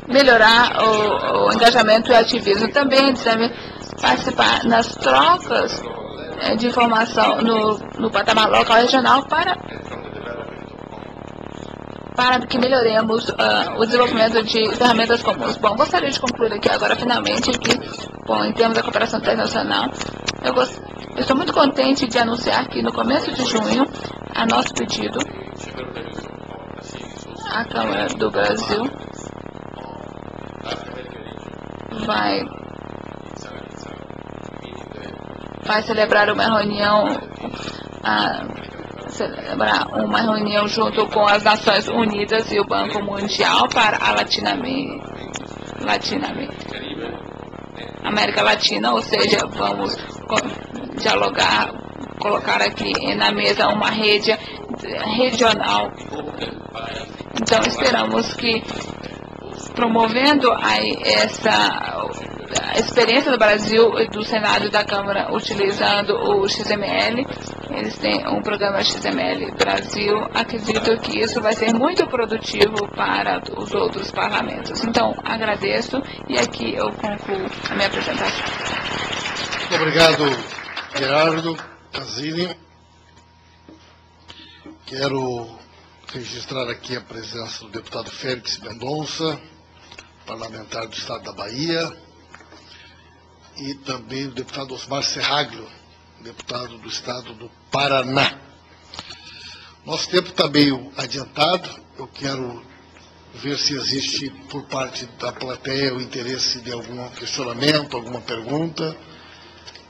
melhorar o, o engajamento e ativismo. Também deve participar nas trocas é, de informação no, no patamar local regional para, para que melhoremos uh, o desenvolvimento de ferramentas comuns. Bom, gostaria de concluir aqui agora, finalmente, que, bom, em termos da cooperação internacional, eu, gost... eu estou muito contente de anunciar que no começo de junho, a nosso pedido, a Câmara do Brasil vai vai celebrar uma reunião, ah, celebrar uma reunião junto com as Nações Unidas e o Banco Mundial para a Latinamérica, América Latina, ou seja, vamos dialogar, colocar aqui na mesa uma rede regional. Então esperamos que promovendo aí essa a experiência do Brasil e do Senado e da Câmara utilizando o XML. Eles têm um programa XML Brasil. Acredito que isso vai ser muito produtivo para os outros parlamentos. Então, agradeço e aqui eu concluo a minha apresentação. Muito obrigado, Gerardo Casini. Quero registrar aqui a presença do deputado Félix Mendonça, parlamentar do Estado da Bahia, e também o deputado Osmar Serraglio, deputado do estado do Paraná. Nosso tempo está meio adiantado, eu quero ver se existe por parte da plateia o interesse de algum questionamento, alguma pergunta,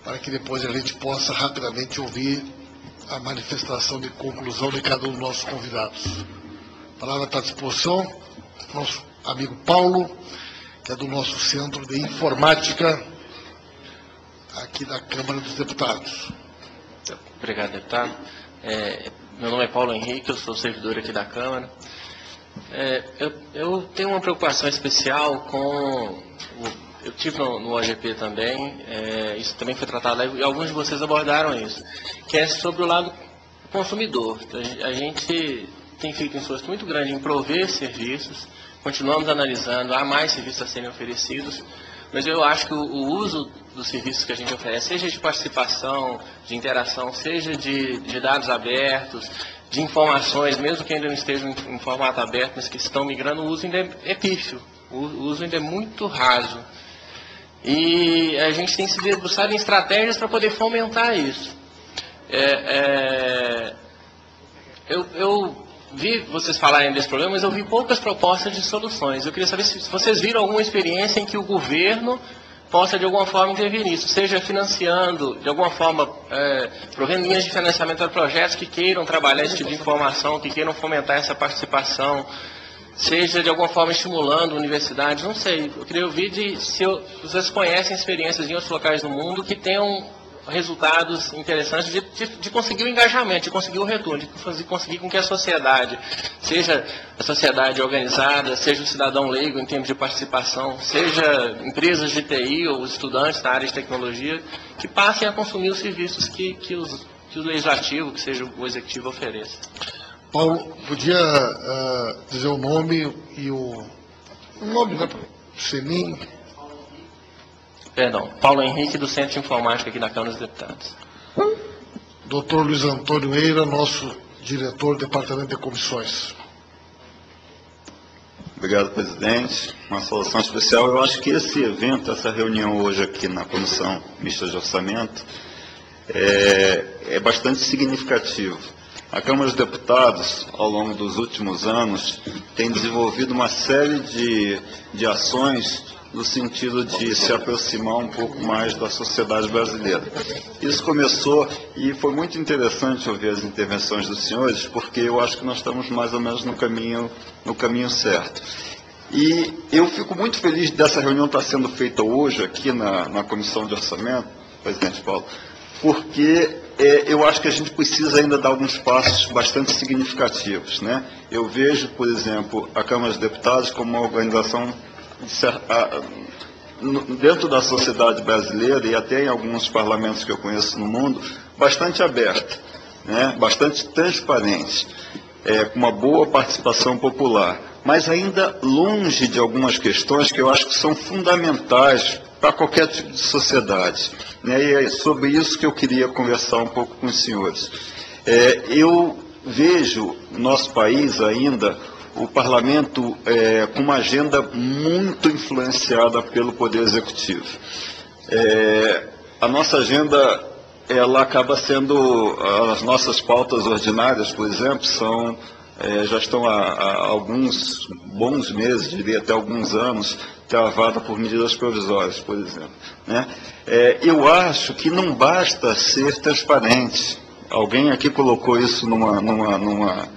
para que depois a gente possa rapidamente ouvir a manifestação de conclusão de cada um dos nossos convidados. A palavra está à disposição, nosso amigo Paulo, que é do nosso Centro de Informática aqui da Câmara dos Deputados. Obrigado, deputado. É, meu nome é Paulo Henrique, eu sou servidor aqui da Câmara. É, eu, eu, tenho uma preocupação especial com. O, eu tive no, no OGP também, é, isso também foi tratado e alguns de vocês abordaram isso, que é sobre o lado consumidor. A gente tem feito um esforço muito grande em prover serviços, continuamos analisando, há mais serviços a serem oferecidos, mas eu acho que o, o uso dos serviços que a gente oferece, seja de participação, de interação, seja de, de dados abertos, de informações, mesmo que ainda não estejam em, em formato aberto, mas que estão migrando, o uso ainda é, é pífio, o, o uso ainda é muito raso. E a gente tem se debruçado em estratégias para poder fomentar isso. É, é, eu, eu, vi vocês falarem desse problema, mas eu vi poucas propostas de soluções. Eu queria saber se vocês viram alguma experiência em que o governo possa de alguma forma intervir nisso, seja financiando, de alguma forma, é, provendo linhas de financiamento para projetos que queiram trabalhar esse tipo de informação, que queiram fomentar essa participação, seja de alguma forma estimulando universidades, não sei. Eu queria ouvir de, se vocês conhecem experiências em outros locais do mundo que tenham resultados interessantes de, de, de, conseguir o engajamento, de conseguir o retorno, de fazer, conseguir com que a sociedade, seja a sociedade organizada, seja o cidadão leigo em termos de participação, seja empresas de TI ou estudantes na área de tecnologia, que passem a consumir os serviços que, que, os, que o legislativo, que seja o executivo, ofereça. Paulo, podia uh, dizer o nome e o, o nome, né? Senin. Perdão, Paulo Henrique, do Centro de Informática aqui da Câmara dos Deputados. Doutor Luiz Antônio Eira, nosso diretor do Departamento de Comissões. Obrigado, presidente. Uma solução especial. Eu acho que esse evento, essa reunião hoje aqui na Comissão Mista de Orçamento, é, é bastante significativo. A Câmara dos Deputados, ao longo dos últimos anos, tem desenvolvido uma série de, de ações no sentido de se aproximar um pouco mais da sociedade brasileira. Isso começou e foi muito interessante ouvir as intervenções dos senhores, porque eu acho que nós estamos mais ou menos no caminho, no caminho certo. E eu fico muito feliz dessa reunião estar sendo feita hoje aqui na, na Comissão de Orçamento, presidente Paulo, porque é, eu acho que a gente precisa ainda dar alguns passos bastante significativos. Né? Eu vejo, por exemplo, a Câmara dos Deputados como uma organização dentro da sociedade brasileira e até em alguns parlamentos que eu conheço no mundo, bastante aberta, né? bastante transparente, é, com uma boa participação popular, mas ainda longe de algumas questões que eu acho que são fundamentais para qualquer tipo de sociedade. Né? E é sobre isso que eu queria conversar um pouco com os senhores. É, eu vejo nosso país ainda o parlamento é, com uma agenda muito influenciada pelo Poder Executivo. É, a nossa agenda, ela acaba sendo, as nossas pautas ordinárias, por exemplo, são, é, já estão há, há, alguns bons meses, diria até alguns anos, travada por medidas provisórias, por exemplo. Né? É, eu acho que não basta ser transparente. Alguém aqui colocou isso numa, numa, numa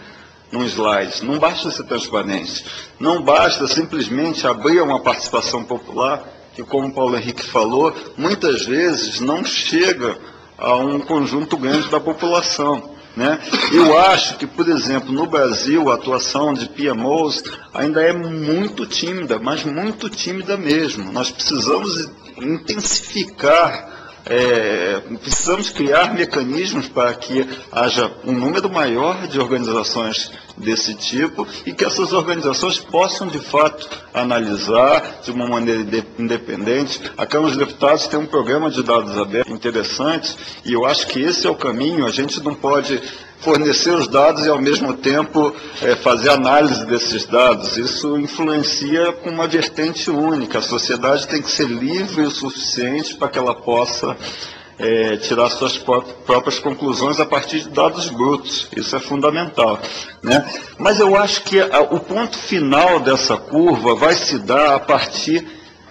num slide. Não basta ser transparente. Não basta simplesmente abrir uma participação popular, que, como Paulo Henrique falou, muitas vezes não chega a um conjunto grande da população. Né? Eu acho que, por exemplo, no Brasil, a atuação de PMOs ainda é muito tímida, mas muito tímida mesmo. Nós precisamos intensificar é, precisamos criar mecanismos para que haja um número maior de organizações desse tipo e que essas organizações possam, de fato, analisar de uma maneira independente. A Câmara dos Deputados tem um programa de dados abertos interessante e eu acho que esse é o caminho. A gente não pode fornecer os dados e, ao mesmo tempo, é, fazer análise desses dados. Isso influencia com uma vertente única. A sociedade tem que ser livre o suficiente para que ela possa é, tirar suas próprias conclusões a partir de dados brutos. Isso é fundamental. Né? Mas eu acho que a, o ponto final dessa curva vai se dar a partir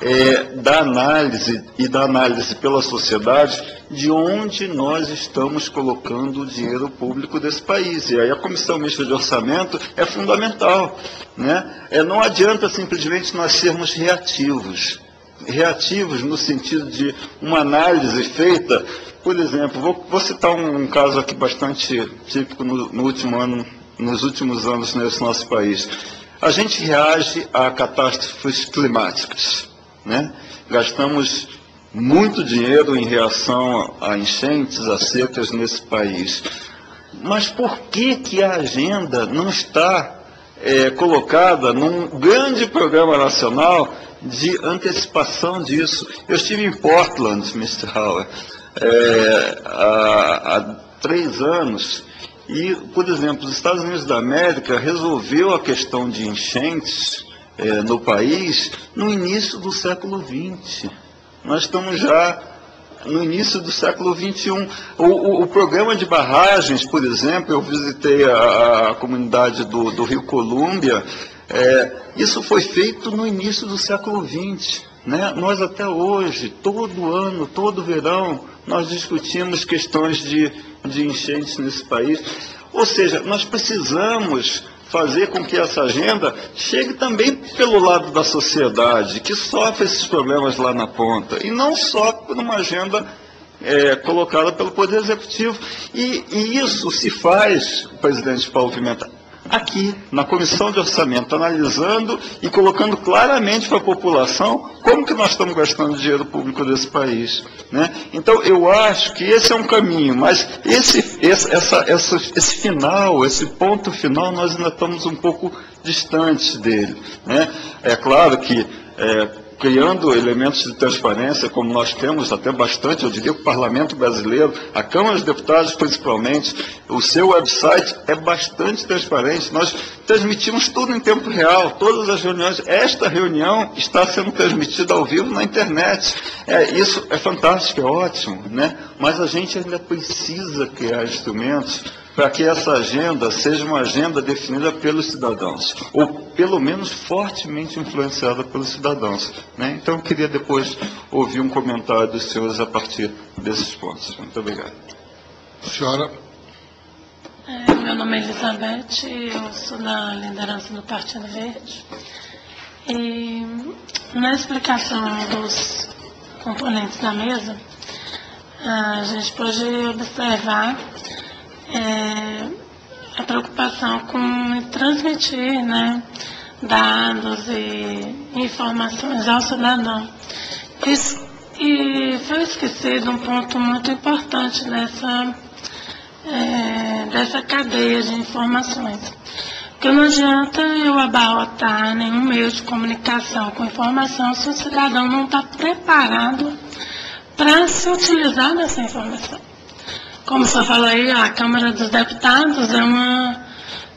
é, da análise e da análise pela sociedade de onde nós estamos colocando o dinheiro público desse país. E aí a Comissão Mista de Orçamento é fundamental. Né? É, não adianta simplesmente nós sermos reativos. Reativos no sentido de uma análise feita, por exemplo, vou, vou citar um, um, caso aqui bastante típico no, no último ano, nos últimos anos nesse nosso país. A gente reage a catástrofes climáticas. Né? Gastamos muito dinheiro em reação a enchentes, a secas nesse país. Mas por que, que a agenda não está é, colocada num grande programa nacional de antecipação disso? Eu estive em Portland, Mr. Howard, é, há, há três anos e, por exemplo, os Estados Unidos da América resolveu a questão de enchentes é, no país no início do século XX. Nós estamos já no início do século XXI. O, o, o programa de barragens, por exemplo, eu visitei a, a comunidade do, do Rio Colômbia, é, isso foi feito no início do século XX. Né? Nós até hoje, todo ano, todo verão, nós discutimos questões de, de enchentes nesse país. Ou seja, nós precisamos fazer com que essa agenda chegue também pelo lado da sociedade, que sofre esses problemas lá na ponta, e não só por uma agenda é, colocada pelo Poder Executivo. E, e isso se faz, presidente Paulo Pimenta, aqui na Comissão de Orçamento, analisando e colocando claramente para a população como que nós estamos gastando dinheiro público desse país. Né? Então, eu acho que esse é um caminho, mas esse, esse, essa, essa, esse final, esse ponto final, nós ainda estamos um pouco distantes dele. Né? É claro que é, criando elementos de transparência, como nós temos até bastante, eu diria o Parlamento brasileiro, a Câmara dos Deputados principalmente, o seu website é bastante transparente. Nós transmitimos tudo em tempo real, todas as reuniões. Esta reunião está sendo transmitida ao vivo na internet. É, isso é fantástico, é ótimo, né? mas a gente ainda precisa criar instrumentos para que essa agenda seja uma agenda definida pelos cidadãos, ou pelo menos fortemente influenciada pelos cidadãos. Né? Então, eu queria depois ouvir um comentário dos senhores a partir desses pontos. Muito obrigado. Senhora. É, meu nome é Elizabeth, eu sou da liderança do Partido Verde. E na explicação dos componentes da mesa, a gente pode observar é, a preocupação com transmitir né, dados e informações ao cidadão. Isso, e foi esquecido um ponto muito importante nessa, é, dessa cadeia de informações. Porque não adianta eu abarrotar nenhum meio de comunicação com informação se o cidadão não está preparado para se utilizar dessa informação. Como você falou aí, a Câmara dos Deputados é, uma,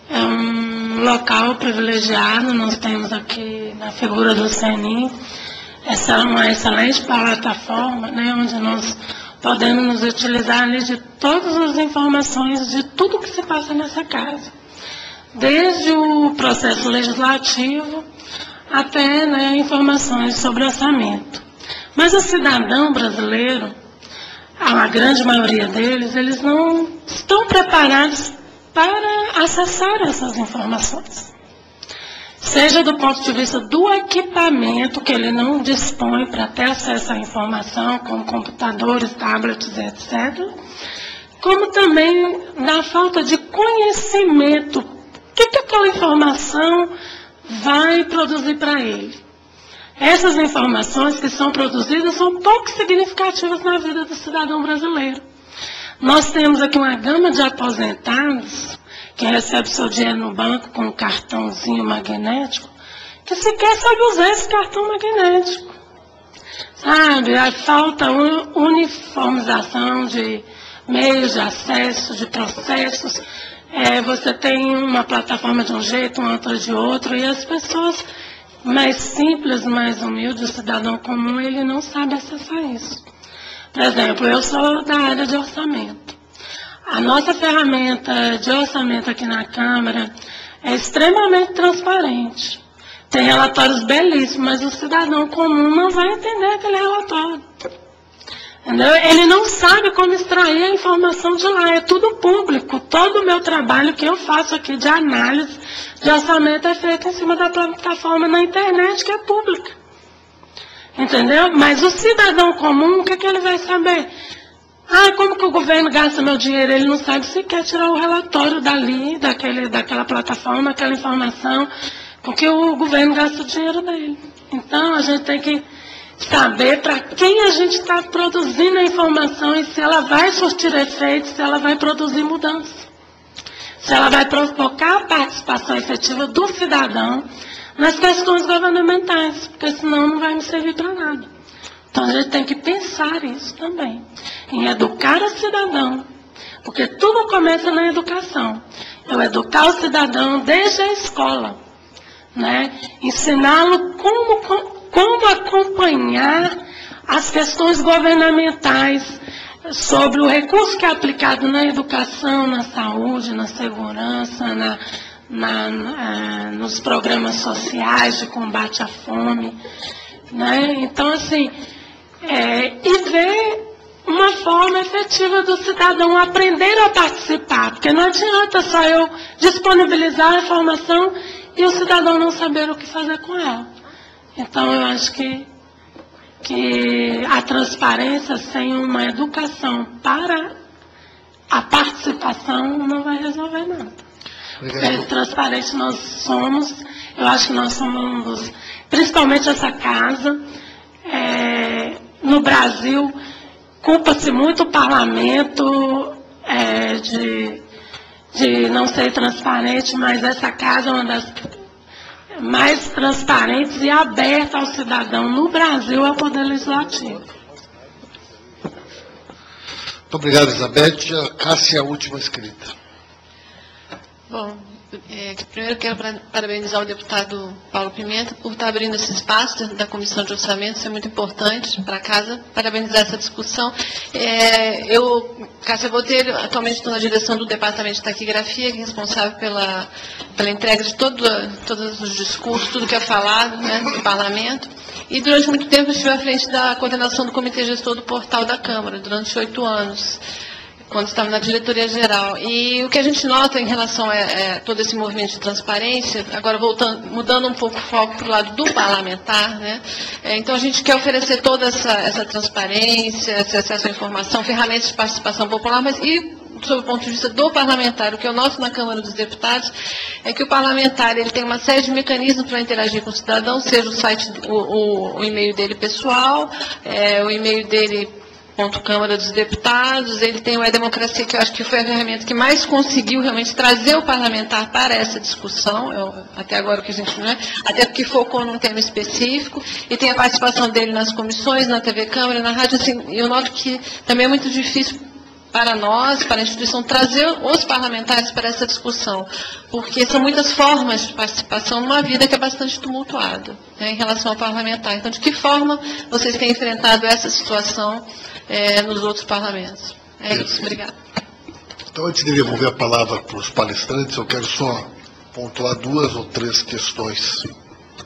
é um local privilegiado. Nós temos aqui na figura do CNI essa uma excelente plataforma, né, onde nós podemos nos utilizar ali de todas as informações de tudo que se passa nessa casa. Desde o processo legislativo até né, informações sobre orçamento. Mas o cidadão brasileiro, a grande maioria deles, eles não estão preparados para acessar essas informações. Seja do ponto de vista do equipamento, que ele não dispõe para ter acesso à informação, como computadores, tablets, etc., como também na falta de conhecimento. O que, que aquela informação vai produzir para ele? Essas informações que são produzidas são pouco significativas na vida do cidadão brasileiro. Nós temos aqui uma gama de aposentados que recebe seu dinheiro no banco com um cartãozinho magnético, que sequer sabe usar esse cartão magnético. Sabe, falta uniformização de meios de acesso, de processos. É, você tem uma plataforma de um jeito, outra de outro, e as pessoas mais simples, mais humilde, o cidadão comum, ele não sabe acessar isso. Por exemplo, eu sou da área de orçamento. A nossa ferramenta de orçamento aqui na Câmara é extremamente transparente. Tem relatórios belíssimos, mas o cidadão comum não vai entender aquele relatório. Entendeu? Ele não sabe como extrair a informação de lá. É tudo público. Todo o meu trabalho que eu faço aqui de análise de orçamento é feito em cima da plataforma na internet, que é pública. Entendeu? Mas o cidadão comum, o que, é que ele vai saber? Ah, como que o governo gasta meu dinheiro? Ele não sabe se quer tirar o relatório dali, daquele, daquela plataforma, aquela informação, com que o governo gasta o dinheiro dele. Então, a gente tem que saber para quem a gente está produzindo a informação e se ela vai surtir efeito, se ela vai produzir mudança. Se ela vai provocar a participação efetiva do cidadão nas questões governamentais, porque senão não vai me servir para nada. Então a gente tem que pensar isso também, em educar o cidadão, porque tudo começa na educação. Eu educar o cidadão desde a escola, né? ensiná-lo como como acompanhar as questões governamentais, sobre o recurso que é aplicado na educação, na saúde, na segurança, na, na, na, nos programas sociais de combate à fome. Né? Então, assim, é, e ver uma forma efetiva do cidadão aprender a participar, porque não adianta só eu disponibilizar a informação e o cidadão não saber o que fazer com ela. Então, eu acho que que a transparência sem uma educação para a participação não vai resolver nada. É, transparente nós somos, eu acho que nós somos principalmente essa casa, é, no Brasil, culpa-se muito o parlamento é, de, de não ser transparente, mas essa casa é uma das mais transparentes e abertas ao cidadão no Brasil ao Poder Legislativo. Muito obrigado, Elizabeth. A Cássia, a última escrita. Bom, é, primeiro quero parabenizar o deputado Paulo Pimenta por estar abrindo esse espaço da Comissão de Orçamento, isso é muito importante para a casa, parabenizar essa discussão. É, eu, Cássia Botelho, atualmente estou na direção do Departamento de Taquigrafia, que é responsável pela, pela entrega de todo, todos os discursos, tudo que é falado né, no Parlamento. E durante muito tempo estive à frente da coordenação do Comitê Gestor do Portal da Câmara, durante oito anos quando estava na diretoria geral. E o que a gente nota em relação a, a todo esse movimento de transparência, agora voltando, mudando um pouco o foco para o lado do parlamentar, né? É, então a gente quer oferecer toda essa, essa transparência, esse acesso à informação, ferramentas de participação popular, mas e sob o ponto de vista do parlamentar, o que eu noto na Câmara dos Deputados é que o parlamentar ele tem uma série de mecanismos para interagir com o cidadão, seja o site, o, o, o e-mail dele pessoal, é, o e-mail dele ponto Câmara dos Deputados, ele tem o E-Democracia, que eu acho que foi a ferramenta que mais conseguiu realmente trazer o parlamentar para essa discussão, eu, até agora que a gente não é, até porque focou num tema específico, e tem a participação dele nas comissões, na TV Câmara, na rádio, assim, eu noto que também é muito difícil para nós, para a instituição, trazer os parlamentares para essa discussão, porque são muitas formas de participação numa vida que é bastante tumultuada né, em relação ao parlamentar. Então, de que forma vocês têm enfrentado essa situação é, nos outros parlamentos. É isso, obrigada. Então, antes de devolver a palavra para os palestrantes, eu quero só pontuar duas ou três questões.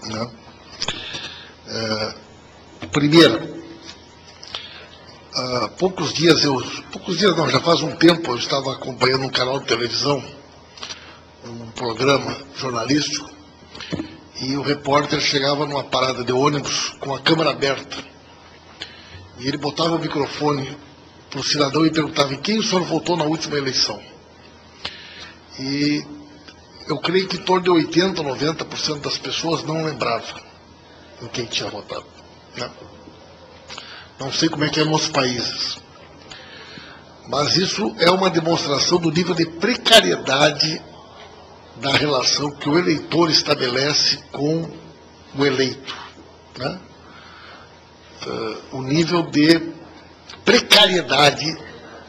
Né? É, primeiro, há poucos dias, eu, poucos dias não, já faz um tempo, eu estava acompanhando um canal de televisão, um programa jornalístico, e o repórter chegava numa parada de ônibus com a câmera aberta e ele botava o microfone para o cidadão e perguntava em quem o senhor votou na última eleição. E eu creio que em torno de 80%, 90% das pessoas não lembravam em quem tinha votado. Né? Não sei como é que é nos países. Mas isso é uma demonstração do nível de precariedade da relação que o eleitor estabelece com o eleito. Né? uh, o nível de precariedade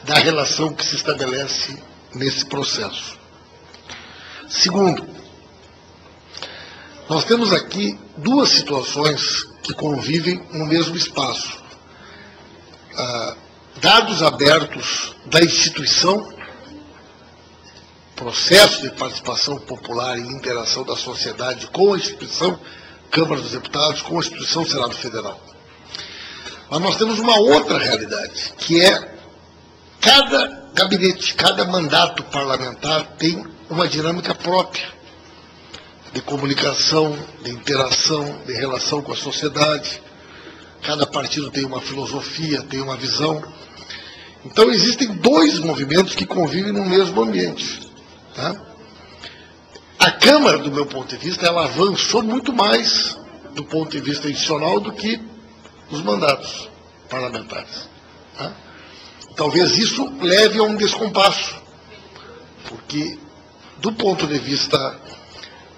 da relação que se estabelece nesse processo. Segundo, nós temos aqui duas situações que convivem no mesmo espaço. Uh, dados abertos da instituição, processo de participação popular e interação da sociedade com a instituição Câmara dos Deputados, com a instituição Senado Federal. Mas nós temos uma outra realidade, que é cada gabinete, cada mandato parlamentar tem uma dinâmica própria de comunicação, de interação, de relação com a sociedade. Cada partido tem uma filosofia, tem uma visão. Então existem dois movimentos que convivem no mesmo ambiente. Tá? A Câmara, do meu ponto de vista, ela avançou muito mais do ponto de vista institucional do que os mandatos parlamentares. Né? Talvez isso leve a um descompasso, porque, do ponto de vista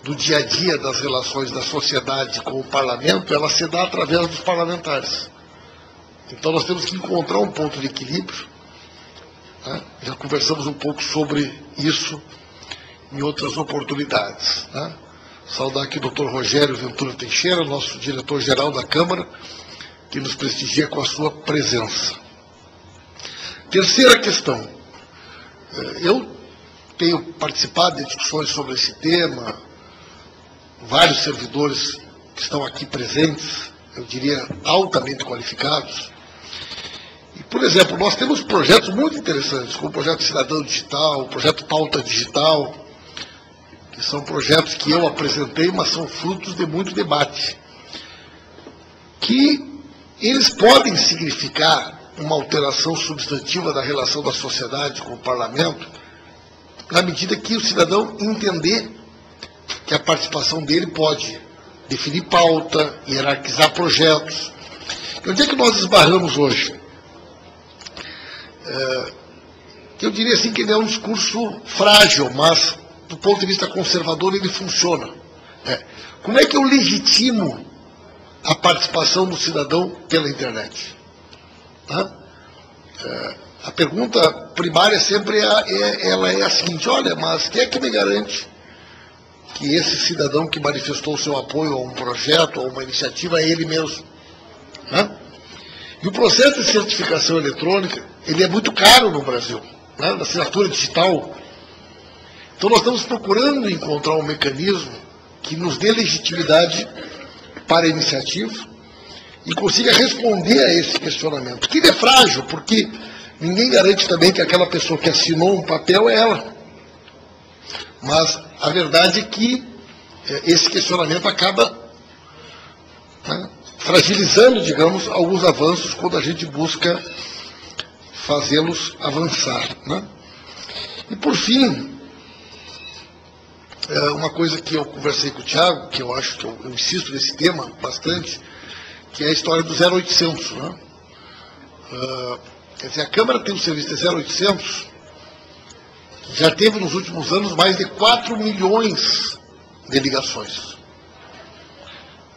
do dia a dia das relações da sociedade com o parlamento, ela se dá através dos parlamentares. Então nós temos que encontrar um ponto de equilíbrio. Né? Já conversamos um pouco sobre isso em outras oportunidades. Né? Saudar aqui o doutor Rogério Ventura Teixeira, nosso diretor-geral da Câmara, que nos prestigia com a sua presença. Terceira questão. Eh, eu tenho participado de discussões sobre esse tema, vários servidores que estão aqui presentes, eu diria altamente qualificados. E, por exemplo, nós temos projetos muito interessantes, como o projeto Cidadão Digital, o projeto Pauta Digital, que são projetos que eu apresentei, mas são frutos de muito debate. Que eles podem significar uma alteração substantiva da relação da sociedade com o parlamento, na medida que o cidadão entender que a participação dele pode definir pauta, hierarquizar projetos. E onde é que nós esbarramos hoje? É, eu diria assim que ele é um discurso frágil, mas do ponto de vista conservador ele funciona. É, como é que eu legitimo a participação do cidadão pela internet? Tá? É, a pergunta primária sempre é, é, ela é a seguinte, olha, mas quem é que me garante que esse cidadão que manifestou seu apoio a um projeto, a uma iniciativa, é ele mesmo? Né? E o processo de certificação eletrônica, ele é muito caro no Brasil, né? na assinatura digital. Então nós estamos procurando encontrar um mecanismo que nos dê legitimidade para a iniciativa, e consiga responder a esse questionamento. Que ele é frágil, porque ninguém garante também que aquela pessoa que assinou um papel é ela. Mas a verdade é que é, esse questionamento acaba né, fragilizando, digamos, alguns avanços quando a gente busca fazê-los avançar. Né? E por fim, é uma coisa que eu conversei com o Tiago, que eu acho que eu, eu insisto nesse tema bastante, que é a história do 0800. Né? Uh, quer dizer, a Câmara tem um serviço de 0800, já teve nos últimos anos mais de 4 milhões de ligações.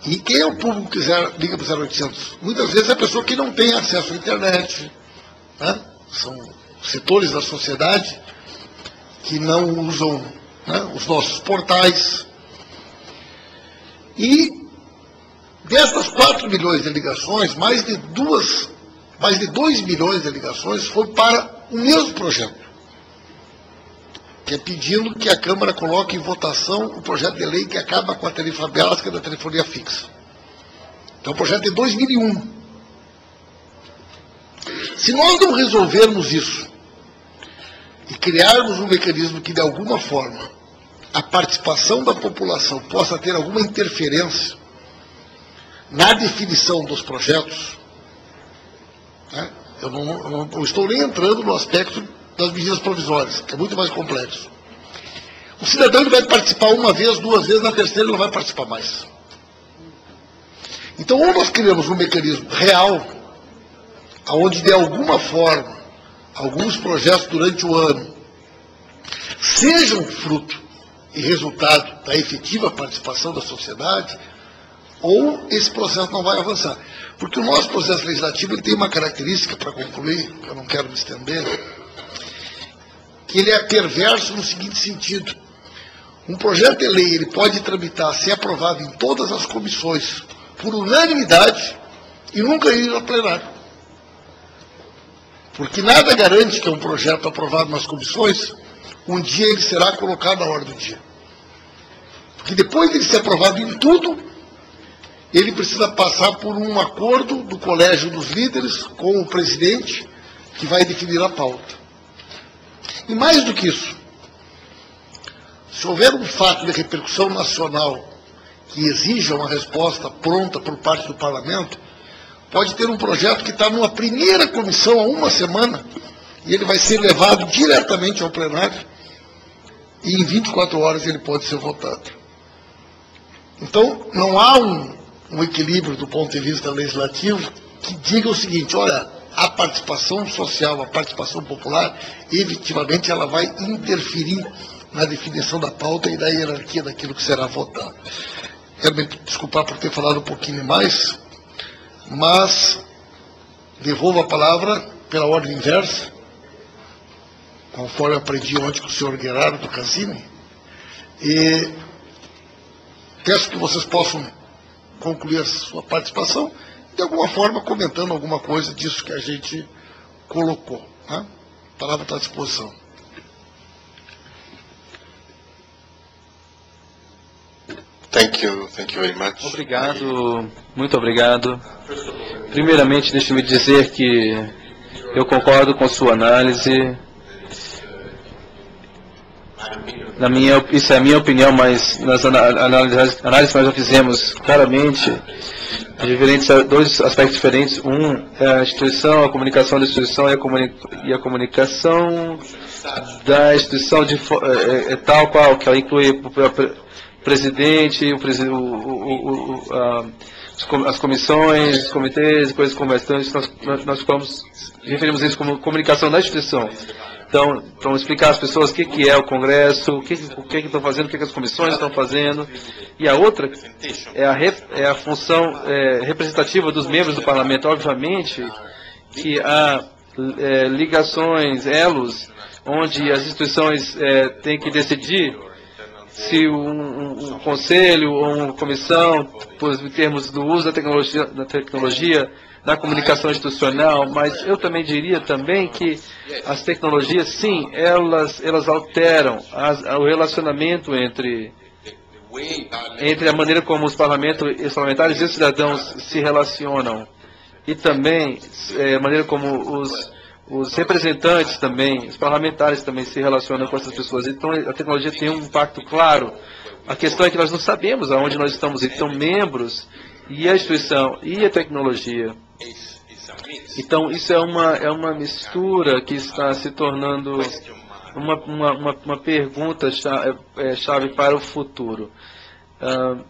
E quem é o público que liga para o 0800? Muitas vezes é a pessoa que não tem acesso à internet. Né? São setores da sociedade que não usam né, os nossos portais. E Dessas 4 milhões de ligações, mais de duas, mais de 2 milhões de ligações foram para o mesmo projeto, que é pedindo que a Câmara coloque em votação o projeto de lei que acaba com a tarifa básica da telefonia fixa. Então, o projeto é de 2001. Se nós não resolvermos isso e criarmos um mecanismo que, de alguma forma, a participação da população possa ter alguma interferência na definição dos projetos, né, eu, não, eu não estou nem entrando no aspecto das medidas provisórias, que é muito mais complexo. O cidadão ele vai participar uma vez, duas vezes, na terceira ele não vai participar mais. Então, ou nós criamos um mecanismo real, onde de alguma forma, alguns projetos durante o ano sejam fruto e resultado da efetiva participação da sociedade, ou esse processo não vai avançar. Porque o nosso processo legislativo tem uma característica, para concluir, eu não quero me estender, que ele é perverso no seguinte sentido. Um projeto de lei ele pode tramitar, ser aprovado em todas as comissões, por unanimidade, e nunca ir ao plenário. Porque nada garante que um projeto aprovado nas comissões, um dia ele será colocado na ordem do dia. Porque depois de ele ser aprovado em tudo, ele precisa passar por um acordo do Colégio dos Líderes com o presidente, que vai definir a pauta. E mais do que isso, se houver um fato de repercussão nacional que exija uma resposta pronta por parte do parlamento, pode ter um projeto que está numa primeira comissão há uma semana e ele vai ser levado diretamente ao plenário e em 24 horas ele pode ser votado. Então, não há um, um equilíbrio do ponto de vista legislativo que diga o seguinte, olha, a participação social, a participação popular, efetivamente ela vai interferir na definição da pauta e da hierarquia daquilo que será votado. Quero me desculpar por ter falado um pouquinho mais, mas devolvo a palavra pela ordem inversa, conforme aprendi ontem com o senhor Guerrero do Casini, e peço que vocês possam concluir a sua participação de alguma forma comentando alguma coisa disso que a gente colocou. Né? A palavra está à disposição. Thank you, thank you very much. Obrigado, muito obrigado. Primeiramente, deixe-me dizer que eu concordo com sua análise. Na minha, isso é a minha opinião, mas nas análises, análises que nós já fizemos claramente, diferentes, dois aspectos diferentes. Um é a instituição, a comunicação da instituição e a, comuni e a comunicação da instituição de, é, é, tal qual, que ela inclui presidente, o, o, o, a, as comissões, os comitês, coisas como essa. Então, nós, nós ficamos, referimos isso como comunicação da instituição. Então, vamos explicar às pessoas o que, que é o Congresso, o que, o que, estão fazendo, o que, que as comissões estão fazendo. E a outra é a, é a função é, representativa dos membros do parlamento. Obviamente que há é, ligações, elos, onde as instituições é, têm que decidir se um, um, conselho ou uma comissão, em termos do uso da tecnologia, da tecnologia na comunicação institucional, mas eu também diria também que as tecnologias, sim, elas, elas alteram as, o relacionamento entre, entre a maneira como os, parlamentos, os parlamentares e os cidadãos se relacionam e também é, a maneira como os os representantes também, os parlamentares também se relacionam com essas pessoas. Então a tecnologia tem um impacto claro. A questão é que nós não sabemos aonde nós estamos. Então membros e a instituição e a tecnologia. Então isso é uma, é uma mistura que está se tornando uma, uma, uma, uma pergunta chave, é, chave para o futuro. Uh,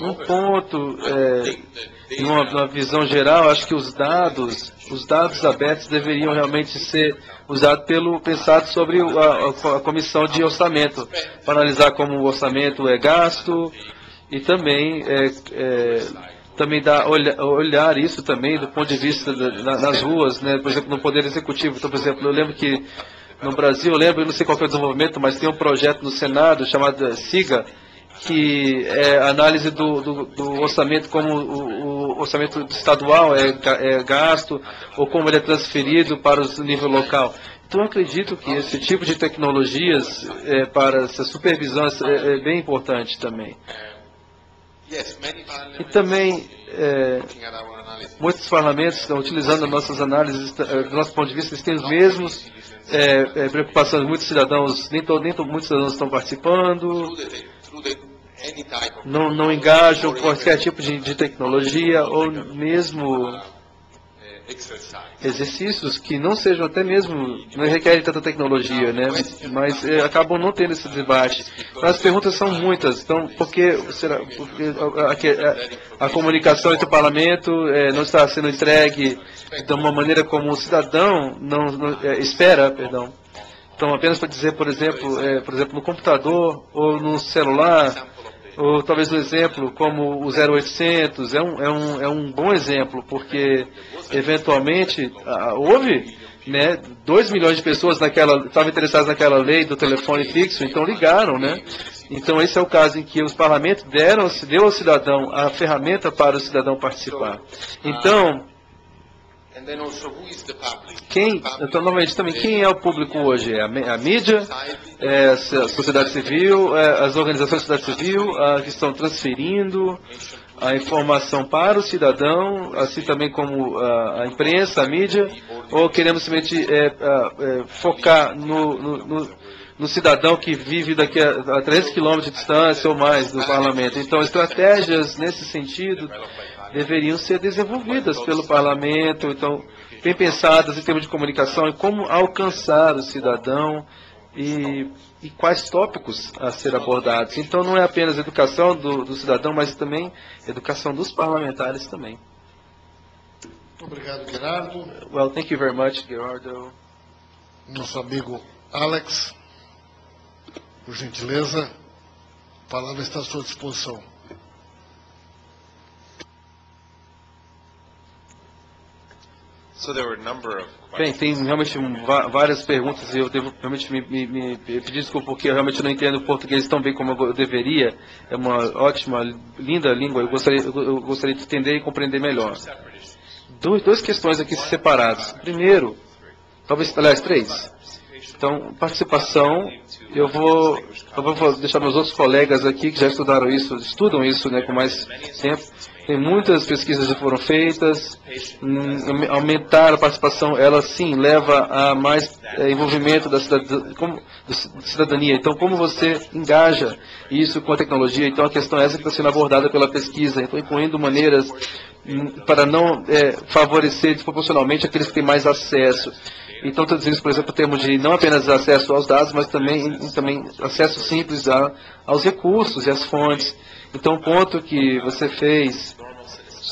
um ponto, é, numa, numa, visão geral, acho que os dados, os dados abertos deveriam realmente ser usados pelo pensado sobre a, a, a comissão de orçamento, para analisar como o orçamento é gasto e também é, é, também dar, olhar, olhar isso também do ponto de vista da, nas ruas, né, por exemplo, no Poder Executivo. Então, por exemplo, eu lembro que no Brasil, eu lembro, eu não sei qual é o desenvolvimento, mas tem um projeto no Senado chamado SIGA, que é análise do, do, do orçamento, como o, o, orçamento estadual é, é gasto, ou como ele é transferido para o nível local. Então, eu acredito que esse tipo de tecnologias é, para essa supervisão é, é bem importante também. E também, é, muitos parlamentos estão utilizando nossas análises, é, do nosso ponto de vista, eles têm os mesmos é, é, preocupações. Muitos cidadãos, nem, to, nem to, muitos cidadãos estão participando, não, não engajam qualquer tipo de, de tecnologia ou mesmo exercícios que não sejam até mesmo, não requerem tanta tecnologia, né? Mas é, acabam não tendo esse debate. As perguntas são muitas, então por que será porque a, a, a comunicação entre o parlamento é, não está sendo entregue de uma maneira como o cidadão não, não é, espera, perdão. Então apenas para dizer, por exemplo, por exemplo, no computador ou no celular ou talvez um exemplo como o 0800 é um, é um, é um bom exemplo, porque eventualmente ah, houve né, 2 milhões de pessoas naquela, estavam interessadas naquela lei do telefone fixo, então ligaram, né? Então esse é o caso em que os parlamentos deram, deu ao cidadão a ferramenta para o cidadão participar. Então, quem, então, novamente, também, quem é o público hoje? É a, mídia, é a sociedade civil, é as organizações da sociedade civil a, que estão transferindo a informação para o cidadão, assim também como a, a imprensa, a mídia, ou queremos simplesmente é, é, focar no, no, no, no, cidadão que vive daqui a, a 3 quilômetros de distância ou mais do parlamento. Então, estratégias nesse sentido deveriam ser desenvolvidas pelo parlamento, então, bem pensadas em termos de comunicação e como alcançar o cidadão e, e quais tópicos a ser abordados. Então, não é apenas educação do, do cidadão, mas também educação dos parlamentares também. Obrigado, Gerardo. Well, thank you very much, Gerardo. Nosso amigo Alex, por gentileza, a palavra está à sua disposição. Bem, tem realmente várias perguntas e eu devo realmente me, me, me, pedir desculpa porque eu realmente não entendo o português tão bem como eu deveria. É uma ótima, linda língua, eu gostaria, eu gostaria de entender e compreender melhor. Duas, duas questões aqui separadas. Primeiro, talvez, aliás, três. Então, participação, eu vou, eu vou deixar meus outros colegas aqui que já estudaram isso, estudam isso né, com mais tempo, tem muitas pesquisas que foram feitas. Hum, aumentar a participação, ela sim leva a mais é, envolvimento da cidadania. Então, como você engaja isso com a tecnologia? Então, a questão é essa que está sendo abordada pela pesquisa. Então, incluindo maneiras hum, para não é, favorecer desproporcionalmente aqueles que têm mais acesso. Então, todos isso, por exemplo, em termos de não apenas acesso aos dados, mas também, também acesso simples a, aos recursos e às fontes. Então, o ponto que você fez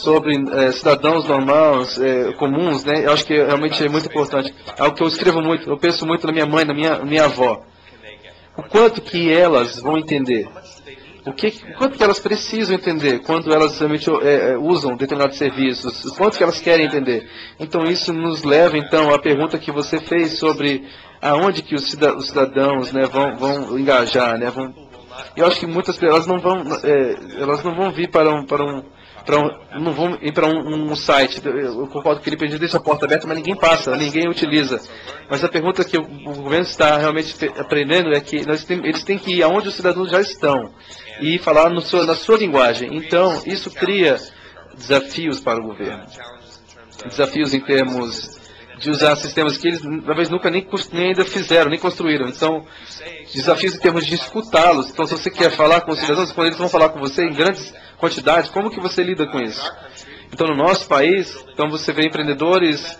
sobre é, cidadãos normais, é, comuns, né, eu acho que realmente é muito importante. É algo que eu escrevo muito, eu penso muito na minha mãe, na minha, minha avó. O quanto que elas vão entender. O, que, quanto que elas precisam entender quando elas realmente é, usam determinados serviços, o quanto que elas querem entender. Então isso nos leva então à pergunta que você fez sobre aonde que os cidadãos né, vão, vão engajar, né, vão eu acho que muitas pessoas não vão, é, elas não vão vir para um, para um, para um não vão ir para um, um, site. Eu concordo que ele pediu deixa a porta aberta, mas ninguém passa, ninguém utiliza. Mas a pergunta que o, o governo está realmente aprendendo é que nós tem, eles têm que ir aonde os cidadãos já estão e falar no seu, na sua linguagem. Então, isso cria desafios para o governo. Desafios em termos de usar sistemas que eles talvez nunca nem, nem ainda fizeram, nem construíram. Então, desafios em termos de escutá-los. Então, se você quer falar com os cidadãos, quando eles vão falar com você em grandes quantidades, como que você lida com isso? Então, no nosso país, então você vê empreendedores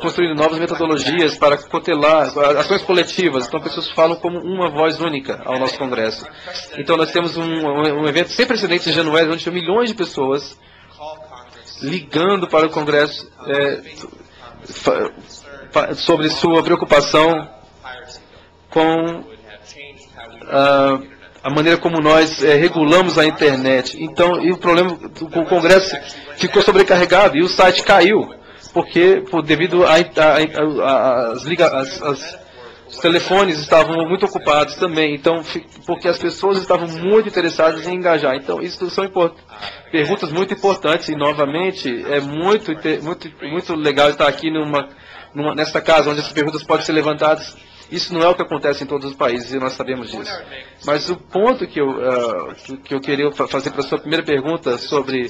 construindo novas metodologias para cotelar ações coletivas. Então, pessoas falam como uma voz única ao nosso Congresso. Então, nós temos um, um evento sem precedentes em Januário, onde milhões de pessoas ligando para o Congresso é, sobre sua preocupação com a, a maneira como nós é, regulamos a internet. Então, e o problema, o Congresso ficou sobrecarregado e o site caiu, porque por, devido às ligações os telefones estavam muito ocupados também, então porque as pessoas estavam muito interessadas em engajar. Então isso são perguntas muito importantes e novamente é muito muito muito legal estar aqui numa, numa casa onde essas perguntas podem ser levantadas. Isso não é o que acontece em todos os países e nós sabemos disso. Mas o ponto que eu uh, que eu queria fazer para a sua primeira pergunta sobre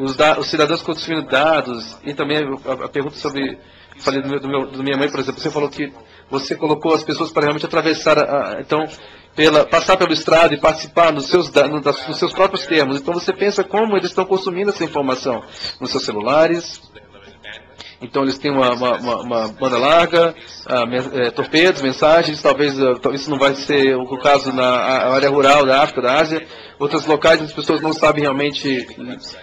os, os cidadãos consumindo dados e também a, a pergunta sobre falei do meu, do meu, da minha mãe, por exemplo, você falou que você colocou as pessoas para realmente atravessar, a, então, pela, passar pelo estrado e participar nos seus, no, das, nos seus próprios termos. Então você pensa como eles estão consumindo essa informação nos seus celulares. Então eles têm uma, uma, uma, uma banda larga, é, torpedos, mensagens, talvez, talvez isso não vai ser o caso na área rural da África, da Ásia. Outros locais as pessoas não sabem realmente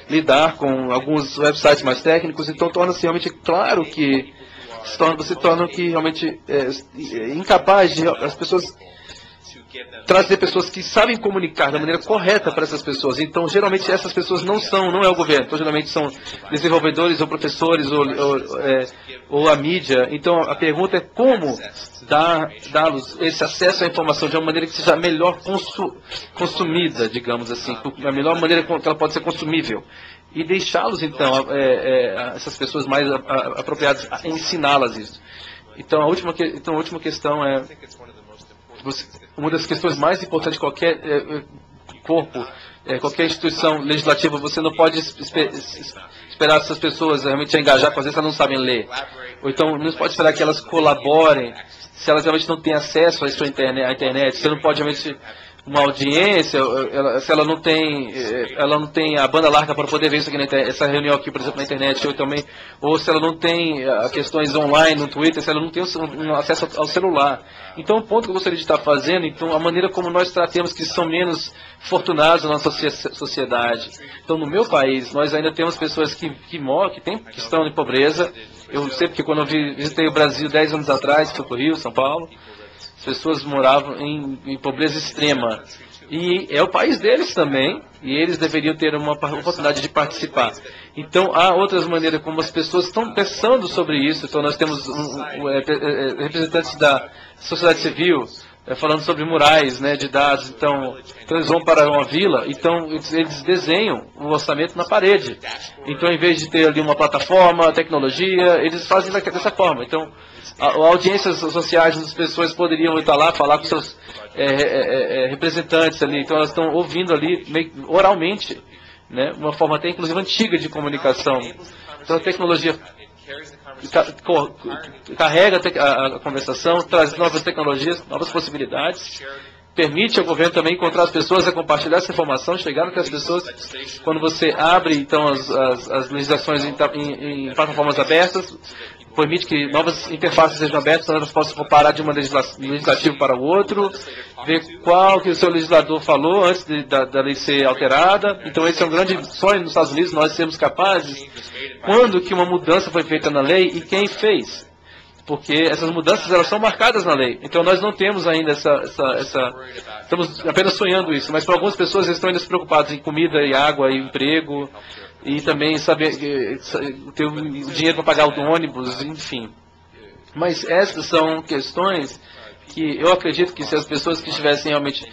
lidar com alguns websites mais técnicos, então torna-se realmente claro que se torna, se torna que realmente é, é, incapaz de as pessoas trazer pessoas que sabem comunicar da maneira correta para essas pessoas. Então, geralmente essas pessoas não são, não é o governo. Então, geralmente são desenvolvedores ou professores ou, ou, é, ou a mídia. Então, a pergunta é como dá-los esse acesso à informação de uma maneira que seja melhor consu, consumida, digamos assim, a melhor maneira que ela pode ser consumível e deixá-los, então, é, é, essas pessoas mais apropriadas, ensiná-las isso. Então a, última, então, a última questão é, uma das questões mais importantes de qualquer é, corpo, é, qualquer instituição legislativa, você não pode esperar essas pessoas realmente engajar, porque às vezes elas não sabem ler. Ou então não pode esperar que elas colaborem, se elas realmente não têm acesso à sua internet, à internet, você não pode realmente uma audiência, ela, se ela não tem, eh, ela não tem a banda larga para poder ver isso aqui internet, essa reunião aqui, por exemplo, na internet, ou também, ou se ela não tem uh, questões online no Twitter, se ela não tem um, acesso ao celular. Então, o ponto que eu gostaria de estar fazendo, então, a maneira como nós tratamos que são menos fortunados na nossa sociedade. Então, no meu país, nós ainda temos pessoas que, que moram, que, tem, que estão em pobreza. Eu sei porque quando eu visitei o Brasil 10 anos atrás, fui para o Rio, São Paulo, as pessoas moravam em, em pobreza extrema. E é o país deles também, e eles deveriam ter uma oportunidade de participar. Então, há outras maneiras como as pessoas estão pensando sobre isso. Então, nós temos um, um, é, é, representantes da sociedade civil, é, falando sobre murais né, de dados. Então, então, eles vão para uma vila, então eles, desenham o orçamento na parede. Então, em vez de ter ali uma plataforma, tecnologia, eles fazem dessa forma. Então, a, a audiências sociais das pessoas poderiam estar lá, falar com seus é, é, é, é representantes ali. Então, elas estão ouvindo ali meio, oralmente, né, uma forma até inclusive antiga de comunicação. Então, a tecnologia carrega a conversação, traz novas tecnologias, novas possibilidades, permite ao governo também encontrar as pessoas a compartilhar essa informação, chegar até as pessoas. Quando você abre então as, as, as legislações em, em, em, plataformas abertas, permite que novas interfaces sejam abertas, elas possam comparar de um legislativo para o outro, ver qual que o seu legislador falou antes de, da, da, lei ser alterada. Então esse é um grande sonho nos Estados Unidos, nós sermos capazes, quando que uma mudança foi feita na lei e quem fez. Porque essas mudanças elas são marcadas na lei. Então nós não temos ainda essa, essa, essa estamos apenas sonhando isso, mas para algumas pessoas estão ainda preocupadas em comida e água e emprego e também saber ter o dinheiro para pagar o ônibus, enfim. Mas essas são questões que eu acredito que se as pessoas que estivessem realmente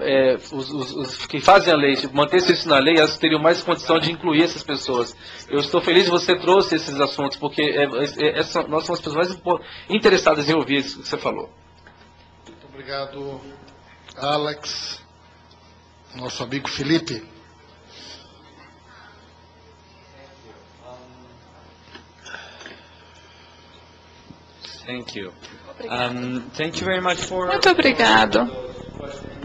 é, os, os, os, que fazem a lei, mantesse isso na lei, elas teriam mais condição de incluir essas pessoas. Eu estou feliz que você trouxe esses assuntos, porque é, é, essa, nós somos as pessoas mais interessadas em ouvir isso que você falou. Muito obrigado, Alex. Nosso amigo Felipe. Thank you. Um, thank you very much for... Muito obrigado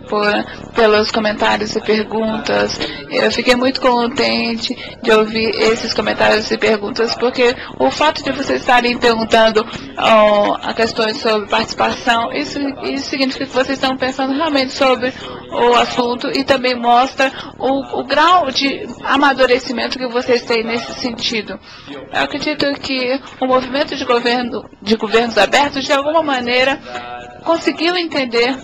por, pelos comentários e perguntas. Eu fiquei muito contente de ouvir esses comentários e perguntas, porque o fato de vocês estarem perguntando oh, questões sobre participação, isso, isso significa que vocês estão pensando realmente sobre o assunto e também mostra o, o grau de amadurecimento que vocês têm nesse sentido. Eu acredito que o movimento de, governo, de governos abertos, de alguma maneira, conseguiu entender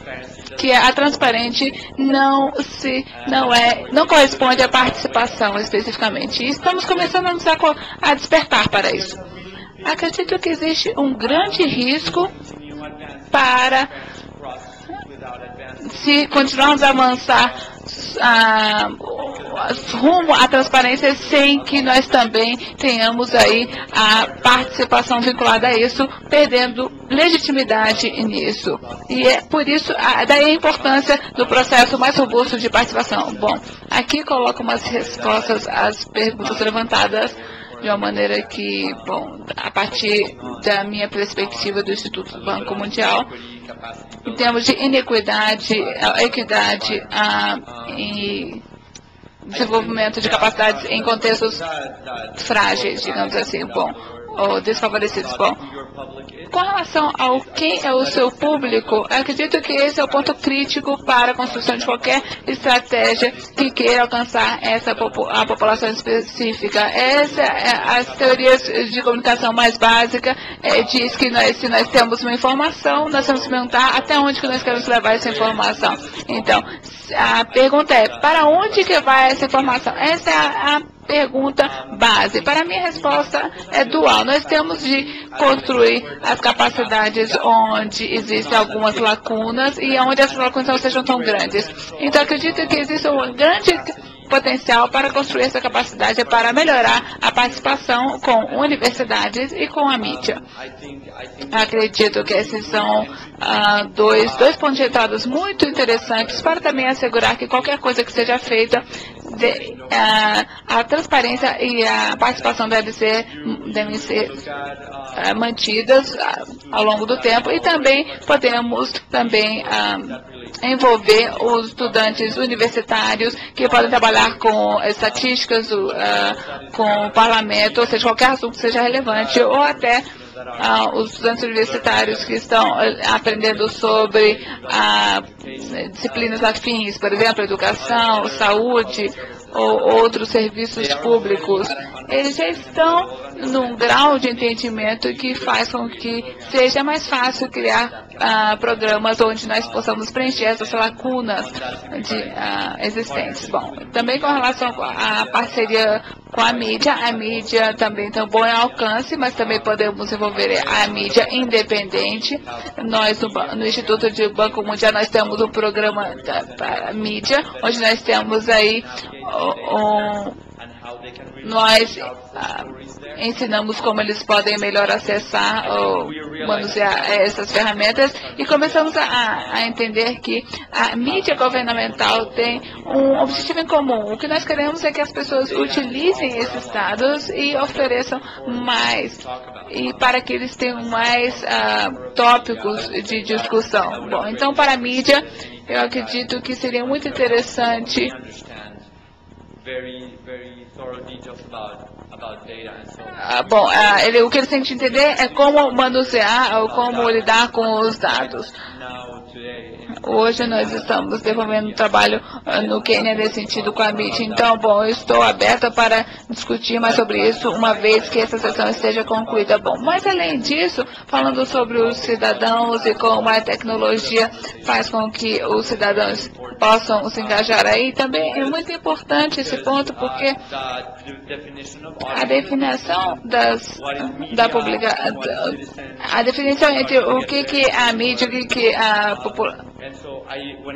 que a transparente não se não é não corresponde à participação especificamente. E estamos começando a nos a despertar para isso. Acredito que existe um grande risco para se continuarmos a avançar ah, rumo à transparência sem que nós também tenhamos aí a participação vinculada a isso, perdendo legitimidade nisso. E é por isso, daí a importância do processo mais robusto de participação. Bom, aqui coloco umas respostas às perguntas levantadas de uma maneira que, bom, a partir da minha perspectiva do Instituto Banco Mundial, em termos de inequidade, equidade a, e desenvolvimento de capacidades em contextos frágeis, digamos assim, bom, ou desfavorecidos. Bom, com relação ao quem é o seu público, acredito que esse é o ponto crítico para a construção de qualquer estratégia que queira alcançar essa a população específica. Essa é as teorias de comunicação mais básica é, diz que nós, se nós temos uma informação, nós temos que perguntar até onde que nós queremos levar essa informação. Então, a pergunta é, para onde que vai essa informação? Essa é a, a pergunta base. Para mim, a resposta é dual. Nós temos de construir as capacidades onde existem algumas lacunas e onde essas lacunas não sejam tão grandes. Então, acredito que existe uma grande potencial para construir essa capacidade para melhorar a participação com universidades e com a mídia. Acredito que esses são ah, dois, dois pontos de entrada muito interessantes para também assegurar que qualquer coisa que seja feita, de, ah, a transparência e a participação deve ser, devem ser ah, mantidas ah, ao longo do tempo. E também podemos também ah, envolver os estudantes universitários que podem trabalhar com estatísticas, com o parlamento, ou seja, qualquer assunto que seja relevante, ou até uh, os estudantes universitários que estão uh, aprendendo sobre disciplinas afins, por exemplo, educação, saúde, ou outros serviços públicos, eles já estão num grau de entendimento que faz com que seja mais fácil criar ah, programas onde nós possamos preencher essas lacunas de, ah, existentes. Bom, também com relação à parceria com a mídia, a mídia também tem um bom alcance, mas também podemos envolver a mídia independente. Nós, no, no Instituto de Banco Mundial, nós temos um programa para mídia, onde nós temos aí um, nós ah, ensinamos como eles podem melhor acessar ou manusear essas ferramentas e começamos a, a, entender que a mídia governamental tem um objetivo em comum. O que nós queremos é que as pessoas utilizem esses dados e ofereçam mais e para que eles tenham mais uh, tópicos de discussão. Bom, então para a mídia, eu acredito que seria muito interessante very, very thorough details about, about data and so on. Ah, bom, ah, ele, o que ele tem que entender é como manusear ou como lidar com os dados. Hoje nós estamos desenvolvendo um trabalho uh, no Quênia nesse sentido com a MIT. Então, bom, eu estou aberta para discutir mais sobre isso uma vez que essa sessão esteja concluída. Bom, mas além disso, falando sobre os cidadãos e como a tecnologia faz com que os cidadãos possam se engajar aí, também é muito importante esse ponto, porque a definição das, da publicação, a definição entre o que, que é a mídia, o que, que a população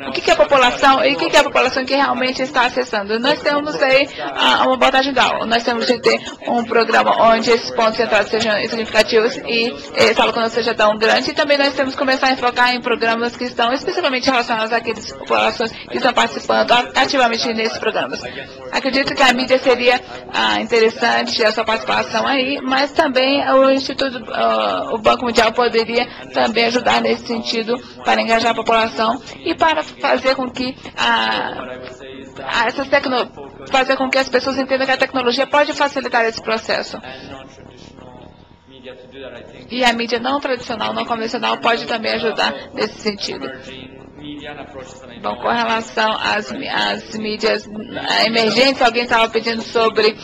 o que, que, é a população e o que, que, é a população que realmente está acessando? Nós temos aí ah, uma abordagem dual. Nós temos de ter um programa onde esses pontos centrais sejam significativos e essa lacuna seja tão grande. E também nós temos que começar a enfocar em programas que estão especificamente relacionados àquelas populações que estão participando ativamente nesses programas. Acredito que a mídia seria ah, interessante a sua participação aí, mas também o Instituto, uh, o Banco Mundial poderia também ajudar nesse sentido para engajar a população e para fazer com que a, a essas tecno, fazer com que as pessoas entendam que a tecnologia pode facilitar esse processo. E a mídia não tradicional, não convencional, pode também ajudar nesse sentido. Bom, com relação às, às mídias emergentes, alguém estava pedindo sobre,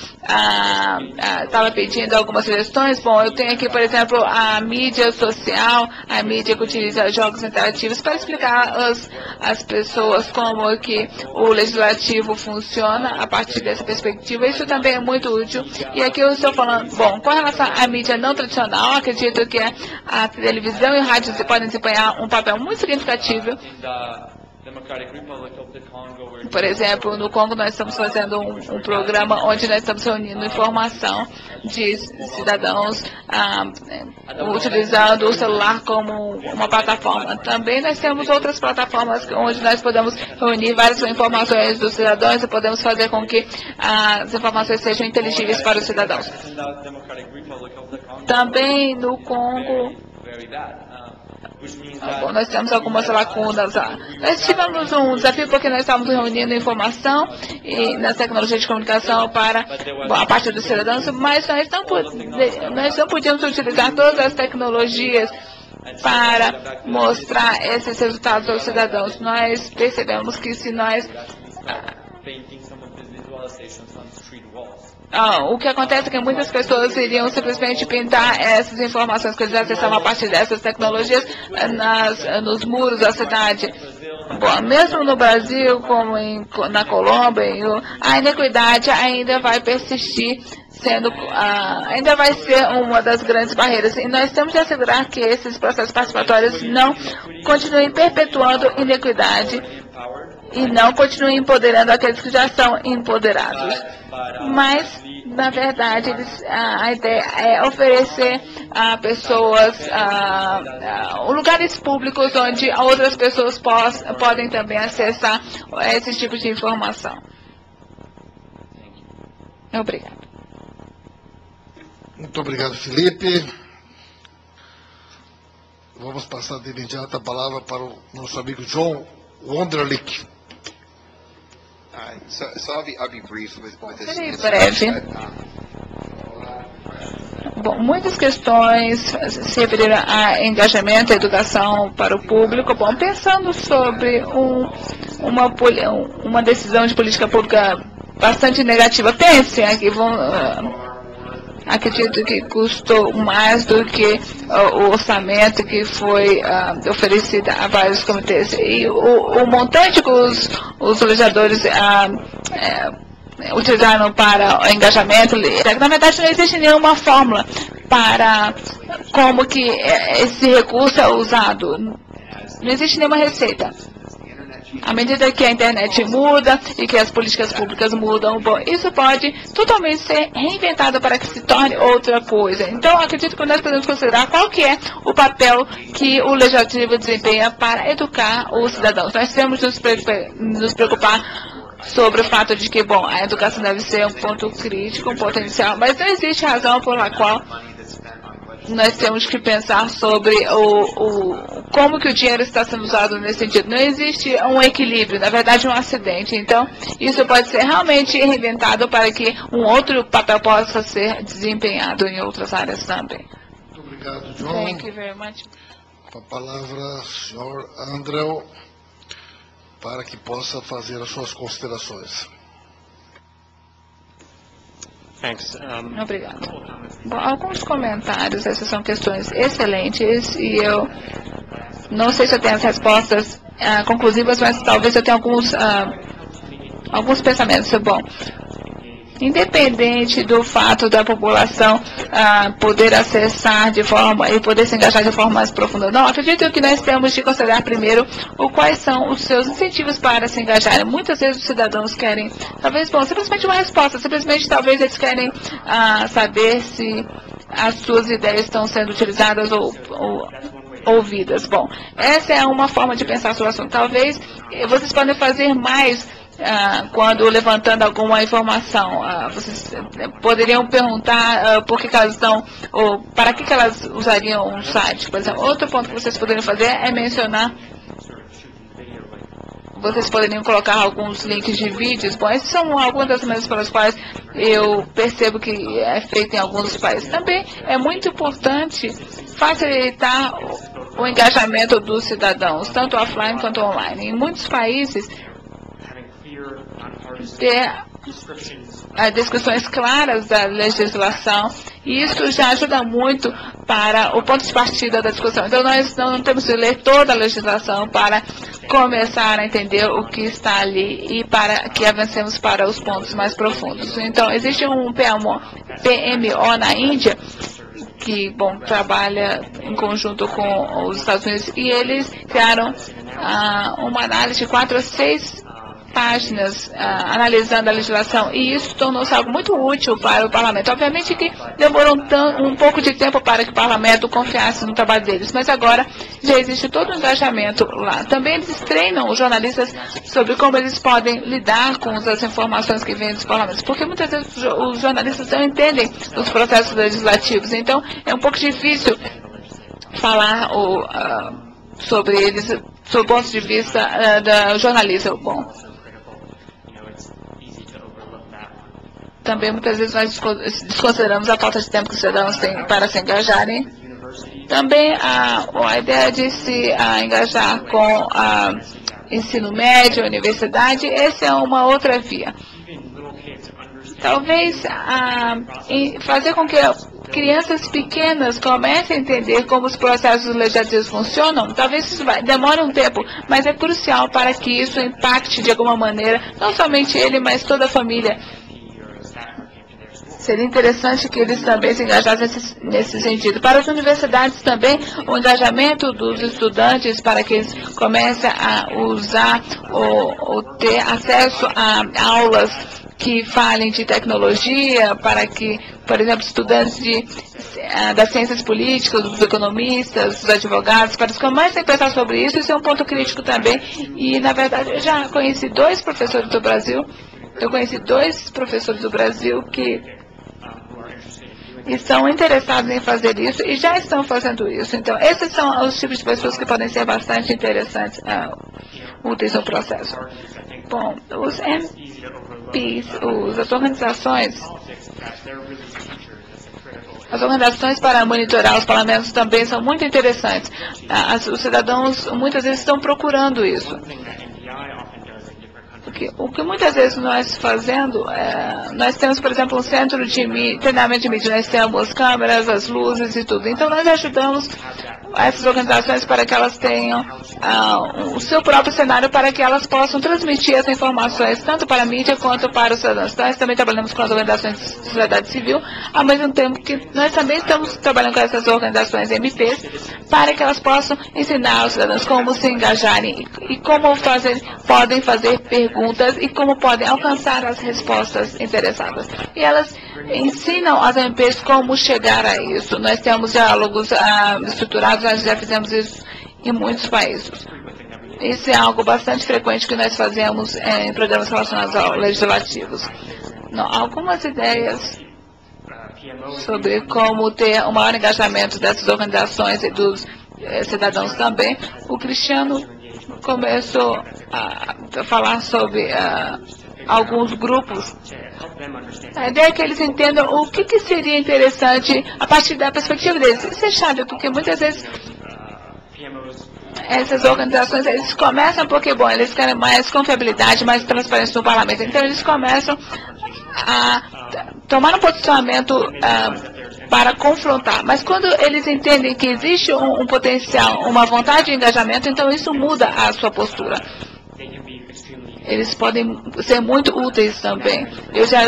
estava pedindo algumas sugestões. Bom, eu tenho aqui, por exemplo, a mídia social, a mídia que utiliza jogos interativos para explicar às, as pessoas como que o legislativo funciona a partir dessa perspectiva. Isso também é muito útil. E aqui eu estou falando, bom, com relação à mídia não tradicional, acredito que a televisão e rádio podem desempenhar um papel muito significativo por exemplo, no Congo nós estamos fazendo um, um, programa onde nós estamos reunindo informação de cidadãos ah, utilizando o celular como uma plataforma. Também nós temos outras plataformas onde nós podemos reunir várias informações dos cidadãos e podemos fazer com que as informações sejam inteligíveis para os cidadãos. Também no Congo Bom, nós temos algumas lacunas lá. Nós tivemos um desafio porque nós estávamos reunindo informação e nas tecnologias de comunicação para a parte dos cidadãos, mas nós não, nós não podíamos utilizar todas as tecnologias para mostrar esses resultados aos cidadãos. Nós percebemos que se nós ah, o que acontece é que muitas pessoas iriam simplesmente pintar essas informações que eles acessavam a partir dessas tecnologias nas, nos muros da cidade. Bom, mesmo no Brasil, como em, na Colômbia, a iniquidade ainda vai persistir sendo ah, ainda vai ser uma das grandes barreiras. E nós temos de assegurar que esses processos participatórios não continuem perpetuando iniquidade e não continuem empoderando aqueles que já são empoderados. Mas, na verdade, eles, a, a, ideia é oferecer a pessoas a, a, lugares públicos onde outras pessoas pos, podem também acessar esses tipos de informação. Obrigado. Muito obrigado, Felipe. Vamos passar de imediato a palavra para o nosso amigo João Wonderlich. Serei breve. Bom, muitas questões se referiram a engajamento, a educação para o público. Bom, pensando sobre um, uma, uma decisão de política pública bastante negativa. Pensem aqui, vão, uh, acredito que custou mais do que uh, o orçamento que foi uh, oferecido a vários comitês. E o, o montante que os, os legisladores uh, utilizaram para o engajamento, na verdade não existe nenhuma fórmula para como que esse recurso é usado. Não existe nenhuma receita. À medida que a internet muda e que as políticas públicas mudam, bom, isso pode totalmente ser reinventado para que se torne outra coisa. Então, acredito que nós podemos considerar qual que é o papel que o legislativo desempenha para educar os cidadãos. Nós temos de nos preocupar sobre o fato de que, bom, a educação deve ser um ponto crítico, um potencial, mas não existe razão por la qual nós temos que pensar sobre o, o, como que o dinheiro está sendo usado nesse sentido. Não existe um equilíbrio, na verdade um acidente. Então, isso pode ser realmente reinventado para que um outro papel possa ser desempenhado em outras áreas também. Muito obrigado, João. Thank you very much. A palavra, senhor André, para que possa fazer as suas considerações. Obrigado. Bom, alguns comentários, essas são questões excelentes e eu não sei se eu tenho as respostas uh, conclusivas, mas talvez eu tenha alguns, uh, alguns pensamentos. Bom, independente do fato da população ah, poder acessar de forma e poder se engajar de forma mais profunda. Não, acredito que nós temos de considerar primeiro o quais são os seus incentivos para se engajar. Muitas vezes os cidadãos querem, talvez, bom, simplesmente uma resposta, simplesmente talvez eles querem ah, saber se as suas ideias estão sendo utilizadas ou, ou ouvidas. Bom, essa é uma forma de pensar sobre o assunto. Talvez eh, vocês podem fazer mais ah, quando levantando alguma informação. Ah, vocês eh, poderiam perguntar ah, por que, que, elas estão, ou para que, que elas usariam um site, por exemplo. Outro ponto que vocês poderiam fazer é mencionar vocês poderiam colocar alguns links de vídeos. Bom, essas são algumas das maneiras pelas quais eu percebo que é feito em alguns países. Também é muito importante facilitar o engajamento dos cidadãos, tanto offline quanto online. Em muitos países, ter as descrições claras da legislação, e isso já ajuda muito para o ponto de partida da discussão. Então, nós não temos que ler toda a legislação para começar a entender o que está ali e para que avancemos para os pontos mais profundos. Então, existe um PMO, PMO na Índia, que bom, trabalha em conjunto com os Estados Unidos, e eles criaram ah, uma análise de quatro a seis páginas uh, analisando a legislação e isso tornou-se algo muito útil para o parlamento. Obviamente que demorou um, um, pouco de tempo para que o parlamento confiasse no trabalho deles, mas agora já existe todo o engajamento lá. Também eles treinam os jornalistas sobre como eles podem lidar com as informações que vêm dos parlamentos, porque muitas vezes os jornalistas não entendem os processos legislativos, então é um pouco difícil falar o, uh, sobre eles, sob o ponto de vista uh, da jornalista. Bom, Também muitas vezes nós desconsideramos a falta de tempo que os cidadãos têm para se engajarem. Também a, a ideia de se a, engajar com a ensino médio, universidade, essa é uma outra via. Talvez a, fazer com que crianças pequenas comecem a entender como os processos legislativos funcionam, talvez isso vai, demore um tempo, mas é crucial para que isso impacte de alguma maneira, não somente ele, mas toda a família Seria interessante que eles também se engajassem nesse, nesse, sentido. Para as universidades também, o engajamento dos estudantes para que eles comecem a usar ou, ou ter acesso a aulas que falem de tecnologia, para que, por exemplo, estudantes de, eh, das ciências políticas, dos economistas, dos advogados, para que comecem a pensar sobre isso, isso é um ponto crítico também. E, na verdade, eu já conheci dois professores do Brasil, eu conheci dois professores do Brasil que estão interessados em fazer isso e já estão fazendo isso. Então, esses são os tipos de pessoas que podem ser bastante interessantes, uh, úteis no processo. Bom, os MPs, os, as organizações, as organizações para monitorar os parlamentos também são muito interessantes. As, os cidadãos muitas vezes estão procurando isso Porque o que muitas vezes nós fazendo, é, nós temos, por exemplo, um centro de treinamento de mídia, nós temos câmeras, as luzes e tudo. Então nós ajudamos essas organizações para que elas tenham ah, o seu próprio cenário para que elas possam transmitir essas informações tanto para a mídia quanto para os cidadãos. Nós também trabalhamos com as organizações de sociedade civil, ao mesmo tempo que nós também estamos trabalhando com essas organizações MPs para que elas possam ensinar os cidadãos como se engajarem e, e como fazer, podem fazer perguntas e como podem alcançar as respostas interessadas. E elas ensinam as MPs como chegar a isso. Nós temos diálogos ah, estruturados, nós já fizemos isso em muitos países. Isso é algo bastante frequente que nós fazemos eh, em programas relacionados aos legislativos. Não, algumas ideias sobre como ter um maior engajamento dessas organizações e dos eh, cidadãos também. O Cristiano começou a falar sobre alguns grupos. A ideia é que eles entendam o que, que seria interessante a partir da perspectiva deles. Isso é chave, porque muitas vezes essas organizações, eles começam porque, bom, eles querem mais confiabilidade, mais transparência no parlamento. Então, eles começam a tomar um posicionamento uh, para confrontar. Mas quando eles entendem que existe um, um potencial, uma vontade de engajamento, então isso muda a sua postura eles podem ser muito úteis também. Eu já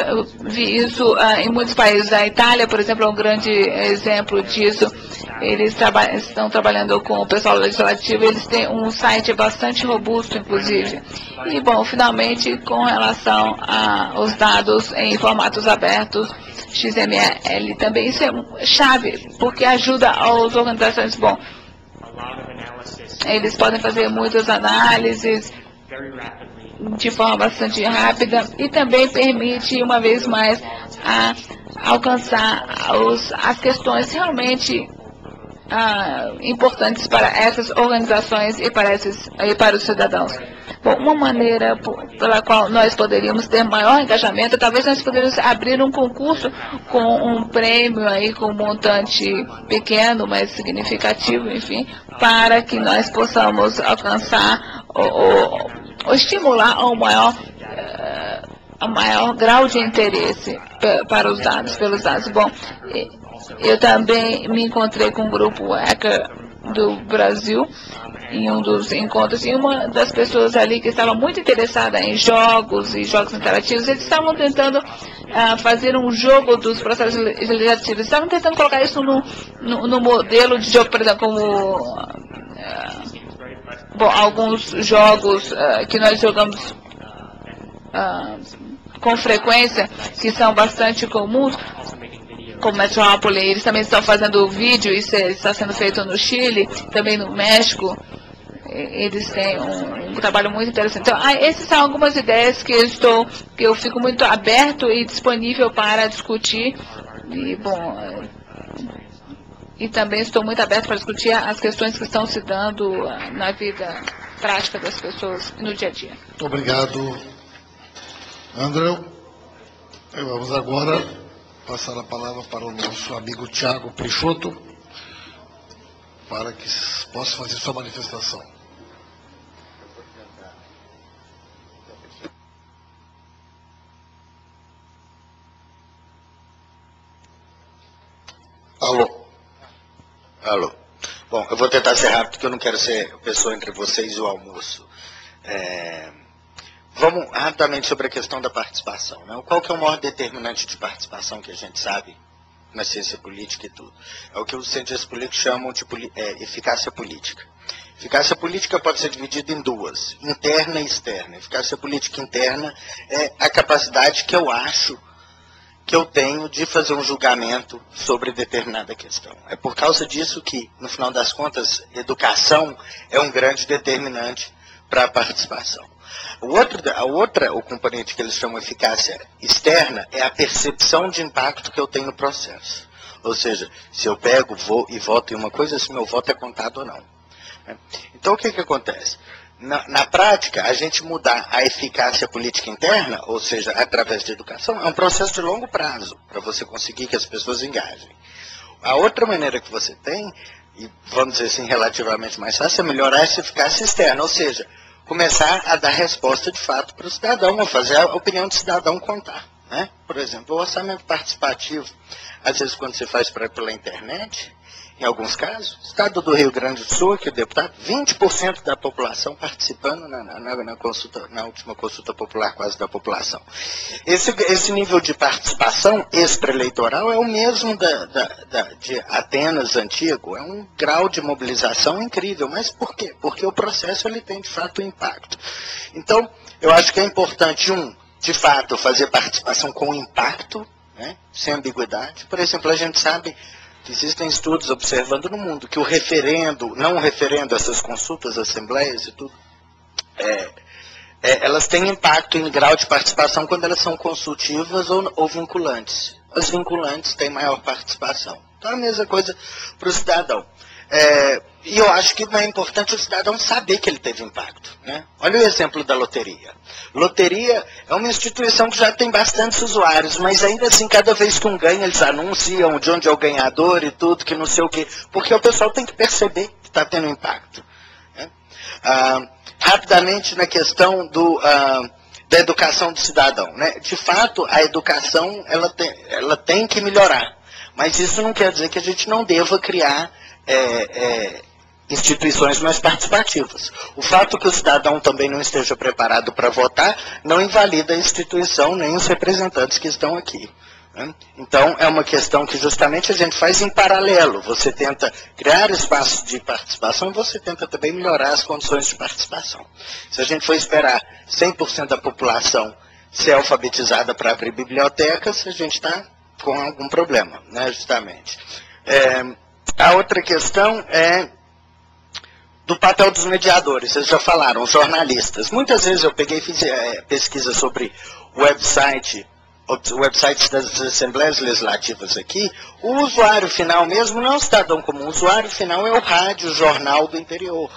vi isso uh, em muitos países. A Itália, por exemplo, é um grande exemplo disso. Eles traba estão trabalhando com o pessoal legislativo, eles têm um site bastante robusto, inclusive. E, bom, finalmente, com relação aos dados em formatos abertos, XML também, isso é chave, porque ajuda as organizações, bom, eles podem fazer muitas análises, de forma bastante rápida e também permite, uma vez mais, a alcançar os, as questões realmente ah, importantes para essas organizações e para, esses, e para os cidadãos. Bom, uma maneira pela qual nós poderíamos ter maior engajamento, talvez nós poderíamos abrir um concurso com um prêmio aí com um montante pequeno, mas significativo, enfim, para que nós possamos alcançar o, o ou estimular ao maior, uh, maior grau de interesse para os dados, pelos dados. Bom, eu também me encontrei com um grupo hacker do Brasil em um dos encontros e uma das pessoas ali que estava muito interessada em jogos e jogos interativos, eles estavam tentando uh, fazer um jogo dos processos legislativos, estavam tentando colocar isso no, no, no modelo de jogo, por exemplo, como uh, bom, alguns jogos uh, que nós jogamos uh, com frequência, que são bastante comuns, como Metrópole, eles também estão fazendo vídeo, isso é, está sendo feito no Chile, também no México, eles têm um, um trabalho muito interessante. Então, ah, essas são algumas ideias que eu estou, que eu fico muito aberto e disponível para discutir. E, bom, e também estou muito aberto para discutir as questões que estão se dando ah, na vida prática das pessoas no dia a dia. Obrigado, André. Vamos agora passar a palavra para o nosso amigo Tiago Peixoto, para que possa fazer sua manifestação. Alô. Alô. Bom, eu vou tentar ser rápido porque eu não quero ser pessoa entre vocês e o almoço. É... Vamos rapidamente sobre a questão da participação. Né? Qual que é o maior determinante de participação que a gente sabe na ciência política e tudo? É o que os cientistas políticos chamam de é, eficácia política. Eficácia política pode ser dividida em duas, interna e externa. Eficácia política interna é a capacidade que eu acho que eu tenho de fazer um julgamento sobre determinada questão. É por causa disso que, no final das contas, educação é um grande determinante para a participação. O outro, a outra, o componente que eles chamam eficácia externa, é a percepção de impacto que eu tenho no processo. Ou seja, se eu pego vou, e voto em uma coisa, se meu voto é contado ou não. Então, o que, que acontece? Na, na, prática, a gente mudar a eficácia política interna, ou seja, através de educação, é um processo de longo prazo para você conseguir que as pessoas engajem. A outra maneira que você tem, e vamos dizer assim, relativamente mais fácil, é melhorar essa eficácia externa, ou seja, começar a dar resposta de fato para o cidadão, a fazer a opinião do cidadão contar. Né? Por exemplo, o orçamento participativo, às vezes quando você faz pra, pela internet, em alguns casos, Estado do Rio Grande do Sul, que o deputado, 20% da população participando na, na, na, consulta, na última consulta popular, quase da população. Esse, esse nível de participação extra-eleitoral é o mesmo da, da, da, de Atenas antigo, é um grau de mobilização incrível. Mas por quê? Porque o processo ele tem de fato impacto. Então, eu acho que é importante, um, de fato, fazer participação com impacto, né, sem ambiguidade. Por exemplo, a gente sabe Existem estudos observando no mundo que o referendo, não o referendo, essas consultas, assembleias e tudo, é, é, elas têm impacto em grau de participação quando elas são consultivas ou, ou vinculantes. As vinculantes têm maior participação. Então é a mesma coisa para o cidadão. É, e eu acho que é importante o cidadão saber que ele teve impacto. Né? Olha o exemplo da loteria. Loteria é uma instituição que já tem bastantes usuários, mas ainda assim, cada vez que um ganha, eles anunciam de onde é o ganhador e tudo, que não sei o quê, porque o pessoal tem que perceber que está tendo impacto. Né? Ah, rapidamente na questão do, ah, da educação do cidadão. Né? De fato, a educação ela tem, ela tem que melhorar, mas isso não quer dizer que a gente não deva criar é, é, instituições mais participativas. O fato que o cidadão também não esteja preparado para votar não invalida a instituição nem os representantes que estão aqui. Né? Então, é uma questão que justamente a gente faz em paralelo. Você tenta criar espaços de participação e você tenta também melhorar as condições de participação. Se a gente for esperar 100% da população ser alfabetizada para abrir bibliotecas, a gente está com algum problema, né, justamente. É, a outra questão é do papel dos mediadores, vocês já falaram, jornalistas. Muitas vezes eu peguei e fiz é, pesquisa sobre website, websites das assembleias legislativas aqui, o usuário final mesmo não é o cidadão comum, o usuário final é o rádio, o jornal do interior.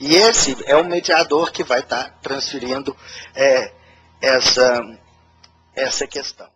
E esse é o mediador que vai estar transferindo é, essa, essa questão.